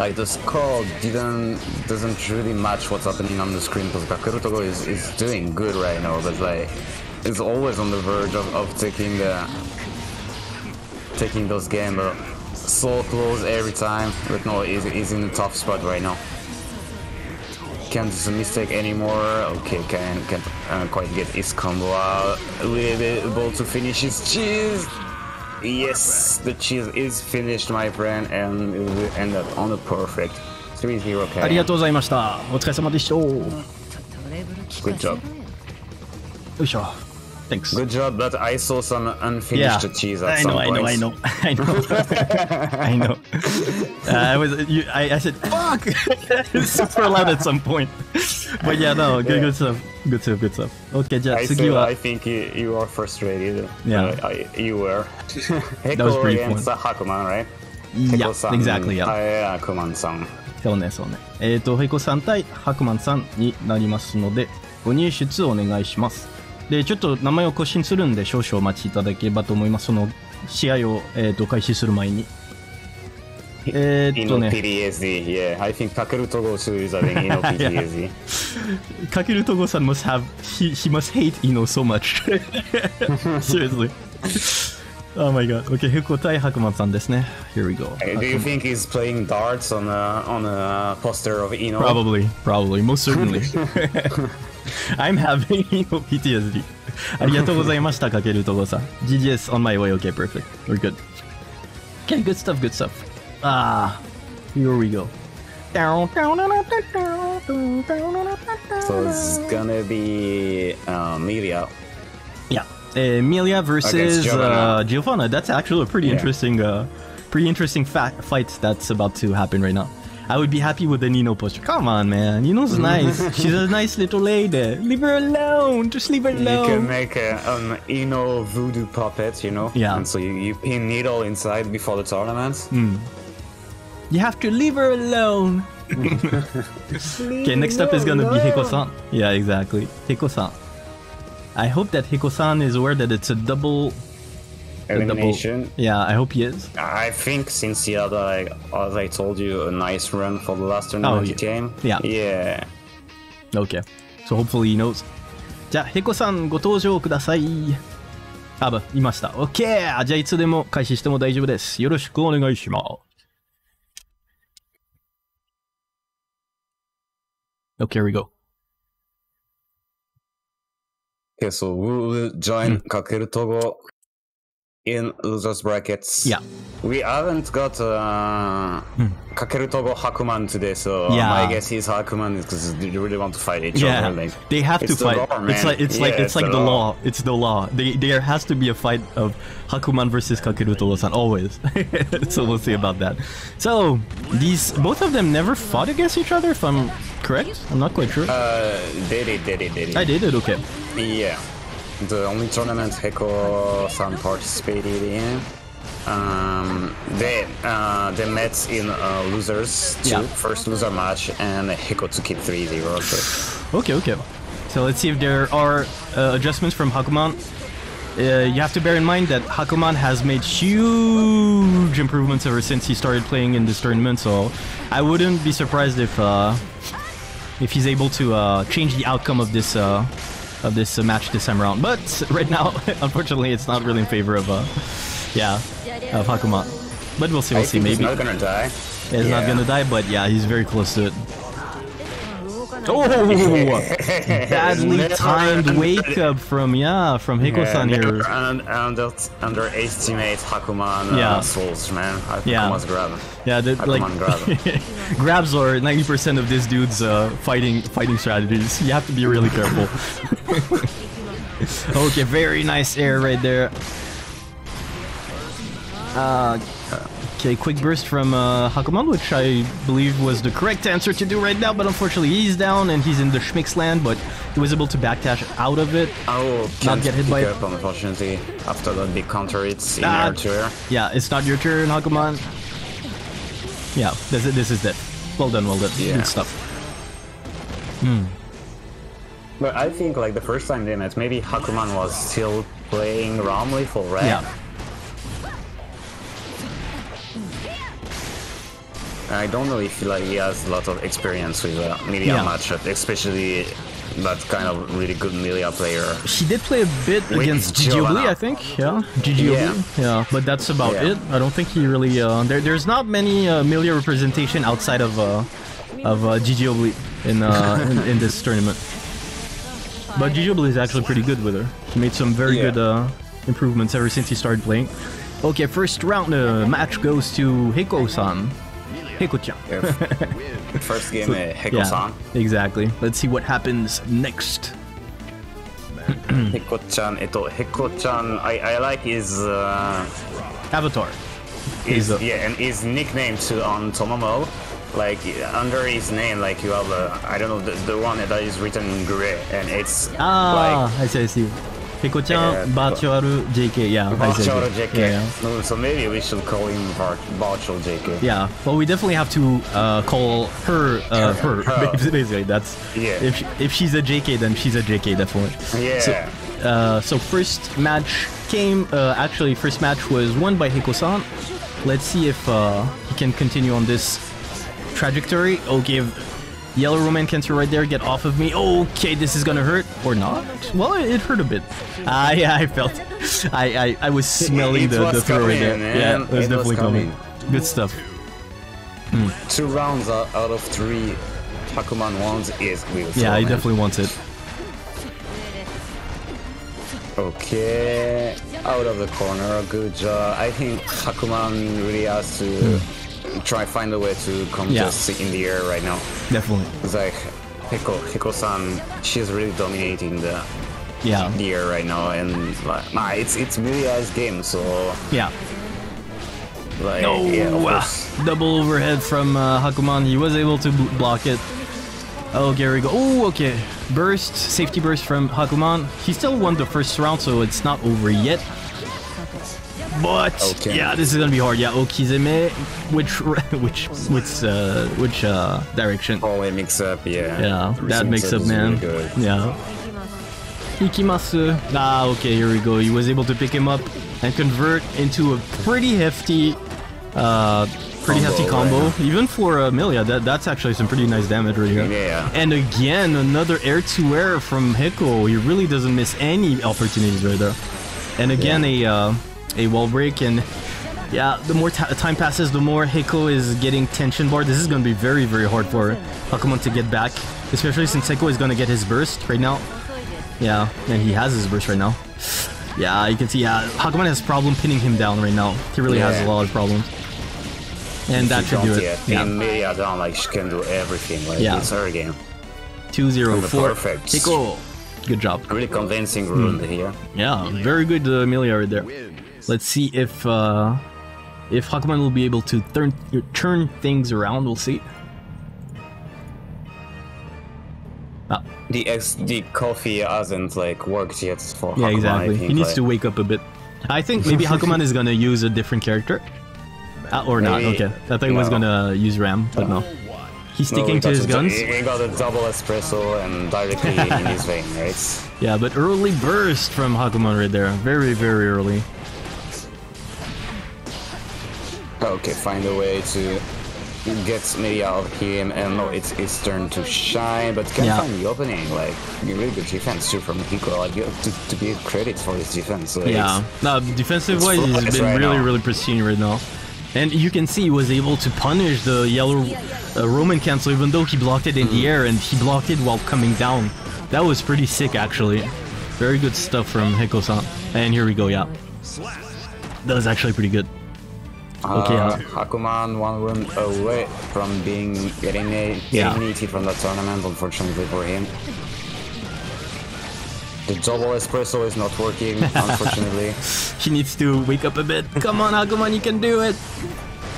like the score didn't doesn't really match what's happening on the screen because Kakeru Togo is, is doing good right now, but like is always on the verge of, of taking the taking those games, but so close every time. But no, he's, he's in a tough spot right now. Can't do a mistake anymore. Okay, can can't uh, quite get his combo out. Will be able to finish his cheese. Yes, the cheese is finished, my friend, and it will end up on a perfect 3-0 ありが KO. とうございました。お疲れ様でした。よちょっとレベル聞かせろよ いしょ。 Thanks. Good job, but I saw some Yeah, unfinished cheese at I some know, I point. know, I know, I know, I know. Uh, I was, you, I, I said, "Fuck!" super loud at some point. But yeah, no, good, good stuff, good stuff, good stuff. Okay, じゃあ I 次は I think you, you are frustrated. Yeah. Uh, I, you were. That was pretty fun. Hakuman, right? Yeah, exactly, yeah. はい Hakuman-san. そうね、そうね。えっ、と、ヘイコさん対ハクマンさんになりますので、ご入出お願いします。で、ちょっと名前を更新するんで、少々お待ちいただければと思います。その試合を、えー、と開始する前に。えー、っとね、PTSD, yeah. I think Kakeru Togo too is having Ino PTSD. かけるとごさん must have, he, he must hate Ino so much. Seriously. Oh my god. Okay, ヘイコ対ハクマンさんですね。Here we go. Uh, Do you think he's playing darts on a, on a poster of Ino? Probably, probably, most certainly. *laughs* I'm having PTSD. ありがとうございました、かけるとごさん。GGS on my way. Okay, perfect. We're good. Okay, good stuff, good stuff. Ah, here we go. So it's gonna be uh, Millia. Yeah, uh, Millia versus uh, That's actually a pretty yeah. interesting, uh, pretty interesting fight that's about to happen right now. I would be happy with the Nino poster. Come on, man. Nino's mm-hmm. nice. She's a nice little lady. Leave her alone. Just leave her alone. You can make a, an I-No voodoo puppet, you know? Yeah. And so you, you pin Needle inside before the tournament. Hmm. You have to leave her alone. *laughs* okay, next up is gonna be Hiko-san. Yeah, exactly. Hiko-san. I hope that Hiko-san is aware that it's a double. Elimination. Yeah, I hope he is. I think since he had, like, as I told you, a nice run for the last tournament Oh, yeah. came. Yeah. Yeah. Okay. So hopefully he knows. じゃあ、ヘコさんご登場ください。あ、ば、いました。OK! じゃあ、いつでも開始しても大丈夫です。よろしくお願いします。Okay, here we go. Okay, so we will join Kakeru Togo in losers brackets. Yeah. We haven't got uh, Kakeru Togo Hakuman today, so Hmm. Yeah. my guess is Hakuman because they really want to fight each Yeah, other. Like, they have to fight. law, it's like it's like Yeah, it's like the law. It's the law. They, there has to be a fight of Hakuman versus Kakeru Togo-san always. *laughs* so we'll see about that. So these both of them never fought against each other, if I'm correct. I'm not quite sure. Uh, they did, they did, they did. I did it. Okay. Yeah. The only tournament Heko-san participated in. Um, they uh, they met in uh, losers two, Yeah. first loser match, and Heko took it 3-0. So. Okay, okay. So let's see if there are uh, adjustments from Hakuman. Uh, you have to bear in mind that Hakuman has made huge improvements ever since he started playing in this tournament, so I wouldn't be surprised if uh, if he's able to uh, change the outcome of this uh, of this uh, match this time around. But right now, *laughs* unfortunately, it's not really in favor of uh, yeah of Hakuman. But we'll see, we'll I see. think he's Maybe not gonna die. he's Yeah. not gonna die, but yeah, he's very close to it. Oh, *laughs* badly timed wake up from yeah from Hikosan yeah, here. And under, underestimate Hakuman uh, yeah. souls, man. Hakuman's yeah. grab. Yeah, the, like grab. *laughs* grabs are ninety percent of this dude's uh, fighting fighting strategies. You have to be really careful. *laughs* okay, very nice air right there. Uh, okay, quick burst from uh, Hakuman, which I believe was the correct answer to do right now, but unfortunately he's down and he's in the Schmick's land, but he was able to backdash out of it. Oh, Not get hit by- up, unfortunately. After that big counter, it's in Ah. air to. Yeah, it's not your turn, Hakuman. Yeah, this is, this is it. Well done, well done. Yeah. Good stuff. But I think like the first time they met, maybe Hakuman was still playing Romley for red. Yeah. I don't know if like he has a lot of experience with uh, Millia Yeah. matchup, especially that kind of really good Millia player. She did play a bit With against Gigi. Obli, I think. Yeah, Gigi Yeah. Obli. Yeah, but that's about Yeah. it. I don't think he really. Uh, there, there's not many uh, Millia representation outside of uh, of uh, Gigi Obli in, uh, *laughs* in in this tournament. But Gigi Obli is actually pretty good with her. He made some very Yeah. good uh, improvements ever since he started playing. Okay, first round uh, match goes to Hiko-san. Hiko-chan. *laughs* First game so, at Hiko-san. Yeah, exactly. Let's see what happens next. *clears throat* Hiko-chan, Hiko-chan, I, I like his... Uh, Avatar. His, yeah, and his nickname to, on Tonamel. Like, under his name, like, you have, I don't know, the, the one that is written in gray, and it's Ah, like, I see, I see. Virtual JK. Yeah, like, I see, I Virtual see. JK. Yeah, yeah. So maybe we should call him Vir- Virtual JK. Yeah, well, we definitely have to uh, call her uh, her. Her. *laughs* Basically, that's Yeah. If she, if she's a JK, then she's a JK definitely. Yeah. So, uh, so first match came. Uh, actually, first match was won by Hiko-san. Let's see if uh, he can continue on this trajectory. Okay, yellow Roman cancer right there. Get off of me. Okay, this is gonna hurt or not? Well, it, hurt a bit. I ah, *laughs* yeah, I felt. I I, I was smelling the, was the throw right there. coming, Yeah, man. it was It was definitely coming. coming. Good stuff. Hmm. Two rounds out of three Hakuman ones is with Yeah, he definitely wants it. Okay, out of the corner, good job. I think Hakuman really has to hmm. Try find a way to contest in the air right now. Definitely. It's like Hiko, Hiko-san, she's really dominating the, Yeah. the air right now, and like, nah, it's it's Millia's game, so Yeah. like No, yeah, uh, double overhead from uh, Hakuman. He was able to block it. Oh, we go. Oh, okay. Burst, safety burst from Hakuman. He still won the first round, so it's not over yet. But Okay. yeah, this is gonna be hard. Yeah, Okizeme, which *laughs* which which uh which uh direction? Always mix up, yeah. Yeah, that Mix makes up, man. really. Yeah. Ikimasu. Ah, okay, here we go. He was able to pick him up and convert into a pretty hefty, uh, pretty Combo, hefty combo. right. Even for uh, Millia, that, that's actually some pretty nice damage right here. Yeah. And again, another air to air from Hiko. He really doesn't miss any opportunities right there. And again, a uh, a wall break and. Yeah, the more ti time passes, the more Hiko is getting tension bar. This is going to be very, very hard for Hakuman to get back, especially since Hiko is going to get his burst right now. Yeah, and he has his burst right now. Yeah, you can see, yeah, Hakuman has problem pinning him down right now. He really has a lot of problems. And that should do it. Yeah, pin Millia down, like she can do everything. Like Yeah. it's her game. 2-0 for Perfect. Hiko. Good job. Really convincing rune here. Yeah, very good uh, Amelia right there. Let's see if uh, if Hakuman will be able to turn turn things around. We'll see. Ah, The X, the coffee hasn't like worked yet for yeah, Hakuman, exactly. think, He needs like- to wake up a bit. I think maybe *laughs* Hakuman is gonna use a different character. Uh, or not, Maybe- okay. I thought he was gonna use Ram, but no. He's sticking he to his guns. He got a double espresso and directly *laughs* in his vein, right? Yeah, but early burst from Hakuman right there. Very, very early. Okay, find a way to get Millia out of him, and no, it's his turn to shine, but can't Yeah. find the opening. Like, really good defense too from Hiko. Like, you have to, to be credit for his defense. Like, Yeah, no, defensive wise, he's been right really, now. really pristine right now. And you can see he was able to punish the yellow uh, Roman cancel even though he blocked it in Mm. the air and he blocked it while coming down. That was pretty sick actually. Very good stuff from Hiko-san. And here we go, yeah. That was actually pretty good. Okay, Uh, uh, Hakuman one run away from being getting a- Yeah. eliminated from that tournament, unfortunately for him. The double espresso is not working, *laughs* unfortunately. He needs to wake up a bit. Come on, Hakuman, you can do it.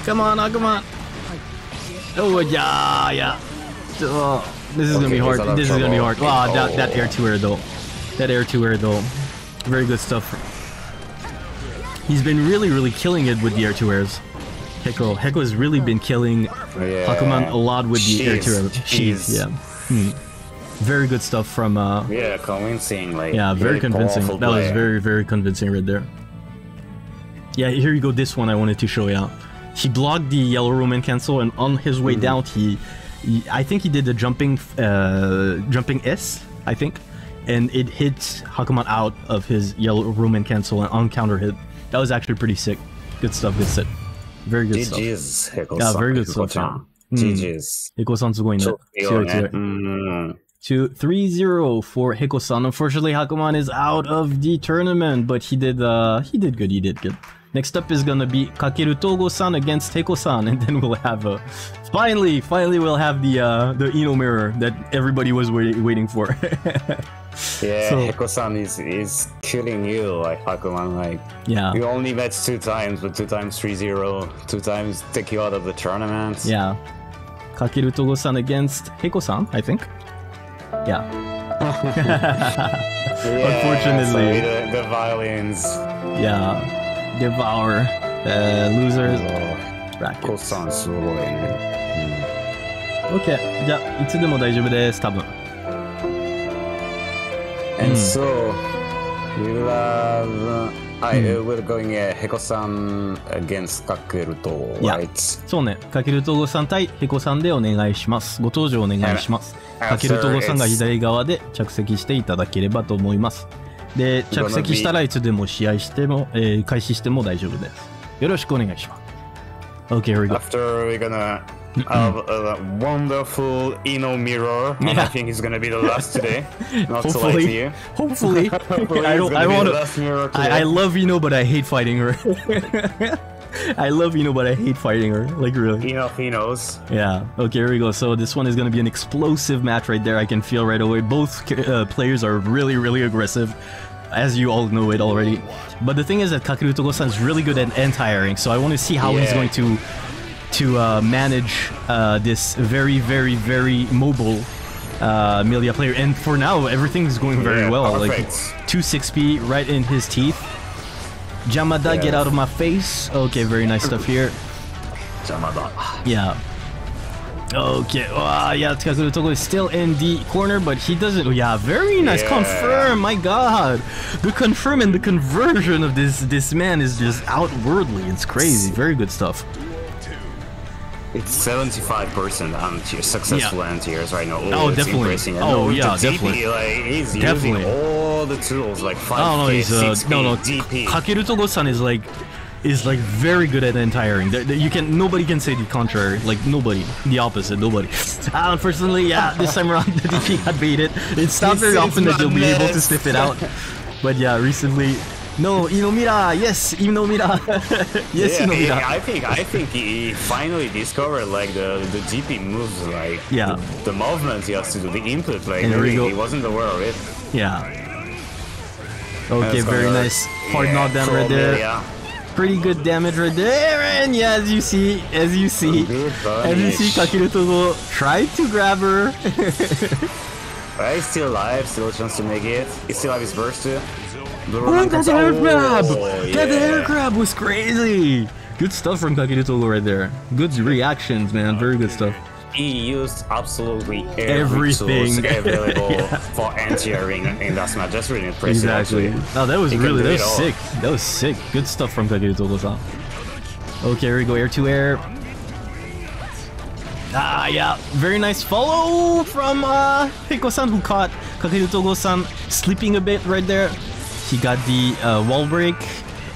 Come on, Hakuman. Oh, yeah, yeah. Oh, this is gonna be hard. he's out of This is gonna be hard. trouble. Wow, that, that Oh. air to air though. That air to air though. Very good stuff. He's been really, really killing it with the air to airs. Heko. Heko has really been killing Yeah. Hakuman a lot with the air to air. She's- She's, she's- yeah. Hmm. Very good stuff from uh, Yeah, convincing. Like, yeah, very convincing. powerful That was very, very convincing right there. Yeah, here you go. This one I wanted to show you. he blocked the yellow Roman cancel, and on his way down, he, he, I think he did the jumping, uh, jumping S, I think, and it hit Hakuman out of his yellow Roman cancel and on counter hit. That was actually pretty sick. Good stuff, good set. Very good stuff. GG's. Yeah, very good stuff. Hmm. GG's. Hiko san. Two three zero for Hikosan. Unfortunately, Hakuman is out of the tournament, but he did uh he did good. He did good. Next up is gonna be Kakeru Togo-san against Hiko-san, *laughs* and then we'll have a finally, finally we'll have the uh the I-No mirror that everybody was wait- waiting for. *laughs* Yeah, So- Heko-san is, is killing you, like Hakuman. Like, yeah, you only met two times, but two times 3-0, two times take you out of the tournament. yeah. Kakeru Togo-san against Hiko-san, I think. Yeah, *laughs* Yeah, Unfortunately. so the, the violins. yeah. Devour uh, losers bracket. コさんすごいね。OK じゃあいつでも大丈夫です多分 And Mm. so, will have... I uh, we're going uh, Heko-san against Kakeru to, Yeah. right? そうね、かけるとごさん対ヘコさんでお願いします。ご登場お願いします。かけるとごさんが左側で着席していただければと思います。で、着席したらいつでも試合しても、えー開始しても大丈夫です。よろしくお願いします。OK, here we go. After we're gonna have a wonderful Ino mirror, and I Yeah. think it's gonna be the last today. Not to lie to Hopefully, you. hopefully. Hopefully I don't. I want to. I, I love Ino, but I hate fighting her. I love I-No, but I hate fighting her. Like really. I-No he knows. Yeah. Okay, here we go. So this one is going to be an explosive match right there. I can feel right away. Both uh, players are really, really aggressive, as you all know it already. But the thing is that Kakeru Togo-san is really good at anti-airing, so I want to see how he's going to to uh, manage uh, this very, very, very mobile uh, Millia player. And for now, everything's going very Yeah, well. perfect. Like two 6p right in his teeth. Jamada, get out of my face. Okay, very nice stuff here. Jamada. Yeah. Okay, wow, yeah, Kakeru Togo is still in the corner, but he doesn't... Yeah, very nice. Yeah. Confirm, my god. The confirm and the conversion of this, this man is just outwardly. It's crazy. Very good stuff. It's 75% anti successful Yeah. anti-airs right now. Oh, it's definitely. Oh, yeah, definitely. Like, he's Definitely. all the tools, like 5K, I don't know. He's uh, 6P, no, no. DP. Kakeru Togo-san is like is like very good at anti-airing. You can nobody can say the contrary. Like nobody, the opposite. Nobody. Uh, *laughs* unfortunately, yeah, this time around *laughs* the DP got baited. It's not very often that you'll be able to sniff it out. *laughs* But yeah, recently. No, Inomira. Yes, Inomira. *laughs* yes, yeah, Inomira. yeah, I think I think he finally discovered like the the GP moves, like Yeah. the, the movements he has to do, the input. Like And there we really, he wasn't aware of it. Yeah. Okay, very gonna- nice. Hard yeah, knockdown right there. Yeah. Pretty good damage right there. And yeah, as you see, as you see, as you see. Kakeru tried to grab her. *laughs* Right, he's still alive, still a chance to make it. He still have his burst too. Oh, Roman that comes air out. grab! Oh, That air yeah. grab was crazy! Good stuff from Kakeru Togo right there. Good reactions, man. Very good stuff. He used absolutely every Everything. *laughs* available Yeah. for anti-airing in that match. That's really impressive. Exactly. Actually. No, that was He really that was all. sick. That was sick. Good stuff from Kakeru Togo-san. Okay, here we go. Air to air. Ah, yeah. Very nice follow from uh, Hiko-san who caught Kakeru Togo-san sleeping a bit right there. He got the uh, wall break.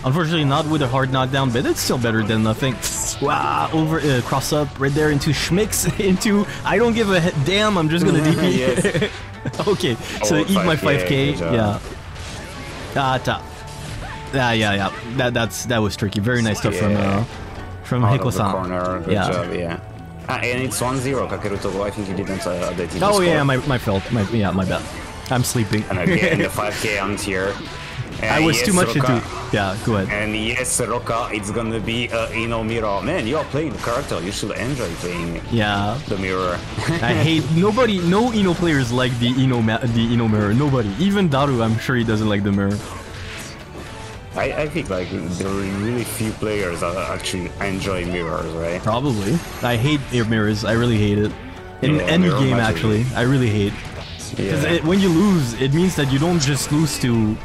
Unfortunately, not with a hard knockdown, but it's still better than nothing. Wow, over uh, cross up right there into Schmicks *laughs* into I don't give a damn. I'm just gonna *laughs* DP. Yes. *laughs* okay, so eat my 5K, 5k. good job. Yeah. Ah, ta. Yeah, yeah, yeah. That that's that was tricky. Very nice stuff from uh, Yeah. from of the Hiko-san. corner. Good Yeah. job, yeah. Ah, and it's 1-0 Kakeru Togo. I think you didn't uh, update Oh score. yeah, my my fault. My yeah, my bad. I'm sleeping. And again, the 5k anti-air. I was too much into. Yeah, go ahead. And yes, Rokka, it's gonna be uh, I-No Mirror. Man, you are playing the character. You should enjoy playing Yeah, the mirror. *laughs* I hate nobody. No I-No players like the I-No the I-No mirror. Nobody. Even Daru, I'm sure he doesn't like the mirror. I, I think like there are really few players that actually enjoy mirrors, right? Probably. I hate mirrors. I really hate it. In Yeah, any game, actually, I really hate. Because Yeah. when you lose, it means that you don't just lose to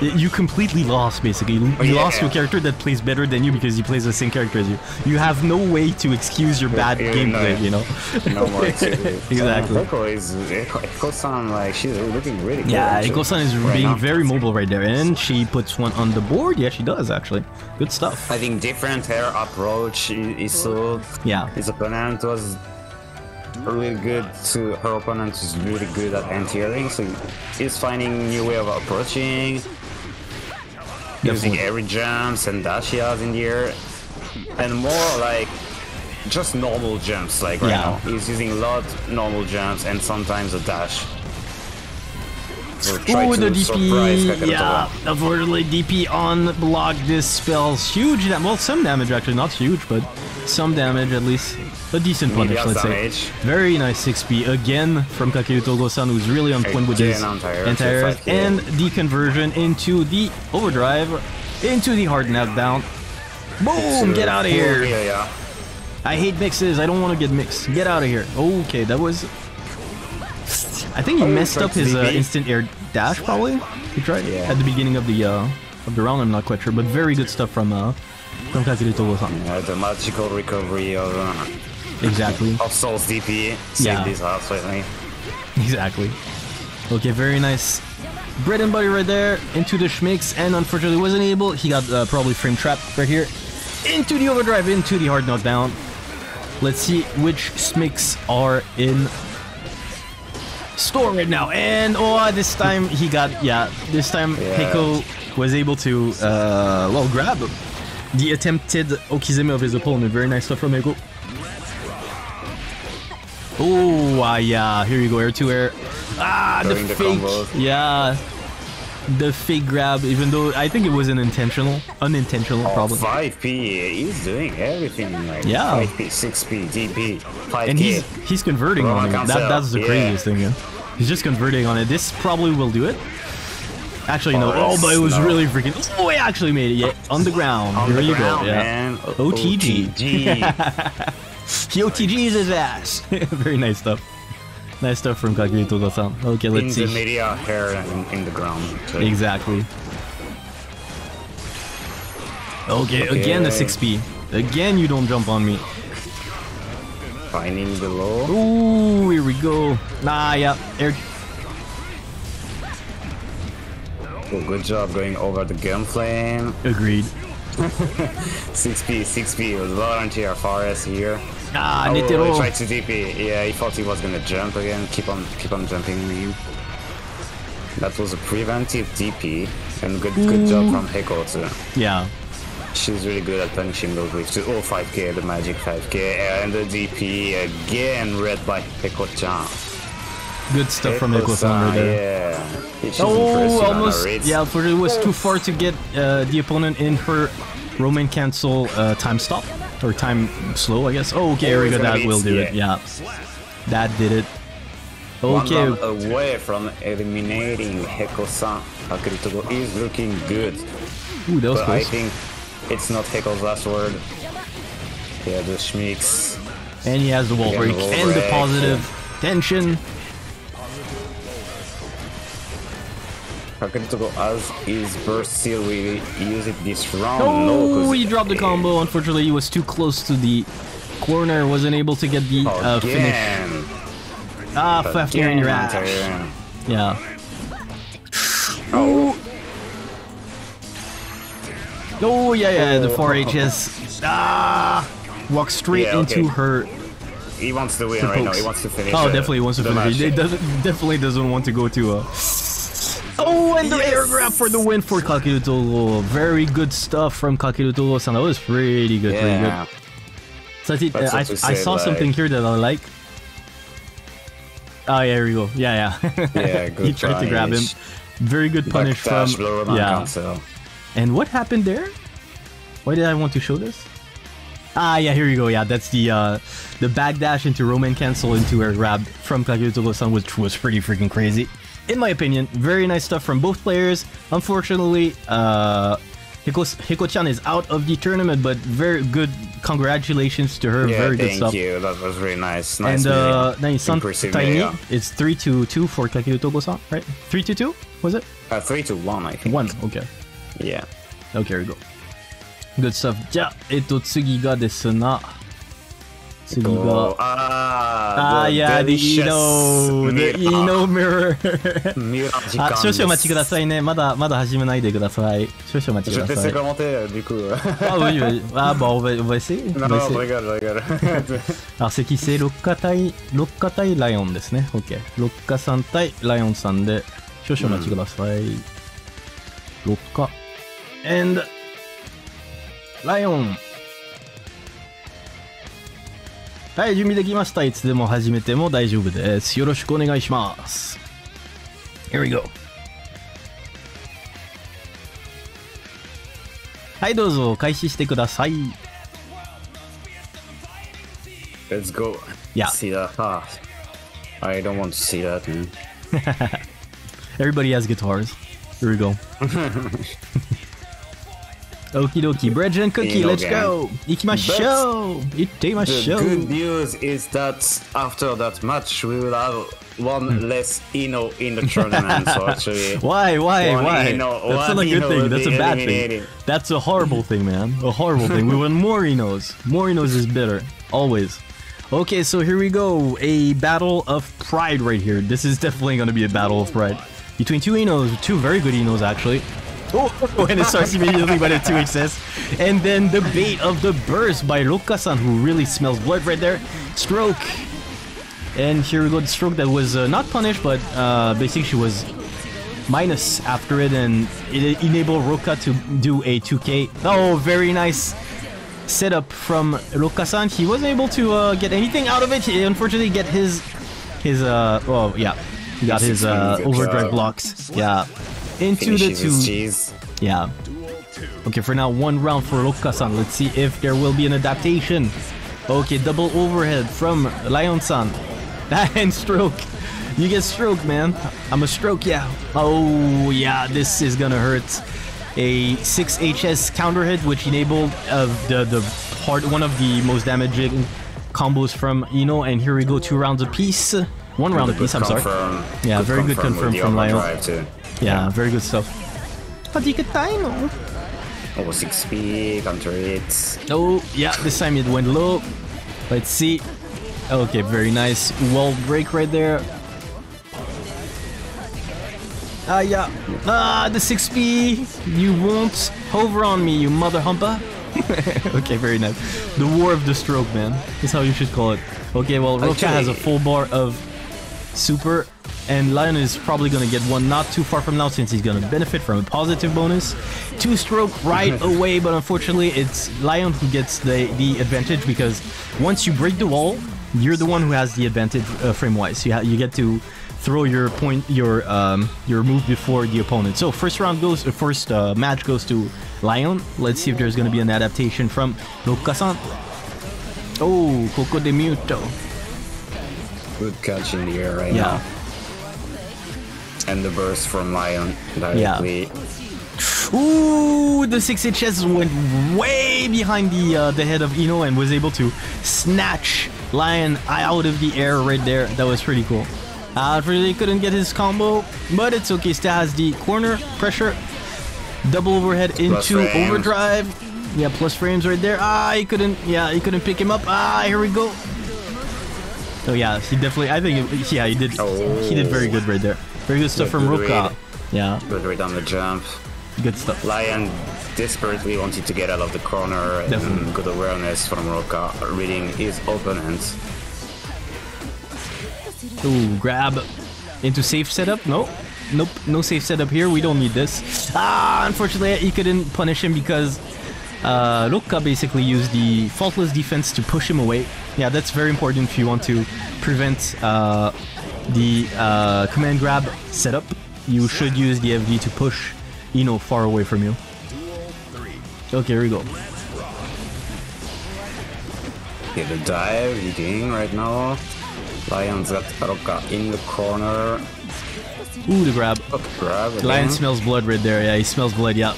you completely lost basically. You Oh, yeah, lost to a character that plays better than you because he plays the same character as you. You have no way to excuse your bad yeah, gameplay, no. you know. *laughs* No more excuses. *laughs* Exactly. Uh, Heko is Heko-san like she's looking really good. Yeah, Iko-san is right being now. very mobile right there, and she puts one on the board. Yeah, she does actually. Good stuff. I think different her approach is so. Yeah. His opponent was really good to her opponent is really good at anti-airing, so he's finding new way of approaching, using every jumps and dash he has in the air, and more like just normal jumps. Like right Yeah. now, he's using a lot normal jumps and sometimes a dash. So try Ooh, the DP. Kakaroto. Yeah, unfortunately, DP on block dispels huge damage. Well, some damage actually, not huge, but some damage at least. A decent punish, Medias let's damage. say. Very nice 6p again from Kakeru Togo-san, who's really on point with his Again, anti-air, anti-airs 5K. and the conversion into the overdrive, into the hard knockdown. Boom! Get out of here! Yeah, yeah. I hate mixes. I don't want to get mixed. Get out of here. Okay, that was. I think he Oh, messed up his uh, instant air dash. Probably he tried Yeah. at the beginning of the uh, of the round. I'm not quite sure, but very good stuff from uh, from Kakeru Togo-san. Uh, the magical recovery of, uh, Exactly, of Sol's DP saved Yeah. his house with me. exactly. Okay, very nice. Bread and butter right there into the schmicks, and unfortunately wasn't able. He got uh, probably frame trapped right here into the overdrive, into the hard knockdown. Let's see which schmicks are in store right now. And oh, this time he got yeah. This time Yeah. Heiko was able to uh, well grab the attempted Okizeme of his opponent. Very nice stuff from Heiko. Oh ah, yeah, here you go, air to air. Ah, the During the fake. combos. yeah, the fake grab. Even though I think it was an intentional, unintentional Oh, probably. 5p, he's doing everything. Like Yeah. 5p, 6p, DP, 5k. and he's he's converting Roman on it. That, that's the yeah. craziest thing. Yeah. He's just converting on it. This probably will do it. Actually, no. Oh, Oh, but it was no. really freaking. Oh, he actually made it. Yeah, on the ground. on Here the you ground, go. Yeah. man. OTG. OTG. *laughs* He OTG's his ass. *laughs* Very nice stuff. Nice stuff from Kakeru Togo-san. Okay, let's the see. media hair in, in the ground. So Exactly. Okay, again the Okay. 6p. Again, you don't jump on me. Finding below. Ooh, here we go. Nah, yeah. Air. Oh, good job going over the gun flame. Agreed. *laughs* 6p, 6p was volunteer Forest here. Ah, Oh, he Netero. tried to DP. Yeah, he thought he was gonna jump again. Keep on, keep on jumping him. That was a preventive DP, and good, good job from Heko too. Yeah. She's really good at punishing those waves too. Oh, 5k, the magic 5k, and the DP again, read by Heko-chan. Good stuff from Eko-san right there. Yeah. Oh, impressive on her almost. Yeah, for it was too far to get uh, the opponent in her Roman cancel uh, time stop or time slow, I guess. Oh, okay, here we go. That be- will do it. Yeah, that did it. Okay. round away from eliminating Heko-san. Kakeru Togo is looking good. Ooh, that was But I think it's not Heko's last word. Yeah, the Schmicks. And he has the wall break the and the positive tension. Kakeru Togo has his burst seal. We use it this round. Oh, no, he dropped the combo. Unfortunately, he was too close to the corner. Wasn't able to get the uh, finish. Ah, Fafnir in your ass. Yeah. Oh, Oh, yeah, yeah, the Oh. 4HS. *laughs* Ah! Walk straight Yeah, okay. into her. he wants to win right now. He wants to finish. Oh, the- definitely wants to finish. He doesn't, definitely doesn't want to go to a. Oh, and the Yes! air grab for the win for Kakiruto. Very good stuff from Kakiruto. San. That was pretty good, pretty Yeah. good. So uh, I, think- That's I, to I saw like- something here that I like. Oh, yeah, here we go. Yeah, yeah. Yeah, *laughs* good he tried to grab him. punish. Very good punish from. Backdash, blow Roman Yeah. cancel. And what happened there? Why did I want to show this? Ah, yeah, here you go. Yeah, that's the uh, the backdash into Roman cancel into air grab from Kageruto-san, which was pretty freaking crazy. In my opinion, very nice stuff from both players. Unfortunately, uh, Hiko, Hiko-chan is out of the tournament, but very good. Congratulations to her. Yeah, very good thank you. That was really nice. Nice And uh, meeting. nani, San Impressive Tiny, meeting. it's 3 to 2 for Togo-san, right? 3 to 2? Was it? Uh, three to one, I think. 1, okay. Yeah. Okay, うじゃ、えっと、次がですな。次が。ああ、や、リーノー。リノ・ミュー。あ、少々お待ちくださいね。まだ、まだ始めないでください。少々お待ちください。あ、もいいよ。あ、もう、覚えせ。なるほど、わかる、わか。あ、赤星六花対、六花対ライオンですね。OK。六花さん対ライオンさんで、少々お待ちください。六、花、and ライオン。はい、準備できました。いつでも始めても大丈夫です。よろしくお願いします。Here we go. はい、どうぞ、開始してください。Let's go. Yeah. See that? Ah, I don't want to see that, man. Everybody has guitars. Here we go. Okie dokie, bread and cookie, let's go! Ikimashou! Itemashou! The good news is that after that match we will have one hmm. less I-No in the tournament, so actually... *laughs* Why, why, why? I-No, that's not a good I-No thing, that's a bad thing. That's a horrible thing, man. A horrible thing. We want more I-Nos. More I-Nos is better. Always. Okay, so here we go. A battle of pride right here. This is definitely going to be a battle of pride. Between two I-Nos, two very good I-Nos actually. *laughs* Oh, and it starts immediately by the 2XS. And then the bait of the burst by Rokka-san, who really smells blood right there. Stroke. And here we go, the stroke that was uh, not punished, but uh, basically she was minus after it, and it enabled Rokka to do a 2K. Oh, very nice setup from Rokka-san. He wasn't able to uh, get anything out of it. He unfortunately get his his uh oh yeah, he got his uh, overdrive blocks. Yeah, into the two. cheese. Yeah. Okay, for now, one round for Rokka-san. Let's see if there will be an adaptation. Okay, double overhead from Lion-san. *laughs* And stroke. You get stroke, man. I'm a stroke, yeah. Oh, yeah, this is gonna hurt. A 6HS counter hit, which enabled uh, the, the hard, one of the most damaging combos from I-No. And here we go, two rounds apiece. One round apiece, I'm sorry. Confirm. Yeah, very good confirm from Lion. Overdrive. Yeah, very good stuff. Oh, 6p, counter hits. Oh, yeah, this time it went low. Let's see. Okay, very nice wall break right there. Ah, yeah. Ah, the 6P. You won't hover on me, you mother humper. *laughs* okay, very nice. The War of the Stroke, man. Is how you should call it. Okay, well, Rokka has a full bar of super, and Lion is probably gonna get one not too far from now since he's gonna benefit from a positive bonus. Two stroke right *laughs* away, but unfortunately, it's Lion who gets the, the advantage because once you break the wall, you're the one who has the advantage uh, frame wise. You, ha- you get to throw your point, your um, your move before the opponent. So first round goes, uh, first uh, match goes to Lion. Let's see if there's gonna be an adaptation from Rokka-san. Oh, Coco de Muto. Good catch in the air right Yeah. now. And the burst from Lion directly. Ooh, the 6HS went way behind the uh, the head of I-No and was able to snatch Lion out of the air right there. That was pretty cool. Uh, unfortunately, couldn't get his combo, but it's okay. Still has the corner pressure, double overhead into frames. overdrive. Yeah, plus frames right there. Ah, he couldn't. Yeah, he couldn't pick him up. Ah, here we go. Oh yeah, he definitely. I think. It, yeah, he did. He did very good right there. Very good stuff Yeah, from good Ruka. read. Yeah, Good read on the jump. good stuff. Lion desperately wanted to get out of the corner Definitely. and good awareness from Rokka reading his opponent. Ooh, grab into safe setup. No, nope, no safe setup here. We don't need this. Ah, unfortunately, he couldn't punish him because uh, Rokka basically used the faultless defense to push him away. Yeah, that's very important if you want to prevent uh, the uh, command grab setup. You should use the FD to push I-No far away from you. Okay, here we go. Okay, the dive leading right now. Lion's got Rokka in the corner. Ooh, the grab. Up grab again. Lion smells blood right there. Yeah, he smells blood. Yeah.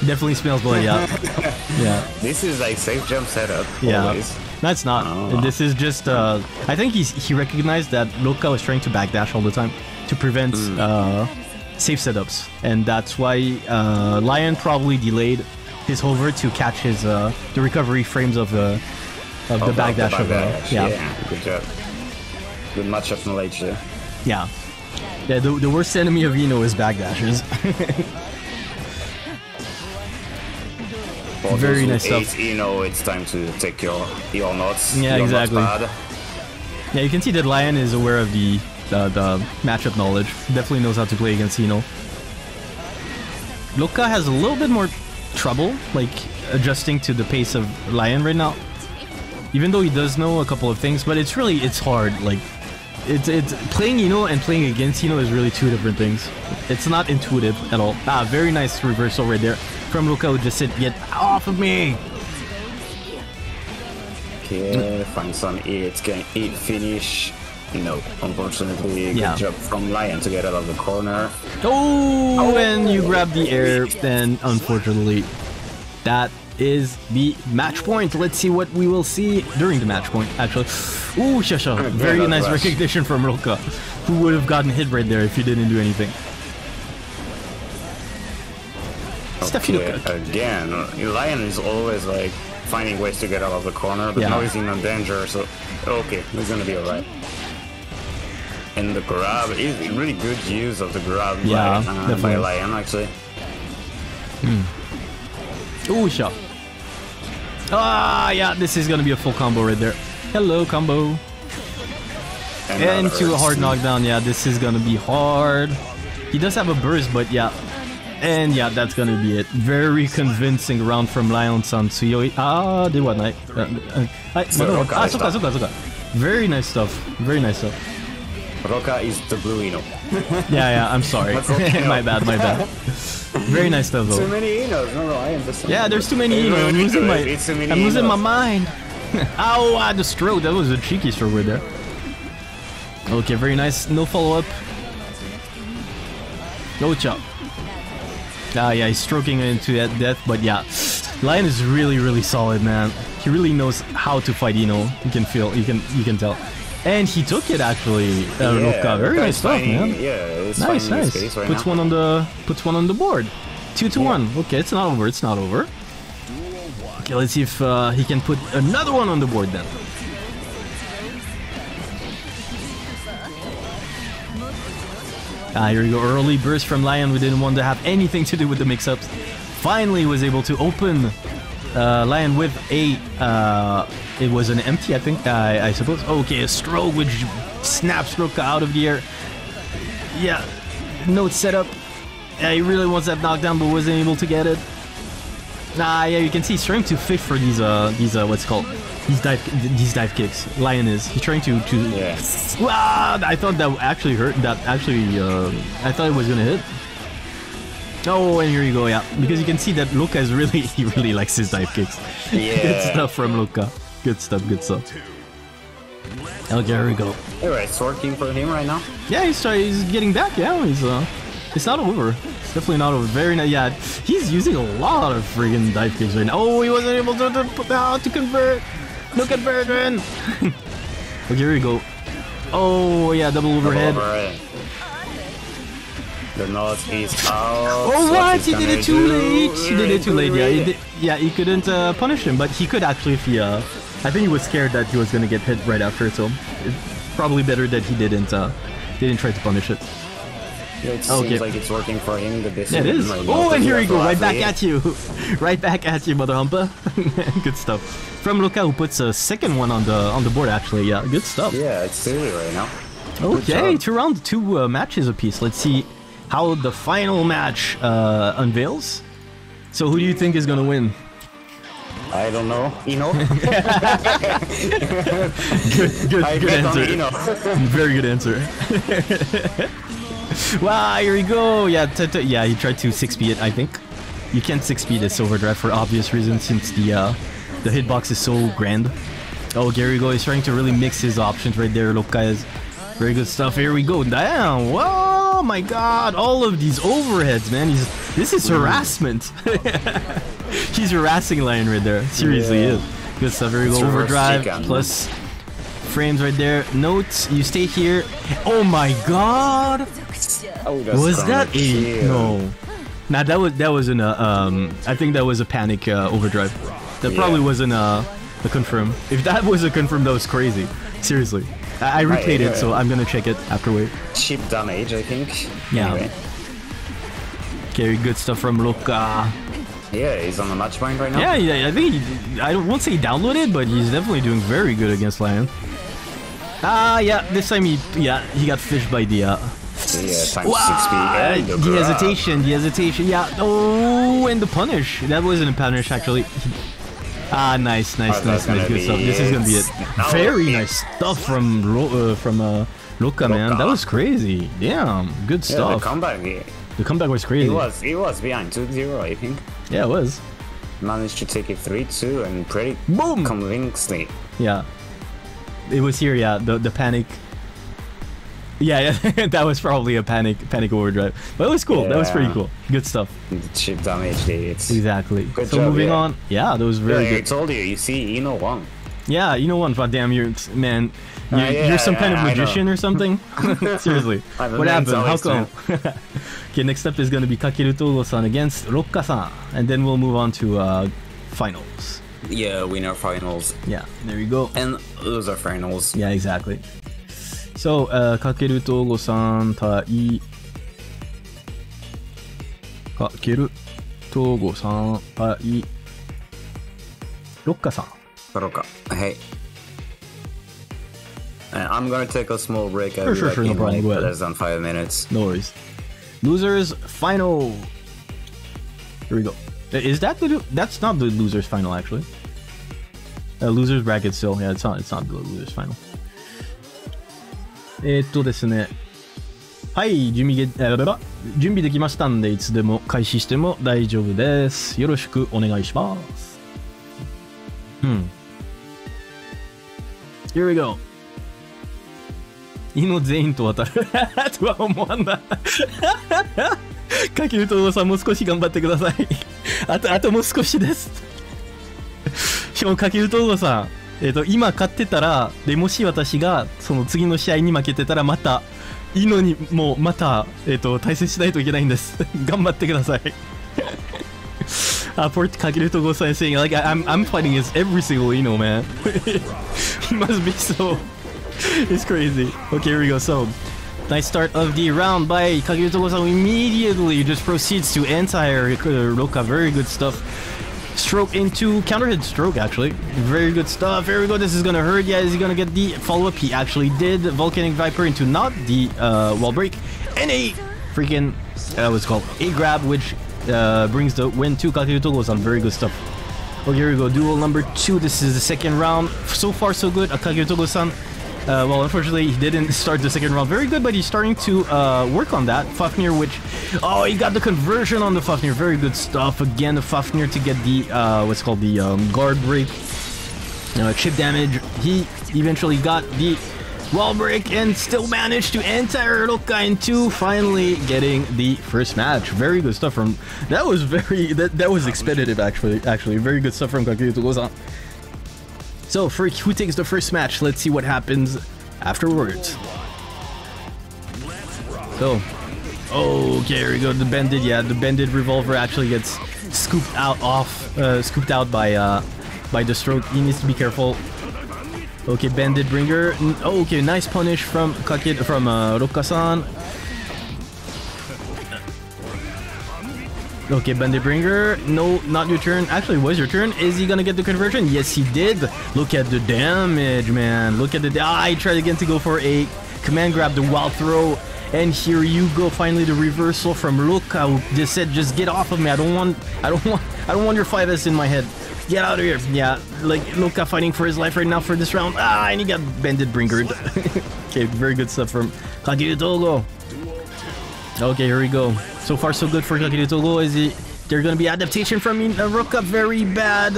Definitely smells blood. Yeah, *laughs* yeah, This is like safe jump setup. yeah. Always. That's not. Oh. This is just. Uh, I think he's he recognized that Loka was trying to backdash all the time to prevent Hmm. uh, safe setups, and that's why uh, Lion probably delayed his hover to catch his uh, the recovery frames of uh, of the Oh, backdash of uh, backdash, yeah. yeah. Good job. Good matchup knowledge there. Yeah. Yeah, the, the worst enemy of I-No is backdashers. *laughs* For Very nice stuff. You know, it's time to take your your notes. Yeah, your exactly. notepad. yeah, you can see that Lion is aware of the, the, the matchup knowledge. Definitely knows how to play against I-No. Loka has a little bit more trouble, like, adjusting to the pace of Lion right now. Even though he does know a couple of things, but it's really, it's hard, like, it's, it's, playing I-No and playing against I-No is really two different things. It's not intuitive at all. Ah, very nice reversal right there from Loka who just said, get off of me! Okay, find some eight, can eight finish. No, unfortunately, Yeah. good job from Lion to get out of the corner. Oh, and you grab the air, then unfortunately, that is the match point. Let's see what we will see during the match point, actually. Ooh, Shasha. Very nice rush. recognition from Rokka, who would have gotten hit right there if he didn't do anything. Okay, again, Lion is always like finding ways to get out of the corner, but Yeah. now he's in a danger, so okay, he's gonna be alright. And the grab is really good use of the grab Yeah, by, uh, by. Lion actually. Ooh, shot. Ah, yeah, this is gonna be a full combo right there. Hello, combo. And, And to a hard knockdown, yeah, this is gonna be hard. He does have a burst, but yeah. And yeah, that's gonna be it. Very convincing round from Lion San Tsuyoi. Ah, they won, right? Uh, uh, uh, So, no, no, okay, ah. Very nice stuff. Very nice stuff. Rokka is the blue I-No. *laughs* Yeah, yeah, I'm sorry. That's *laughs* okay. *laughs* my bad, my bad. Very nice stuff, Too many I-Nos. No, no, I understand. Yeah, there's too many. It's You know, I'm ridiculous. losing my, It's too many I'm losing my mind. Ow, ah, the stroke. That was a cheeky stroke right there. Okay, very nice. No follow up. No chop. Ah, yeah, he's stroking into that death, but yeah. Lion is really, really solid, man. He really knows how to fight I-No. You can feel, you can, you can tell. And he took it actually. Uh, Yeah, Rokka. Very nice stuff, finding- man. Yeah, it's Nice, nice. right puts now. one on the puts one on the board. Two to one. Okay, it's not over. It's not over. Okay, let's see if uh, he can put another one on the board then. Ah, here we go. Early burst from Lion. We didn't want to have anything to do with the mix-ups. Finally, was able to open uh, Lion with a. Uh, it was an empty, I think. I, I suppose. Okay, a stroke which snaps Rokka out of the air. Yeah, note setup. Yeah, he really wants that knockdown, but wasn't able to get it. Nah, yeah, you can see he's trying to fit for these uh these uh what's it called these dive these dive kicks. Lion is he's trying to to. Yeah. Wow, I thought that actually hurt. That actually uh, I thought it was gonna hit. Oh, and here you go, yeah, because you can see that Luca is really *laughs* he really likes his dive kicks. *laughs* good Yeah. stuff from Luca. Good stuff. Good stuff. Okay, here we go. Alright, it's working for him right now. Yeah, he's try- he's getting back. Yeah, he's uh, it's not over. It's definitely not over. Very nice. Yeah, he's using a lot of friggin' dive kicks right now. Oh, he wasn't able to to, out to convert. No conversion. okay, here we go. Oh yeah, double overhead. Overhead. The nose is out. Oh what? He did it too do late. He did it too late. Yeah, he did, yeah, he couldn't uh, punish him, but he could actually if he. Uh, I think he was scared that he was gonna get hit right after, so it's probably better that he didn't. Uh, didn't try to punish it. It Okay. seems like it's working for him. The Yeah, it is. right Oh, and here he go, right back at you, *laughs* right back at you, mother humper. *laughs* good stuff from Luca, who puts a second one on the on the board. Actually, yeah, good stuff. Yeah, it's silly right now. okay, two round, two uh, matches apiece. Let's see how the final match uh, unveils. So, who do you think is gonna win? I don't know. You know? *laughs* Good, good, I good bet on answer. I-No. *laughs* Very good answer. *laughs* wow, here we go. Yeah, t- t- yeah, he tried to six speed it. I think you can't six speed this overdrive for obvious reasons since the uh, the hitbox is so grand. Oh, here we go. He's trying to really mix his options right there. Look, guys, very good stuff. Here we go. Damn. Whoa. Oh my god, all of these overheads, man. He's this is harassment. *laughs* He's harassing Lion right there. Seriously, Yeah. is. Good stuff. Very low overdrive plus frames right there. Notes, you stay here. Oh my god. Oh, Was that a no? Nah, that was that wasn't a um. I think that was a panic uh, overdrive. That probably Yeah. wasn't a, a confirm. If that was a confirm, that was crazy. Seriously, I, I replayed it, so. I'm gonna check it afterward. Cheap damage, I think. Yeah. Anyway. Okay, good stuff from Luca. Yeah, he's on the match point right now. Yeah, yeah, I think he, I won't say he downloaded, but he's definitely doing very good against Lion. Ah, yeah, this time he yeah he got fished by the uh, Yeah, times Wow, 6 and the the hesitation, the hesitation, yeah. Oh, and the punish. That wasn't a punish, actually. Ah, nice, nice, Oh, nice, nice. Good stuff. This is gonna be it. No, Very it- nice stuff from Ro- uh, from uh, Luca, man. That was crazy. Damn, good Yeah, the stuff. comeback, he, the comeback was crazy. he was he was behind 2-0, I think. Yeah, it was. Managed to take it 3-2 and pretty Boom. convincingly. Yeah, it was here. Yeah, the the panic. Yeah, yeah, *laughs* that was probably a panic panic overdrive, but it was cool. That was pretty cool. Good stuff. The cheap damage, it's... Exactly. Good so job, moving yeah. on. Yeah, that was very Yeah, I good. told you, you see, I-No won. Yeah, you know what? God damn, you're man. You're, Uh, yeah, you're some kind of I- I know. magician or *laughs* something. *laughs* Seriously, what happened? How come? *laughs* okay, next up is gonna be Kakeru Togo-san against Rokka-san, and then we'll move on to uh, finals. Yeah, winner finals Yeah, there you go. and those are finals. Yeah, exactly. So, uh, Kakeru Togo-san 対 Kakeru Togo-san 対 Rokka-san. Baroka. Hey. Uh, I'm gonna take a small break. I'll Sure, be sure, back sure, no in problem, like go ahead. less than five minutes. No worries. Losers final. Here we go. I- Is that the that's not the losers final actually? Uh, losers bracket still. Yeah, it's not. It's not the losers final. えーっとですね。はい、準備げ、えー準備できましたんで、いつでも開始しても大丈夫です。よろしくお願いします。うん。Here we go. 犬全員と渡る *laughs* とは思わんな。かけるとさんもう少し頑張ってください。あと、あともう少しです。しかもかけるとさん、えっ、ーと、今勝ってたら、で、もし私がその次の試合に負けてたら、また、犬にもうまた、えっ、と、対戦しないといけないんです。*laughs* 頑張ってください。Uh, poor Kakiruto Gosai saying, like, I- I'm, I'm fighting against every single Ino, man. he must be so. *laughs* It's crazy. Okay, here we go. So, nice start of the round by Gosai. Immediately just proceeds to anti-air uh, Rokka. Very good stuff. Stroke into counter hit stroke, actually. Very good stuff. Here we go. This is gonna hurt. Yeah, is he gonna get the follow up? He actually did. Volcanic Viper into not the uh, wall break. And a freaking, uh, what's called? A grab, which uh, brings the win to Kakiruto on Very good stuff. Okay, here we go. Duel number two. This is the second round. So far, so good. Kakiruto-san. Uh, well, unfortunately, he didn't start the second round very good, but he's starting to uh, work on that. Fafnir, which... Oh, he got the conversion on the Fafnir. Very good stuff. Again, the Fafnir to get the, uh, what's called the um, guard break. Uh, chip damage. He eventually got the wall break and still managed to enter Rokka into finally getting the first match. Very good stuff from... That was very... That, that was expeditive, actually. Actually, very good stuff from Kakeru Togo-san. So, for who takes the first match, let's see what happens afterwards. So, okay, here we go. The bended, yeah, the Bandit Revolver actually gets scooped out off, uh, scooped out by uh, by the stroke. He needs to be careful. Okay, Bandit Bringer. Oh, okay, nice punish from Kakid from uh, Rokka-san. Okay, Bandit Bringer. No, not your turn. Actually, was your turn. Is he gonna get the conversion? Yes, he did. Look at the damage, man. Look at the. Ah, he tried again to go for a command grab, the wild throw. And here you go. Finally, the reversal from Luka. Just said, just get off of me. I don't want. I don't want. I don't want your 5S in my head. Get out of here. Yeah, like Luka fighting for his life right now for this round. Ah, and he got Bandit Bringered. *laughs* okay, very good stuff from Kakeru Togo. Okay, here we go. So far, so good for Kakeru Togo. Is it? They're gonna be adaptation from uh, Ruka. Very bad.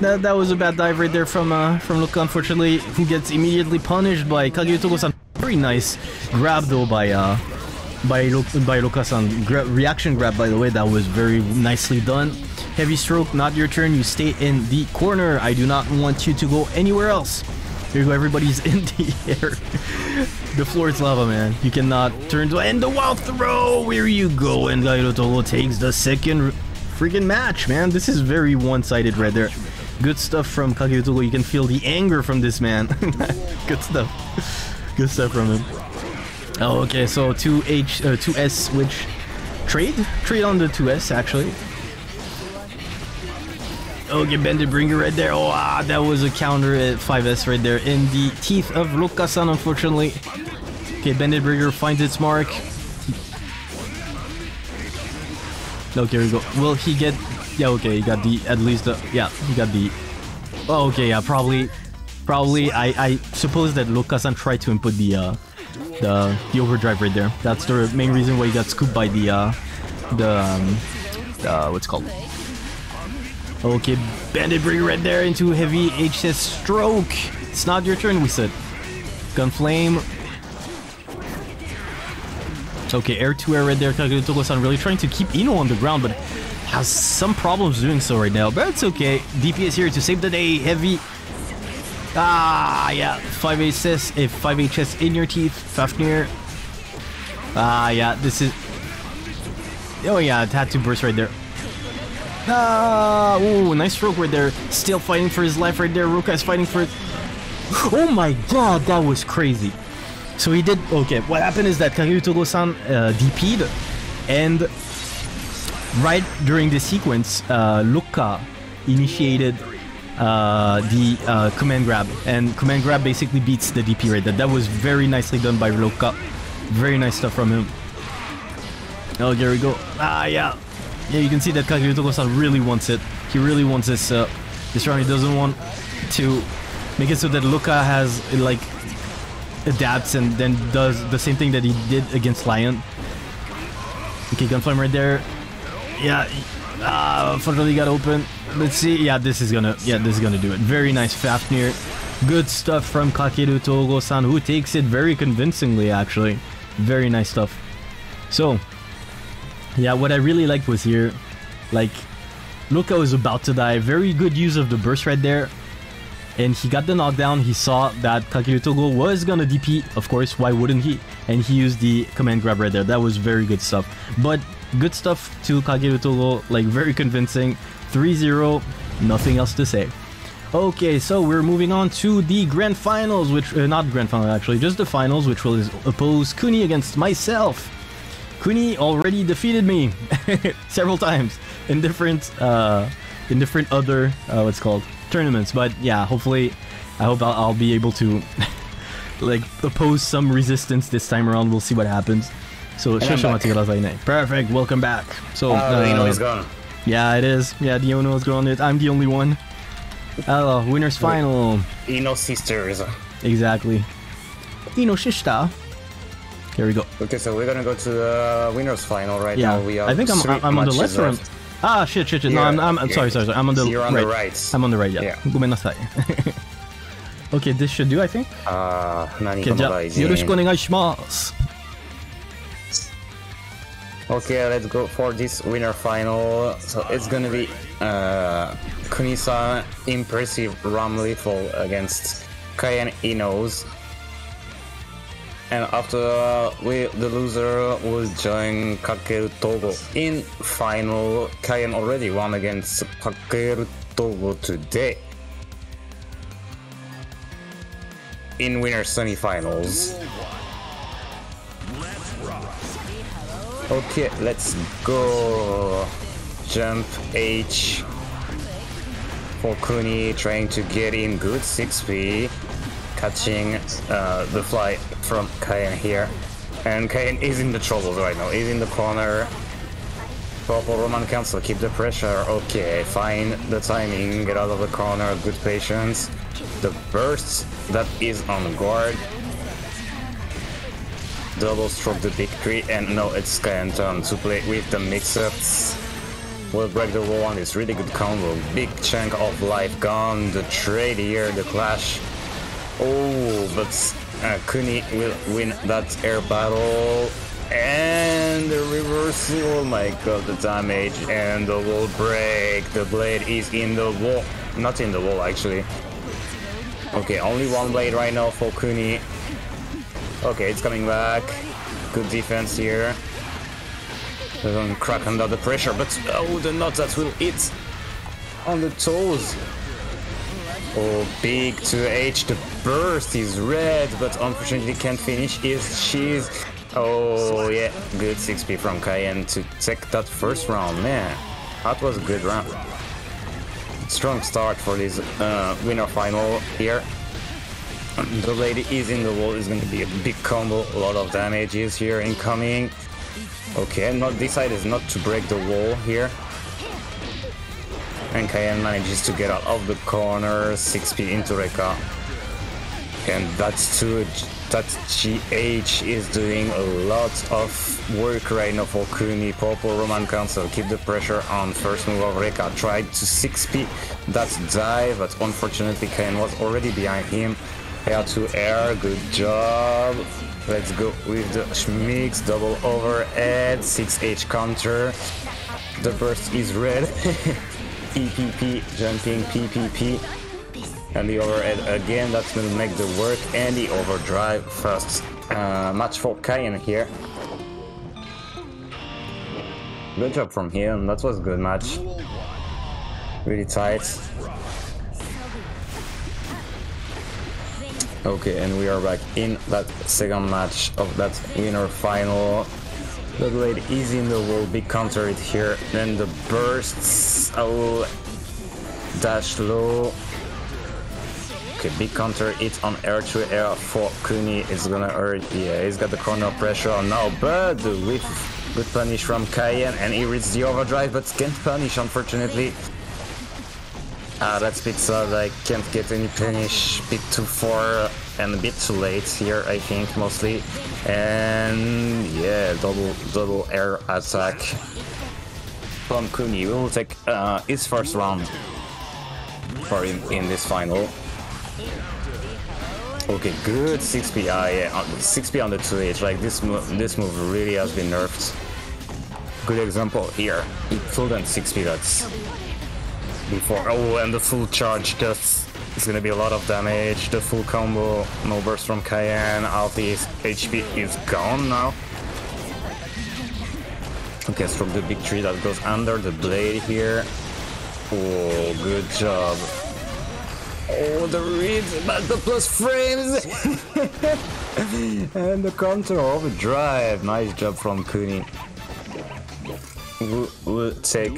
That, that was a bad dive right there from uh, from Luka, unfortunately, who gets immediately punished by Kakeru Togo-san. Very nice grab though by uh by Lo- by Lokasan. Gra- reaction grab, by the way, that was very nicely done. Heavy stroke, not your turn. You stay in the corner. I do not want you to go anywhere else. Here you. Everybody's *laughs* in the air. the floor is lava, man. You cannot turn to and the wild throw. Where you go? And Gairotolo takes the second freaking match, man. This is very one-sided right there. Good stuff from Kageutolo. You can feel the anger from this man. *laughs* Good stuff. Good stuff from him. Oh, okay, so 2H, uh, 2S switch trade? Trade on the 2S, actually. Okay, Bandit Bringer right there. Oh, ah, that was a counter at 5S right there in the teeth of Lokasan, unfortunately. Okay, Bandit Bringer finds its mark. Okay, we go. Will he get... Yeah, okay, he got the... At least the... Yeah, he got the... Oh, okay, yeah, probably... Probably, I, I suppose that Lokasan tried to input the, uh... The, the overdrive right there. That's the main reason why he got scooped by the, uh... The, um... Uh, what's called? Okay, Bandit Bringer right there into heavy HS stroke. It's not your turn, we said. Gunflame. Okay, air to air right there. Kageutoko-san really trying to keep I-No on the ground, but has some problems doing so right now. But it's okay. DP is here to save the day. Heavy. Ah, yeah. 5HS, if 5HS in your teeth. Fafnir. Ah, yeah. This is. Oh, yeah. Tattoo burst right there. Ah, ooh, nice stroke right there. Still fighting for his life right there. Ruka is fighting for it. Oh my god, that was crazy. So he did. Okay, what happened is that Kageutoko-san uh, DP'd, and right during the sequence, uh, Luka initiated uh, the uh, command grab, and command grab basically beats the DP right there. That was very nicely done by Luka. Very nice stuff from him. Oh, here we go. Ah, yeah. Yeah, you can see that Kageutoko-san really wants it. He really wants this uh, this round. He doesn't want to make it so that Luka has like adapts and then does the same thing that he did against Lion. Okay, gunflame right there. Yeah, ah, unfortunately got open. Let's see. Yeah, this is gonna. Yeah, this is gonna do it. Very nice Fafnir. Good stuff from Kakeru Togo-san, who takes it very convincingly. Actually, very nice stuff. So, yeah, what I really liked was here, like, Luka was about to die. Very good use of the burst right there. And he got the knockdown. He saw that Kakeru Togo was gonna DP. Of course, why wouldn't he? And he used the command grab right there. That was very good stuff. But good stuff to Kakeru Togo. Like, very convincing. 3-0. Nothing else to say. Okay, so we're moving on to the grand finals, which uh, not grand final actually, just the finals, which will oppose Kuni against myself. Kuni already defeated me *laughs* several times in different uh, in different other uh, what's called tournaments. But yeah, hopefully, I hope I'll, I'll be able to *laughs* like oppose some resistance this time around. We'll see what happens. So And I'm back. Perfect. Welcome back. So Oh, uh, you know he's gone. yeah, it is. Yeah, the Ono is going. I'm the only one. Oh, winners final. I-No sisters. Exactly. Ino Shishita. Here we go. Okay, so we're gonna go to the winners final right yeah. now. We are I think I'm, I'm on the left or I'm... Ah, shit, shit, shit. Yeah. No, I'm, I'm, yeah. sorry, sorry, sorry. I'm on the You're on right. the right. I'm on the right, yeah. yeah. *laughs* okay, this should do, I think. Ah, uh, okay, じゃあ、よろしくお願いします。Okay, let's go for this winner final. So it's gonna be uh, Kunisa impressive Ramlethal against Kaien I-Nos. And after uh, we, the loser will join Kakeru Togo in final. Kaien already won against Kakeru Togo today. In winner semifinals. Okay, let's go. Jump H for Kuni trying to get in good 6p, catching uh, the fly from Kaien here. And Kaien is in the trouble right now, is in the corner. Purple Roman Cancel, keep the pressure. Okay, find the timing, get out of the corner, good patience. The burst that is on guard. Double stroke the victory. And now it's Skyantron to play with the mix-ups. Will break the wall on this really good combo. Big chunk of life gone. The trade here the clash oh but uh, Kuni will win that air battle And the reversal, oh my god, the damage and the wall break. The blade is in the wall, not in the wall actually. Okay, only one blade right now for Kuni. Okay, it's coming back. Good defense here. Doesn't crack under the pressure, but oh, the knot that will hit on the toes. Oh, big to H, The burst is red, but unfortunately can't finish his cheese. Oh, yeah. Good 6p from Kaien to take that first round. Man, that was a good round. Strong start for this uh, winner final here. The lady is in the wall. is going to be a big combo. A lot of damages here incoming. Okay, not this side is not to break the wall here. And Kaien manages to get out of the corner, 6p into Rekka. And that's too that GH is doing a lot of work right now for Kuni. Purple Roman Cancel keep the pressure on first move of Rekka. Tried to 6p that dive, but unfortunately Kaien was already behind him. Air to air, good job. Let's go with the Schmix, double overhead, 6H counter. The burst is red. *laughs* EPP, jumping PPP. And the overhead again, that's gonna make the work. And the overdrive first. Uh, match for Kaien here. Good job from him, that was a good match. Really tight. Okay, and we are back in that second match of that winner final. The blade is in the wall, big counter it here. Then the bursts, oh, dash low. Okay, big counter it on air to air for Kuni. It's gonna hurt. Yeah, he's got the corner pressure on now, but whiff, good punish from Kaien, and he reads the overdrive, but can't punish unfortunately. Ah, that's sad, I can't get any punish, bit too far and a bit too late here, I think, mostly. And yeah, double double air attack from Kuni will take uh, his first round for him in this final. Okay, good 6p, uh, yeah, 6p on the 2H, like this, mo this move really has been nerfed. Good example here, full than 6p, that's before. Oh, and the full charge just is gonna be a lot of damage. The full combo, no burst from Kaien. Altis HP is gone now. Okay, from the big tree that goes under the blade here. Oh, good job. Oh, the read, but the plus frames! *laughs* and the counter overdrive. Nice job from Kuni. We'll, we'll take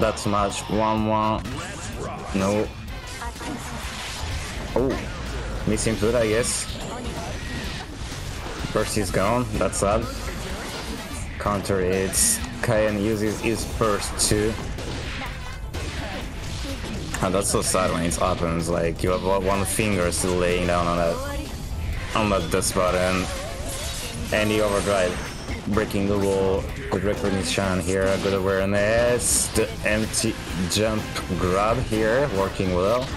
that match 1-1. No. Oh, missing foot, I guess. Burst is gone, that's sad. Counter hits. Kaien uses his burst too. And that's so sad when it happens, like you have one finger still laying down on that on that death button. And the overdrive breaking the wall. Good recognition here, good awareness. The empty jump grab here, working well.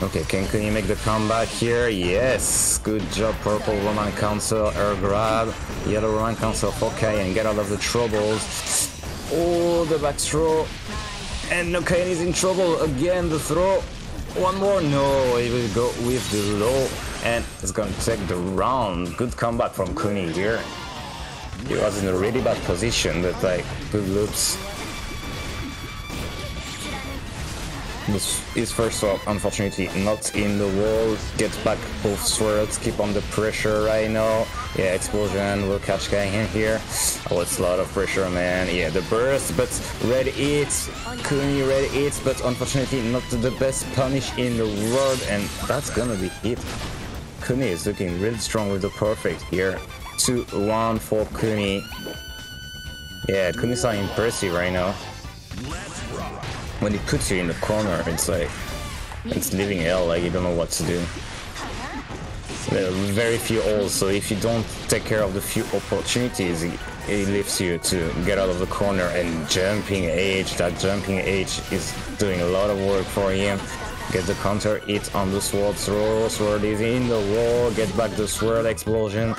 Okay, can, can you make the comeback here? Yes! Good job, Purple Roman Cancel, air grab. Yellow Roman Cancel, okay, and get out of the troubles. Oh, the back throw. And Kaien is in trouble again, the throw. One more, no, he will go with the low. And it's gonna take the round. Good comeback from Kuni here. He was in a really bad position, but like, good loops. This is first up, unfortunately not in the wall. Get back both swords, keep on the pressure right now. Yeah, explosion will catch Kaien here. Oh, it's a lot of pressure, man. Yeah, the burst, but red hits. Kuni red hits, but unfortunately not the best punish in the world, and that's gonna be it. Kuni is looking really strong with the perfect here. 2-1 for Kuni. Yeah, Kuni's are impressive right now when he puts you in the corner, it's like it's living hell. Like you don't know what to do. There are very few ults, so if you don't take care of the few opportunities, it, leaves you to get out of the corner and jumping age. That jumping age is doing a lot of work for him. Get the counter hit on the sword throw. Sword is in the wall. Get back the sword explosion.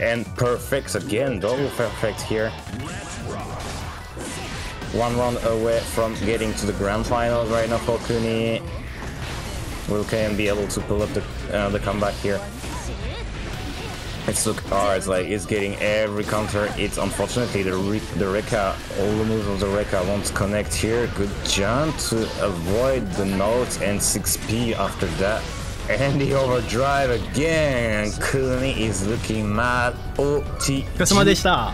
And perfect again, double perfect here. One round away from getting to the grand final right now for Kuni. Will KM be able to pull up the, uh, the comeback here? It's look hard, it's like it's getting every counter. It's unfortunately the Re the Rekka, all the moves of the Rekka won't connect here. Good jump to avoid the note and 6p after that. And the overdrive again. Kuni is looking mad. OT. お疲れ様でした。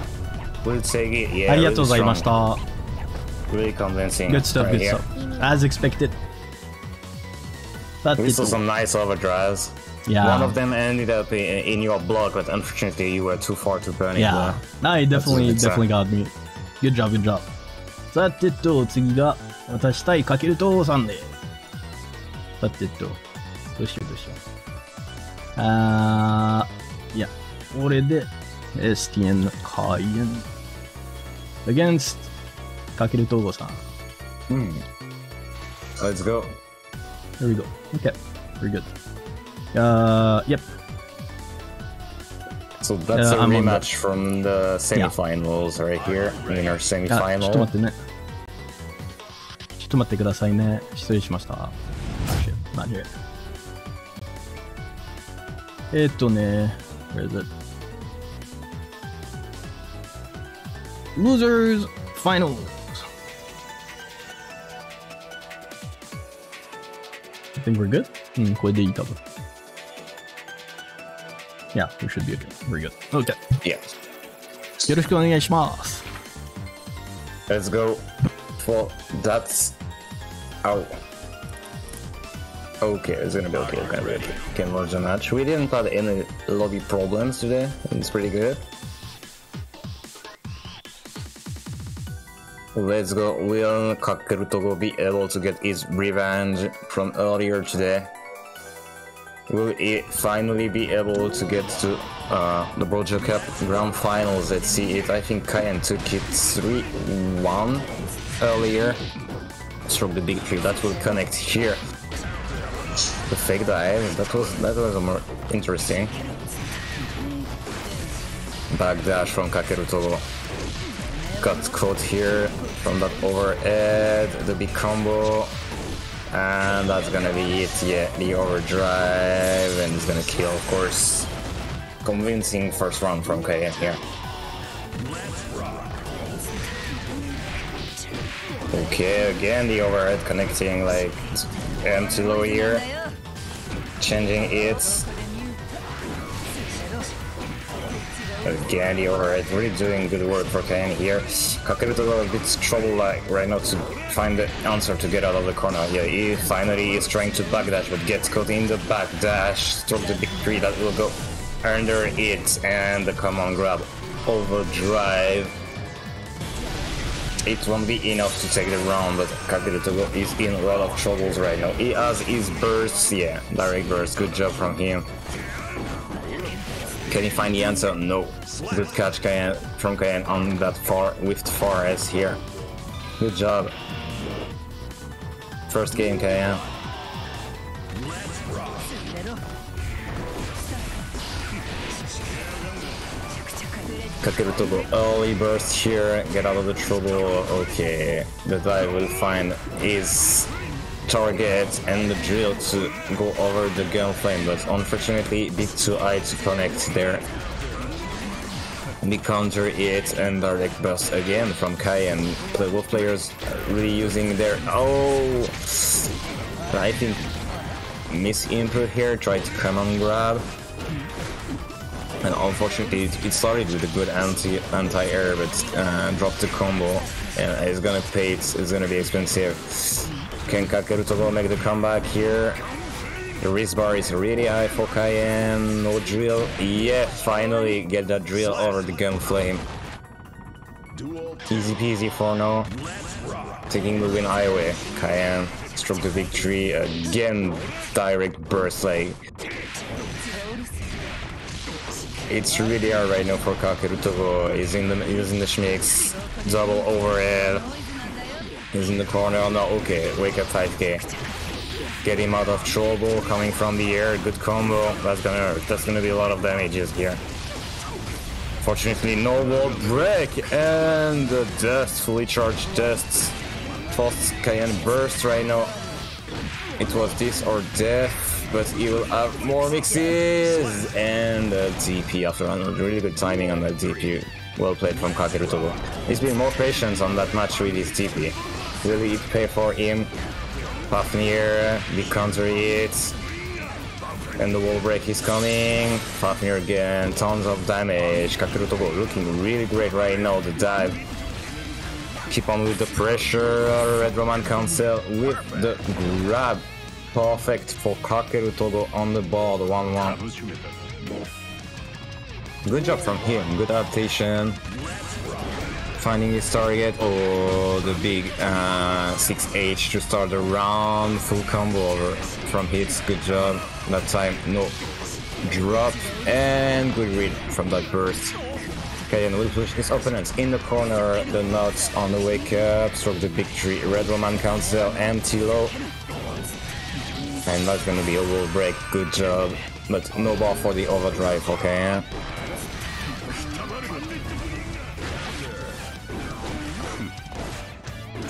Will take it. Yeah, ありがとうございまし really た。 strong. Really convincing. Good stuff, right good here. stuff. As expected. That We is saw some nice overdrives. Yeah. One of them ended up in, in your block, but unfortunately you were too far to punish Yeah. No, he definitely, That's a definitely good got me. Good job, good job. さてと、次が、私対かけるとさんで。さてと、どうしようどうしよう。あー、いや、俺で、STN 開演。against かけるとさん。Let's go. There we go. Okay, very good. Uh, yep. So that's Yeah, a I'm rematch from the semifinals right here. In our あ、ちょっと待 semifinal. ってね。ちょっと待ってくださいね。失礼しました。not here. えーっとね、where is it? Losers Finals! I think we're good? うん、これでいい多分。Yeah, we should be okay. We're good. Okay. Yeah. よろしくお願いします。 Let's go for that's oh. Okay, it's gonna be okay, it's gonna be okay. Can watch the match. We didn't have any lobby problems today. It's pretty good. Let's go. Will Kakeru Togo be able to get his revenge from earlier today? Will he finally be able to get to uh, the Brojo Cup Grand Finals? Let's see it. I think Kaien took it 3-1 earlier. Stroke the big tree. That will connect here. The fake dive. That was that was more interesting. Backdash from Kakeru Togo. Got caught here from that overhead. The big combo. And that's gonna be it, yeah, the overdrive, and it's gonna kill, of course. Convincing first round from Kaien here. Okay, again the overhead connecting like empty low here, changing it. The overhead, really doing good work for Kaien here. Kakeruto got a bit trouble like right now to find the answer to get out of the corner. Yeah, he finally is trying to backdash but gets caught in the backdash, struck the big tree that will go under it and the common grab overdrive. It won't be enough to take the round, but Kakeruto is in a lot of troubles right now. He has his bursts, yeah, direct burst, good job from him. Can he find the answer? No. Good catch Kaien, from Kaien on that far with Forest here. Good job. First game Kaien. Kakeru go early burst here, get out of the trouble. Okay, the dive will find his target and the drill to go over the gun flame, but unfortunately bit too high to connect there. The counter it and direct burst again from Kai and play both players really using their oh I think miss input here, tried to come and grab. And unfortunately, it, started with a good anti anti air, but uh, dropped the combo, and it's gonna pay. It's, it's gonna be expensive. Can Kakeru Togo make the comeback here? The wrist bar is really high for Kaien. No drill. Yeah, finally get that drill over the gun flame. Easy peasy for now. Taking the win highway. Kaien struck the victory again. Direct burst like it's really hard right now for Kakeru Togo. He's in the he's in the schmicks. Double overhead. He's in the corner. No, okay. Wake up 5k. Get him out of trouble coming from the air. Good combo. That's gonna that's gonna be a lot of damages here. Fortunately, no wall break and the dust, fully charged dust. Fast Kaien burst right now. It was this or death, but he will have more mixes and a DP after another really good timing on that DP. Well played from Kakeru Togo. He's been more patient on that match with his DP. Really it pay for him. Fafnir, big counter hits. And the wall break is coming. Fafnir again, tons of damage. Kakeru Togo looking really great right now, the dive. Keep on with the pressure, Red Roman Cancel with the grab. Perfect for Kakeru Togo on the ball, the 1-1. Good job from him, good adaptation. Finding his target. or the big uh, 6H to start the round. Full combo over from hits. Good job. That time, no drop. And good read from that burst. Okay, and will push his opponents in the corner. The nuts on the wake up. Stroke the big tree. Red Roman Cancel. Empty low. And that's gonna be a wall break. Good job. But no bar for the overdrive, okay?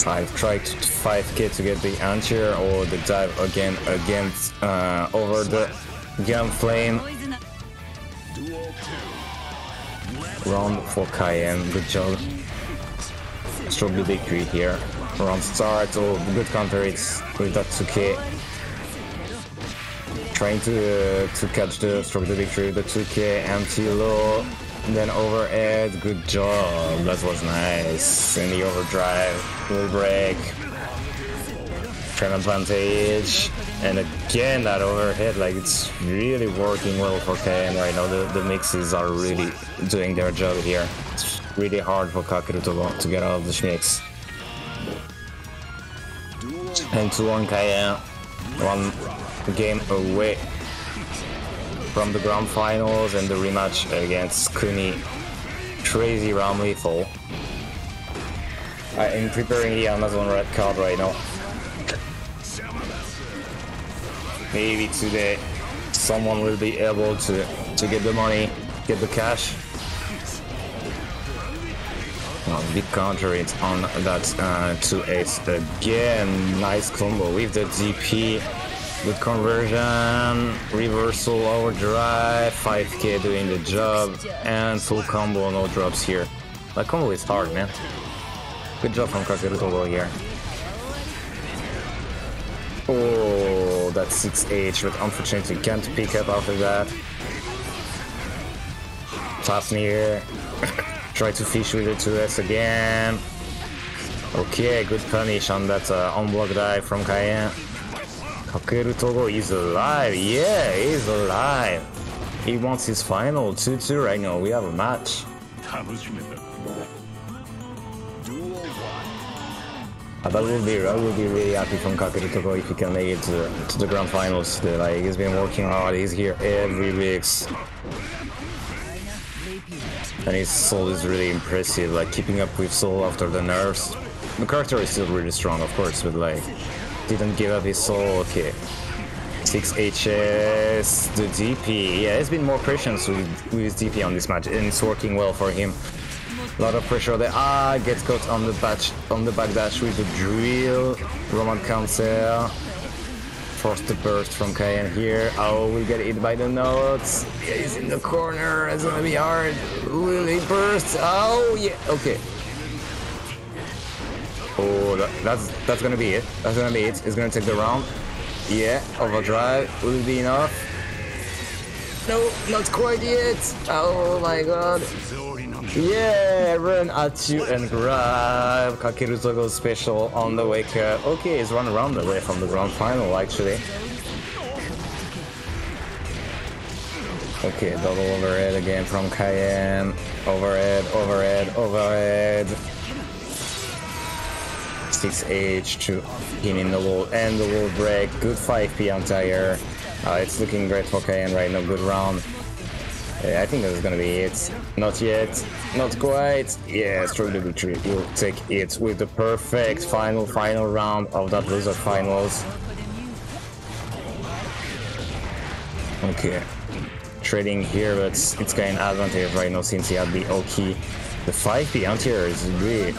I've tried 5k to get the anti or the dive again against uh, over the gun flame. Round for Kaien, good job. Stroke the victory here. Round start, oh good counter hits with that 2k. Trying to uh, to catch the stroke the victory the 2k, empty Then overhead, good job. That was nice. And the overdrive, will break. Turn advantage. And again, that overhead, like it's really working well for Kaien right now. The, the mixes are really doing their job here. It's really hard for Kakeru to, to get out of the mix. And 2-1 Kaien, one game away from the grand finals and the rematch against Kuni. Crazy Ramlethal. I am preparing the Amazon red card right now. Maybe today someone will be able to, to get the money, get the cash. Oh, big counter it on that uh, 2-8 again. Nice combo with the DP. Good conversion, reversal, overdrive, 5k doing the job, and full combo, no drops here. That combo is hard, man. Good job from Kakeru Togo here. Oh, that 6H, but unfortunately can't pick up after that. Fafnir, *coughs* try to fish with the 2S again. Okay, good punish on that uh, unblock dive from Kaien. Kakeru Togo is alive. Yeah, he's alive. He wants his final 2-2 right now. We have a match. Uh, that would be I would be really happy from Kakeru Togo if he can make it to, to the grand finals. Like he's been working hard. He's here every week. And his Sol is really impressive, like keeping up with Sol after the nerfs. The character is still really strong, of course, but like didn't give up his Sol. Okay. 6 HS, the DP. Yeah, it's been more patience with, with DP on this match, and it's working well for him. A lot of pressure there. Ah, gets caught on the batch on the back dash with the drill. Roman counter. Force the burst from Kaien here. Oh, we get hit by the notes. Yeah, he's in the corner. It's gonna be hard. Will he burst? Oh, yeah. Okay. Oh, that, that's that's gonna be it. That's gonna be it. It's gonna take the round. Yeah, overdrive. Will it be enough? No, not quite yet. Oh my god. Yeah, run at you and grab. Kakeru Togo special on the wake up. Okay, it's run around the way from the grand final actually. Okay, double overhead again from Kaien. Overhead, overhead, overhead. 6H to pin in the wall and the wall break. Good 5p on tire. Uh, it's looking great for Kaien right now. Good round. Yeah, I think this is gonna be it. Not yet. Not quite. Yeah, stroke the victory. You'll take it with the perfect final, final round of that loser finals. Okay. trading here, but it's of advantage right now since he had the Oki. The 5p anti-air is really,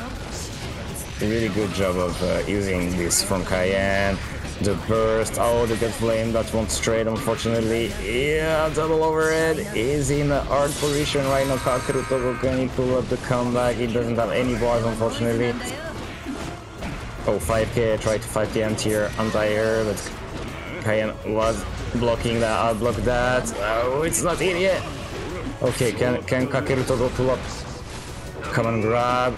really good job of uh, using this from Kaien. The burst, oh, the get flame, that won't straight, unfortunately. Yeah, double overhead is in a hard position right now. Kakeru he pull up the comeback? He doesn't have any bars, unfortunately. Oh, 5k, tried to 5k anti-air, anti-air, but Kaien was blocking that, I'll block that. Oh, it's not in yet. Okay, can, can Kakeru Togo pull up? Come and grab.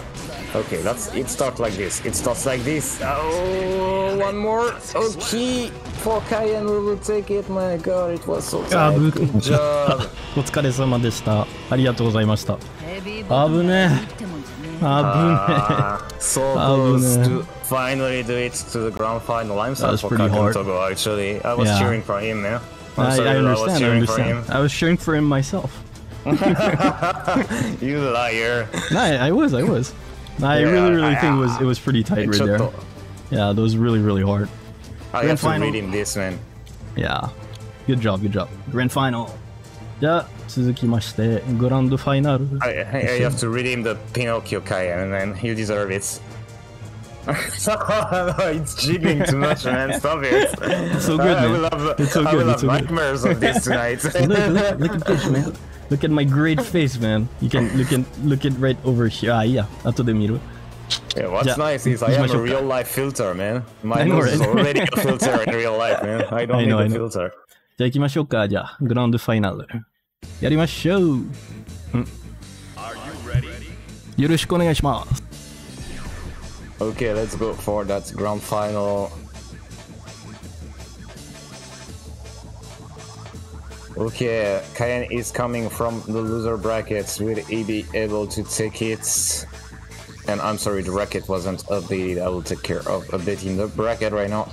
Okay, let's. it starts like this. It starts like this. Oh, one more. Okay, for Kaien we will take it. My God, it was so ah, tight. Good job. *laughs* お疲れ様でした。ありがとうございました。危ねえ。Uh, so *laughs* close to finally do it to the grand final. I'm sorry for Kakeru Togo, actually. I was yeah. cheering for him, man. i I, I understand, I was cheering I understand. for him. I was cheering for him myself. *laughs* you liar. No, I, I was, I was. I yeah, really, really uh, think it was it was pretty tight right there. Yeah, that was really, really hard. I Grand final. to this man. Yeah. Good job, good job. Grand final. Yeah, Suzuki Mashite, Grand Final. I, I, I have to redeem the Pinocchio Kaien, and then You deserve it. *laughs* it's jigging too much, man. Stop it. It's so good, I, man. I will have, it's so good. I will it's so nightmares good. of this tonight. look, look, look at this, man. Look at my great face, man. You can look at look at right over here. Ah, yeah. 後で見る。 yeah, what's Yeah. nice is I have a 行きましょうか。 real life filter, man. My I know, nose is right? already a filter in real life, man. I don't *laughs* I know, need I a know. filter. じゃあ行きましょうか。じゃあ、グランドファイナル。やりましょう。 Are you ready? よろしくお願いします。 Okay, let's go for that grand final. Okay, Kaien is coming from the loser brackets. Will he be able to take it? And I'm sorry, the bracket wasn't updated. I will take care of updating the bracket right now.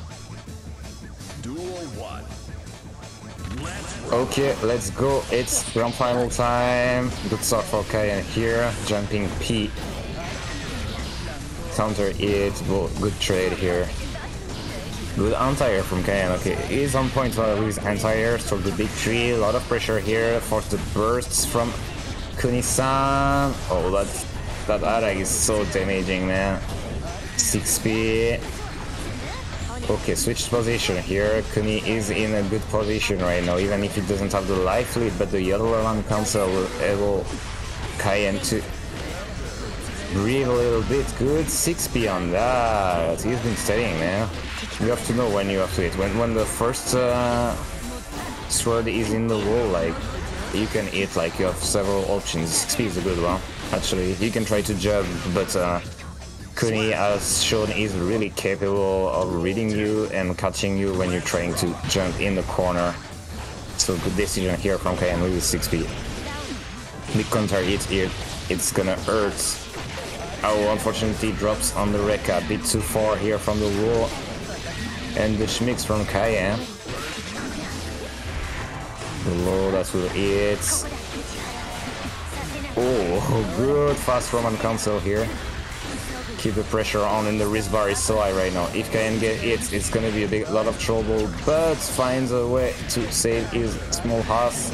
Okay, let's go. It's grand final time. Good start for Kaien here. Jumping P. Counter it. Good trade here. Good anti-air from Kaien. Okay, he's on point uh, with anti-air. So the big tree. A lot of pressure here. Force the bursts from Kuni-san. Oh, that that attack is so damaging, man. 6p. Okay, switched position here. Kuni is in a good position right now, even if he doesn't have the life lead, but the yellow alarm council will enable Kaien to breathe a little bit. Good 6p on that. He's been studying, man. You have to know when you have to eat. When when the first uh, sword is in the wall, like you can eat. like you have several options. 6p is a good one. Actually, you can try to jump, but uh, Kuni, as shown, is really capable of reading you and catching you when you're trying to jump in the corner. So good decision here from Kaien with 6p. The counter hit here, it's gonna hurt. Oh, unfortunately drops on the Rekka a bit too far here from the wall. And the Schmix from Kaien. The low, that will hit. Oh, good fast Roman cancel here. Keep the pressure on and the wrist bar is so high right now. If Kaien get hit, it's gonna be a big lot of trouble, but finds a way to save his small house.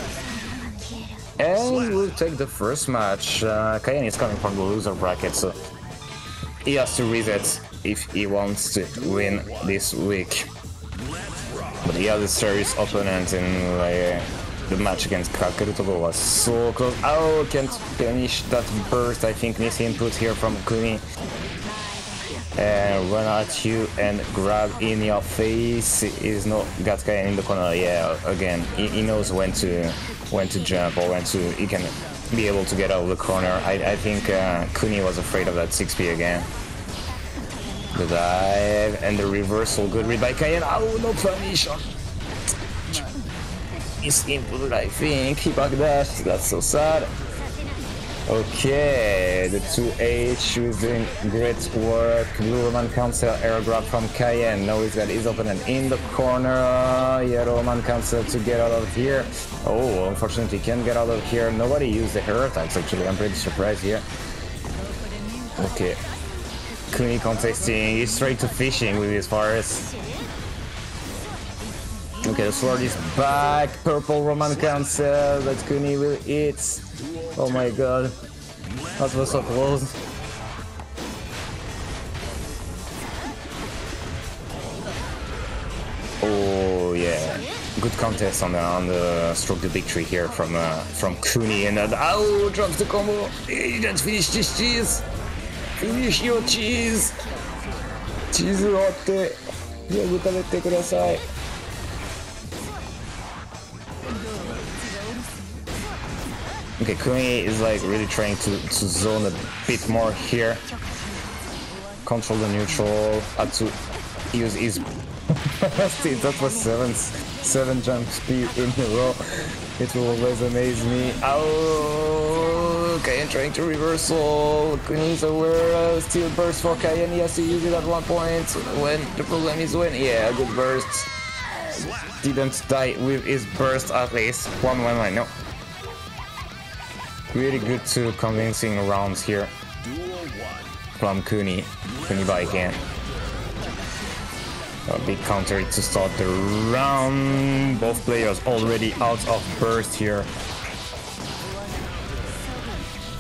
And we'll take the first match. Uh, is coming from the loser bracket, so he has to reset if he wants to win this week. But he has a serious opponent in like, the match against Kakeru Togo was so close. Oh, can't finish that burst. I think miss input here from Kuni. And run at you and grab in your face is not got in the corner. Yeah, again, he, he knows when to when to jump or when to he can be able to get out of the corner. I, I think uh, Kuni was afraid of that 6p again. The dive and the reversal. Good read by Kaien. Oh, no punish. It's input, I think. He backdashed. That's so sad. Okay, the 2H was doing great work. Blue Roman cancel air grab from Kaien. Now he's got his opponent in the corner. Yellow Roman cancel to get out of here. Oh, unfortunately, can't get out of here. Nobody used the hair attacks actually. I'm pretty surprised here. Okay. Kuni contesting. He's straight to fishing with his forest. Okay, the sword is back. Purple Roman cancel. That Kuni will eat. Oh my god. That was so close. Oh yeah, good contest on the on the stroke the victory here from uh, from Kuni and uh, oh drops the combo. He just finished his cheese. Finish your cheese. チーズを折って全部食べてください。Okay, Kuni is like really trying to, to zone a bit more here. Control the neutral. Had to use his *laughs* that was seven seven jump speed in a row. It will always amaze me. Oh, Kaien trying to reversal. Kuni's aware. Still burst for Kaien. He has to use it at one point. When the problem is when. Yeah, a good burst. Didn't die with his burst at least. One one one. No. Really good two convincing rounds here from Kuni. Kuni by again. A big counter to start the round. Both players already out of burst here.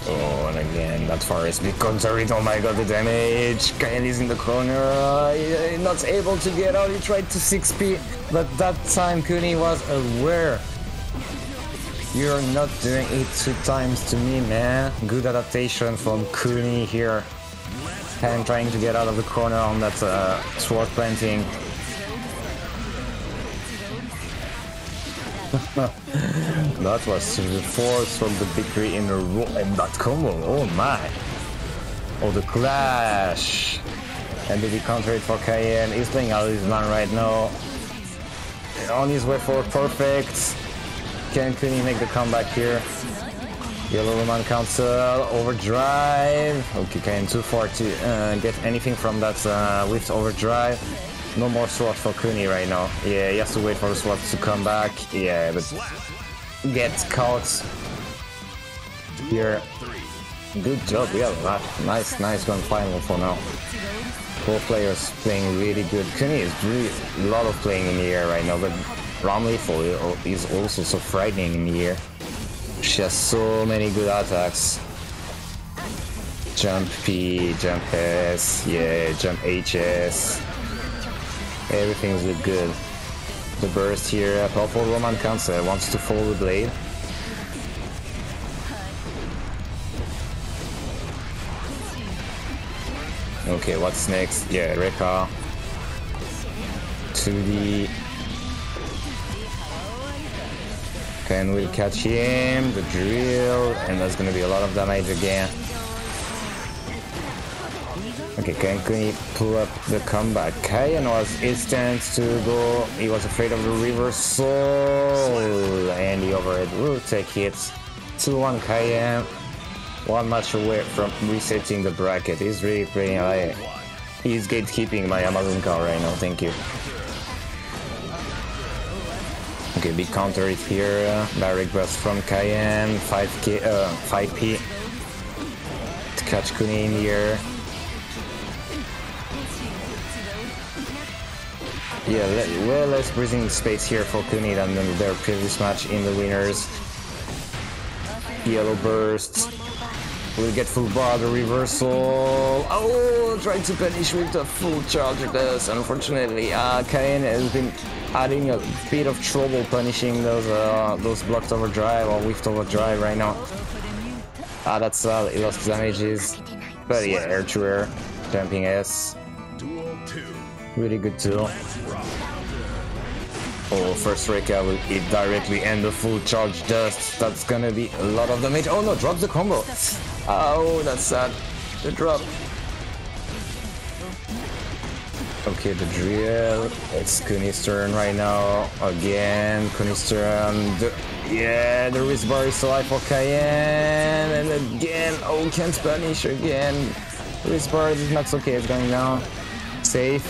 Oh, and again, that forest big counter it. Oh my god, the damage. Is in the corner. Uh, not able to get out. He tried to 6p, but that time Kuni was aware. You're not doing it two times to me, man. Good adaptation from Kuni here and trying to get out of the corner on that uh, sword planting. *laughs* that was the fourth from the victory in a row and that combo, oh my! Oh the clash! And did he counter it for Kaien? He's playing out his man right now. On his way for perfect. Can Kuni make the comeback here? Yellow Roman Cancel, Overdrive. Okay, can too far to uh, get anything from that uh, with Overdrive. No more sword for Kuni right now. Yeah, he has to wait for the sword to come back. Yeah, but gets caught here. Good job, yeah, nice, nice one final for now. Both players playing really good. Kuni is a lot of playing in the air right now, but Ramlethal is also so frightening in the air. She has so many good attacks. Jump P, jump S, yeah, jump HS. Everything's look good. The burst here, a powerful Roman Cancel wants to follow the blade. Okay, what's next? Yeah, Rekka. 2D Can we catch him? The drill, and there's gonna be a lot of damage again. Okay, can Kuni pull up the comeback? Kaien was instant to go. He was afraid of the reversal, and the overhead will take hits. 2-1 Kaien. One match away from resetting the bracket. He's really playing like he's gatekeeping my Amazon car right now. Thank you. Okay, big counter is here. Direct burst from Kaien. 5k, uh, 5p. To catch Kuni in here. Yeah, well less breathing space here for Kuni than their previous match in the winners. Yellow burst. Will get full bar, the reversal. Oh, trying to punish with the full charge of this. Unfortunately, uh, has been adding a bit of trouble punishing those uh, those blocked overdrive or whiffed overdrive right now. Ah, that's uh, he lost damages. But yeah, air to air, jumping S. Really good tool. Oh, first Rekka will it directly end the full charge dust. That's gonna be a lot of damage. Oh no, drop the combo. Oh, that's sad. The drop. Okay, the drill. It's Kuni's turn right now. Again, Kuni's turn. The, yeah, the wrist bar is alive for Kaien. And again, oh, can't punish again. Wrist bar is not okay, it's going down. Safe.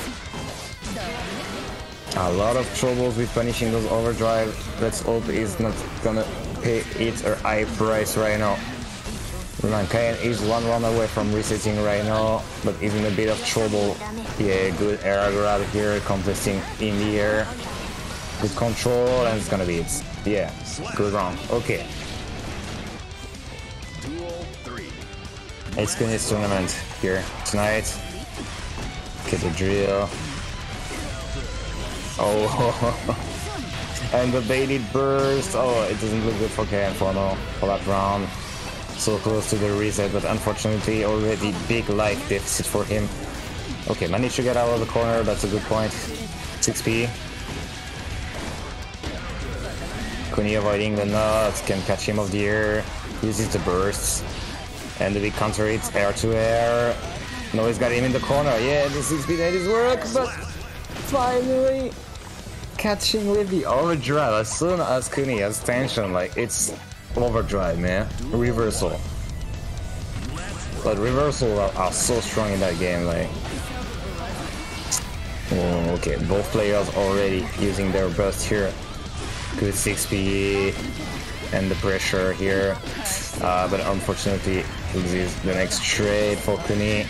A lot of troubles with punishing those overdrive. Let's hope he's not gonna pay it or high price right now. Kaien is one run away from resetting right now, but he's in a bit of trouble. Yeah, good air grab here, contesting in the air. Good control, and it's gonna be it. Yeah, good round. Okay. Duel 3. It's Kuni's tournament here tonight. Get the drill. Oh, *laughs* and the baited burst. Oh, it doesn't look good for KN Fono for that round. So close to the reset, but unfortunately already big life deficit for him. Okay, managed to get out of the corner. That's a good point. 6p. Kuni avoiding the nuts, can catch him off the air, uses the bursts, and the big counter hits air to air. No, he's got him in the corner. Yeah, the 6p that is work, but finally catching with the overdrive as soon as Kuni has tension, like it's overdrive, man. Reversal. But reversal are, are so strong in that game, like. Oh, okay, both players already using their burst here. Good 6p and the pressure here. Uh, but unfortunately, this is the next trade for Kuni.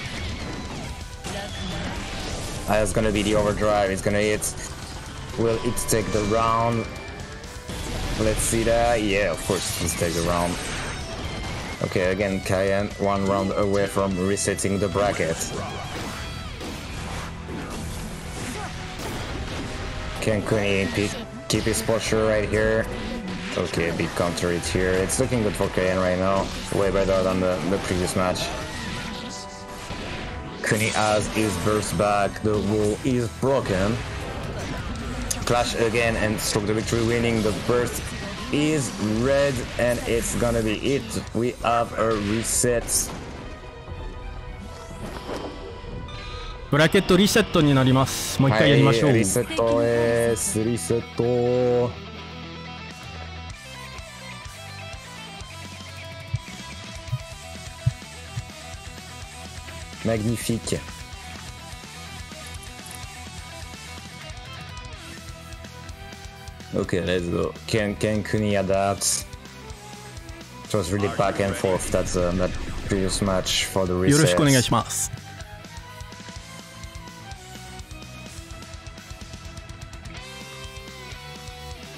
Uh, it's gonna be the overdrive, it's gonna hit. Will it take the round? Let's see that. Yeah, of course, let's take the round. Okay, again, Kaien one round away from resetting the bracket. Can Kuni keep, his posture right here? Okay, big counter it here. It's looking good for Kaien right now. Way better than the, the previous match. Kuni has his burst back. The wall is broken Clash again and stroke the victory winning. The burst is red and it's gonna be it. We have a reset. ブラケットリセットになりますもう一回やりましょう、はい、リセットです。リセット。Magnifique. Okay, let's go. Can can Kuni adapt? It was really back and forth That's uh, that previous match for the reset. よろしくお願いします。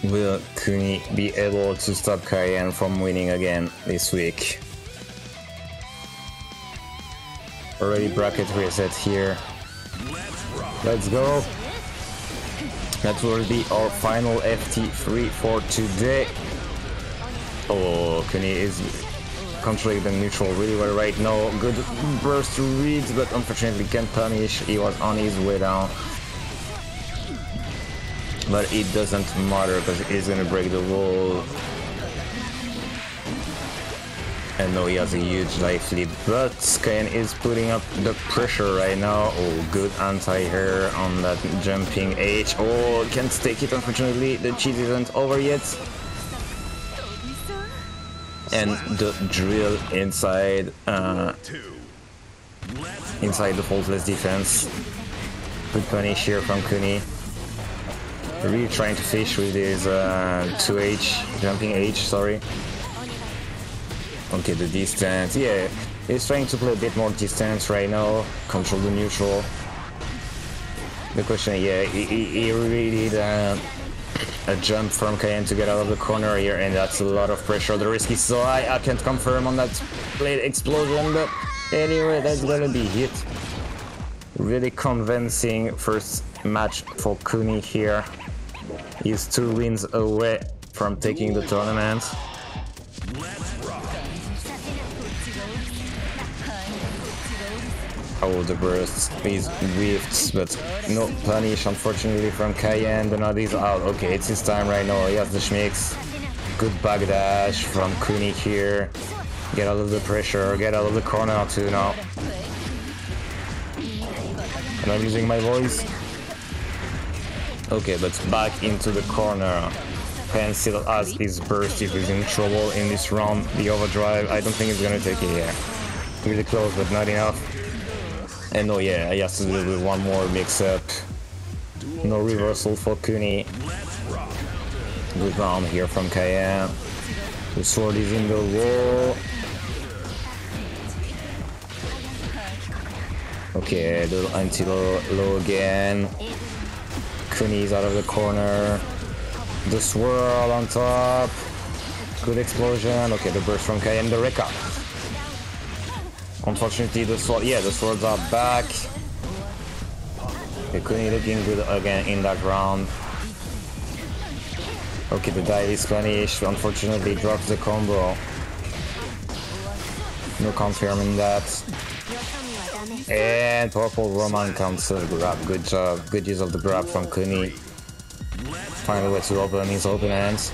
Will Kuni be able to stop Kaien from winning again this week? Already bracket reset here. Let's go. That will be our final FT3 for today. Oh, Kuni is controlling the neutral really well right now. Good burst reads, but unfortunately can't punish. He was on his way down. But it doesn't matter because he's gonna break the wall. And know he has a huge life lead, but Skyen is putting up the pressure right now. Oh, good anti-air on that jumping H. Oh, can't take it unfortunately. The cheat isn't over yet. And the drill inside, uh, inside the faultless defense. Good punish here from Kuni. Really trying to fish with his uh, 2H, jumping H, sorry. Okay, the distance, yeah, he's trying to play a bit more distance right now, control the neutral. The question, yeah, he, he, really did uh, a jump from Kaien to get out of the corner here, and that's a lot of pressure. The risk is so high, I can't confirm on that blade explosion, but anyway, that's gonna be hit. Really convincing first match for Kuni here. He's two wins away from taking the tournament. Oh, the bursts, these whiffs, but no punish unfortunately from Kaien. The nod is out. Okay, it's his time right now. He has the schmicks. Good backdash from Kuni here. Get out of the pressure, get out of the corner too now. And I'm losing my voice. Okay, but back into the corner. Pen still has his burst if he's in trouble in this round. The overdrive, I don't think he's gonna take it here. Really close, but not enough. And oh yeah, with one more mix-up. No reversal for Kuni. Good round here from Kaien. The sword is in the wall. Okay, the anti-low low again. Kuni is out of the corner. The swirl on top. Good explosion. Okay, the burst from Kai and the Rekka. Unfortunately, the sword. Yeah, the swords are back. Kuni looking good again in that round. Okay, the dive is punished. Unfortunately, drops the combo. No confirming that. And purple Roman cancel grab. Good job. Good use of the grab from Kuni. A way to open his open hands.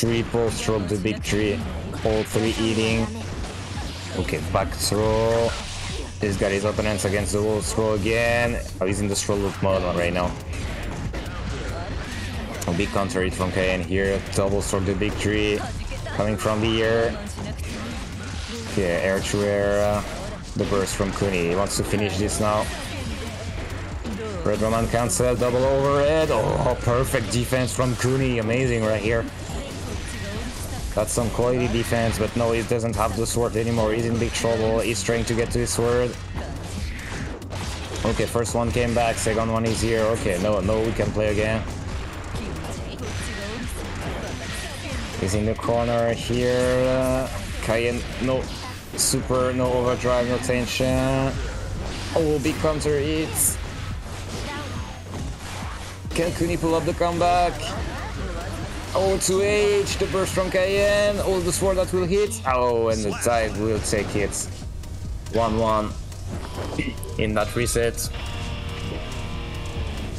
Triple stroke the big tree. All three eating. Okay, back throw. This guy is hands against the wall throw again. Oh, he's in the stroll loop mode right now. A big counter hit from KN here. Double stroke the big tree. Coming from the air. Okay, air to air. The burst from Kuni. He wants to finish this now. Red Roman cancel, double overhead. Oh, perfect defense from Kuni. Amazing right here. That's some quality defense, but no, he doesn't have the sword anymore. He's in big trouble. He's trying to get to his sword. Okay, first one came back, second one is here. Okay, no, no, we can play again. He's in the corner here. Uh, Kaien, no super, no overdrive, no tension. Oh, big counter hits. Can Kuni pull up the comeback? Oh, 2H, the burst from Kaien. all the sword that will hit. Oh, and the dive will take it. 1-1 in that reset.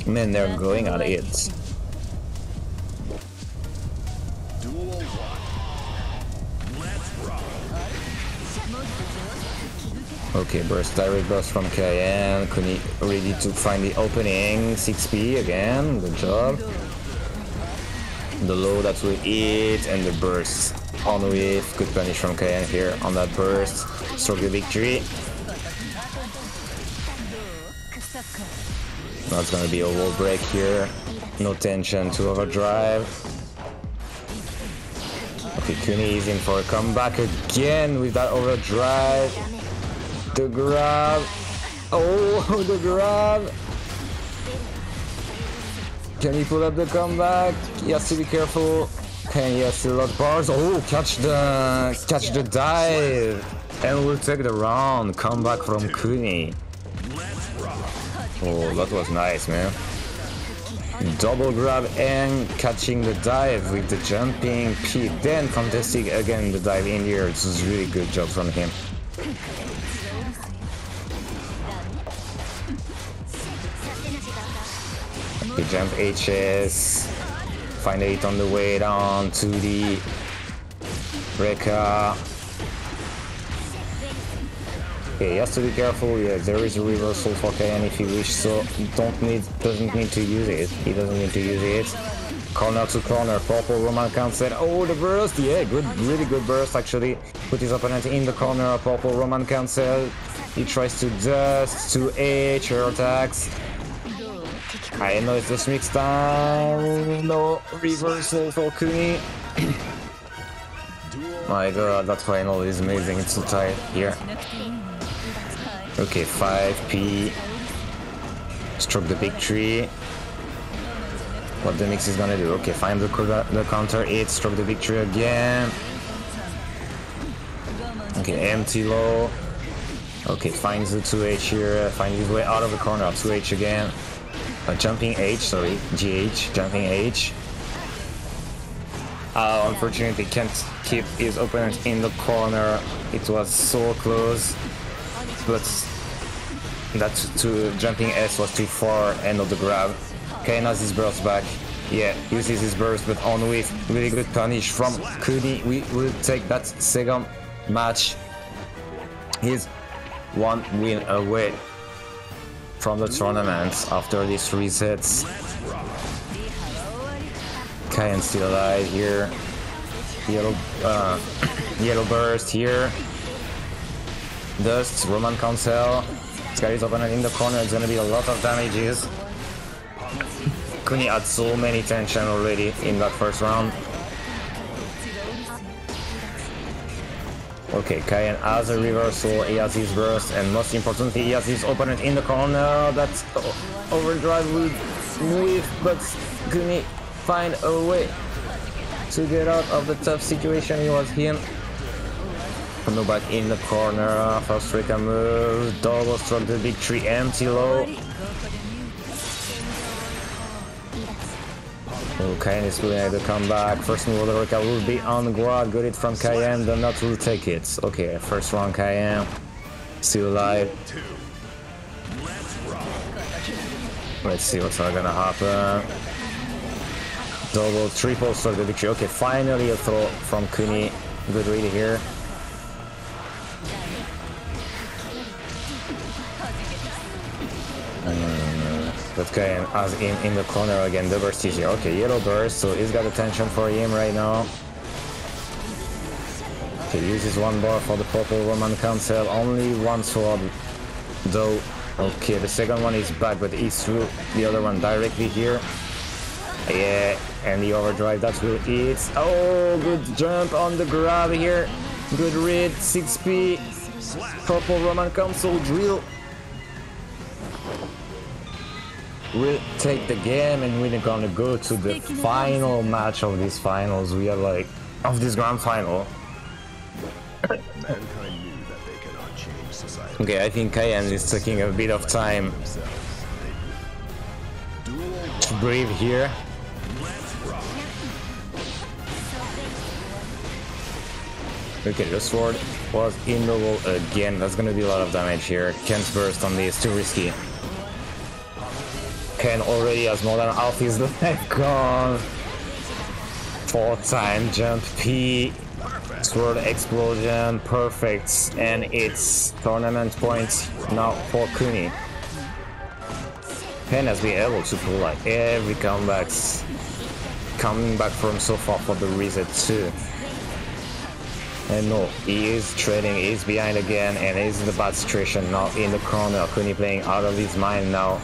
Man, they're going at it. Duel 1. Okay, burst, direct burst from Kaien. Kuni ready to find the opening. 6p again, good job. The low that will hit and the burst on with. Good punish from Kaien here on that burst. Stroke the victory. It's gonna be a wall break here. No tension to overdrive. Okay, Kuni is in for a comeback again with that overdrive. The grab. Oh, *laughs* the grab. Can he pull up the comeback? He has to be careful. Okay, he has still lot bars. Oh, catch the catch the dive. And we'll take the round. Comeback from Kuni. Oh, that was nice, man. Double grab and catching the dive with the jumping P. Then contesting again the dive in here. This is really good job from him. Okay, jump HS. Find eight on the way down to the Rekka. Okay, he has to be careful. Yeah, there is a reversal for Kaien if he wishes so. Don't need, doesn't need to use it. He doesn't need to use it. Corner to corner, purple Roman cancel. Oh, the burst! Yeah, good, really good burst actually. Put his opponent in the corner. Purple Roman cancel. He tries to dust to H air attacks. I know it's just mixed down. No reversal for Kuni. My god, that final is amazing. It's so tight here. Okay, 5p. Stroke the big tree. What the mix is gonna do? Okay, find the, the counter It stroke the big tree again. Okay, empty low. Okay, finds the 2H here, finds his way out of the corner, 2H again. Uh, jumping H, sorry, GH, jumping H. Uh, unfortunately, can't keep his opponent in the corner. It was so close, but that to jumping S was too far. End of the grab. Kane has his burst back. Yeah, uses his burst, but on with really good punish from Kuni. We will take that second match. He's one win away from the tournament after these resets. sets. Kaien still alive here. Yellow, uh, *clears throat* yellow burst here. Dust, Roman. This guy is opponent in the corner. It's gonna be a lot of damages. Kuni had so many tension already in that first round. Okay, Kaien has a reversal, he has his burst, and most importantly, he has his opponent in the corner. That's overdrive with with, but Kuni find a way to get out of the tough situation he was in. No back in the corner, first Rekka move, double stroke the tree, empty low. Kaien is going to come back. First move of the Rekka will be on Guad. Got it from Kaien, the not will take it. Okay, first round Kaien. Still alive. Let's see what's gonna happen. Double, triple the victory. Okay, finally a throw from Kuni. Good read here. But Kaien as in in the corner again, the burst is here. Okay, yellow burst, so he's got attention for him right now. Okay, uses one bar for the purple Roman cancel. Only one sword though. Okay, the second one is back, but he's through the other one directly here. Yeah, and the overdrive, that's will it. Oh, good jump on the grab here. Good read, 6p. Purple Roman Cancel drill. We'll take the game and we're gonna go to the final match of these finals. We are like, of this grand final. Mankind knew that they cannot change society. Okay, I think Kaien is taking a bit of time to breathe here. Okay, the sword was in the wall again. That's gonna be a lot of damage here. Can't burst on this, too risky. Ken already has more than half his *laughs* life gone. Four time jump P. Sword explosion, perfect. And it's tournament points now for Kuni. Ken has been able to pull like every comebacks coming back from so far for the reset too. And no, he is trading, he's behind again, and he's in the bad situation now in the corner. Kuni playing out of his mind now.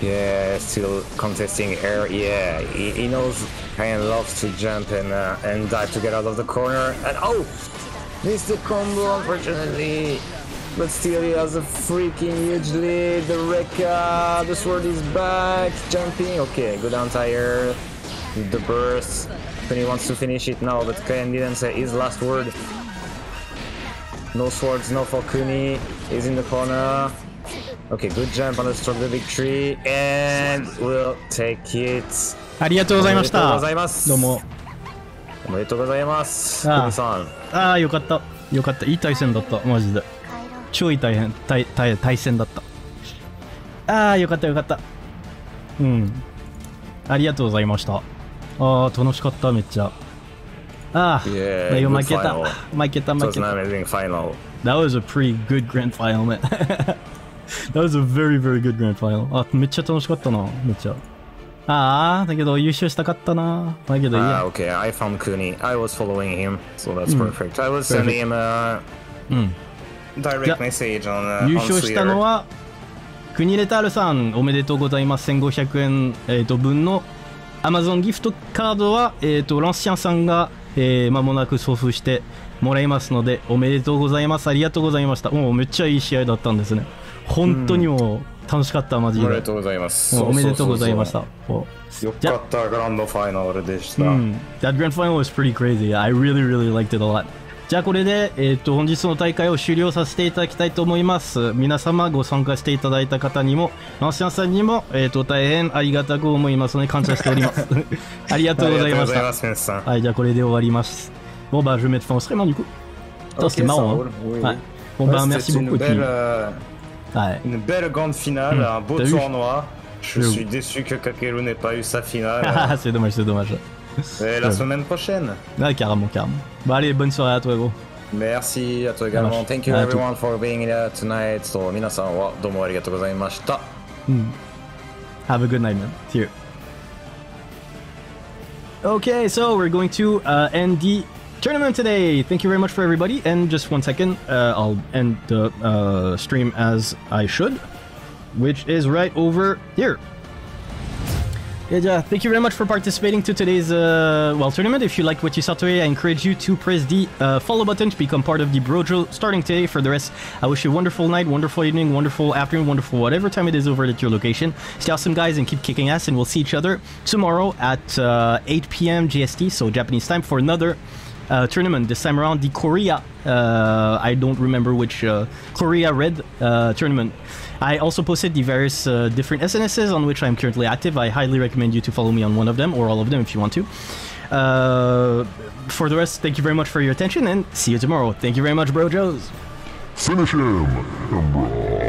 Yeah, still contesting air. Yeah, he, he knows kind loves to jump and uh, and dive to get out of the corner. And oh, missed the combo unfortunately. But still, he has a freaking huge lead. The Rekka, the sword is back, jumping. Okay, good anti-air. The burst. He wants to finish it now, but Kaien didn't say his last word. No swords, no for Kuni. He's in the corner. Okay, good jump on the stroke the victory, and we'll take it. ありがとうございました。ございます。どうも。おめでとうございます。ああ。クミさん。ああよかった。よかった。いい対戦だった。マジで。超いい大変対対対戦だった。ああよかったよかった。うん。ありがとうございました。ああ楽しかっためっちゃ。ああ負けた.負けた負けた. That was a pretty good grand final, man. *laughs* *laughs* That was a very, very good grand final. あ、めっちゃ楽しかったな、めっちゃ。ああ、だけど優勝したかったな。だけどいい Ah, や。okay, I found Kuni. I was following him, so that's perfect. I was sending him a うん。direct message on, uh, 優勝したの.は、クニレタールさん、おめでとうございます。1500円、えー、と分の Amazon ギフトカードは、えー、とランシアンさんが、えー間もなく送付してもらいますので、おめでとうございます。ありがとうございました。もうめっちゃいい試合だったんですね。本当にもう楽しかった、マジで。おめでとうございます。おめでとうございました。そうそうそうそうよかった、グランドファイナルでした。うん、That grand じゃこれで、えー、と本日の大会を終了させていただきたいと思います。皆様ご参加していただいた方にも、マシアさんにも、えー、と大変ありがたく思いますので感謝しております。*laughs* ありがとうございました。はい、じゃこれで終わります。ボンバー、ジュメ。し、Une belle grande finale, hmm. un beau tournoi. Je suis déçu que Kakeru n'ait pas eu sa finale. *laughs* Ah, c'est dommage, c'est dommage. C'est la semaine prochaine. Ah, carrément, carrément. Bah allez, bonne soirée à toi, gros. Merci à toi également. Dommage. Thank you à everyone for being here tonight. So, 皆さんはどうもありがとうございました。Mm. Have a good night, man. See you. Okay, so we're going to uh, end the tournament today. Thank you very much for everybody. And just one second, uh, I'll end the uh, stream as I should, which is right over here. Yeah, thank you very much for participating to today's uh, well tournament. If you liked what you saw today, I encourage you to press the uh, follow button to become part of the Brojo starting today. For the rest, I wish you a wonderful night, wonderful evening, wonderful afternoon, wonderful whatever time it is over at your location. Stay awesome, guys, and keep kicking ass. And we'll see each other tomorrow at uh, 8 p.m. JST, so Japanese time, for another uh, tournament. This time around, the Korea. Uh, I don't remember which uh, Korea Red uh, tournament. I also posted the various uh, different SNSs on which I'm currently active. I highly recommend you to follow me on one of them or all of them if you want to. Uh, for the rest, thank you very much for your attention and see you tomorrow. Thank you very much, bro Joes. Finish him, Embra.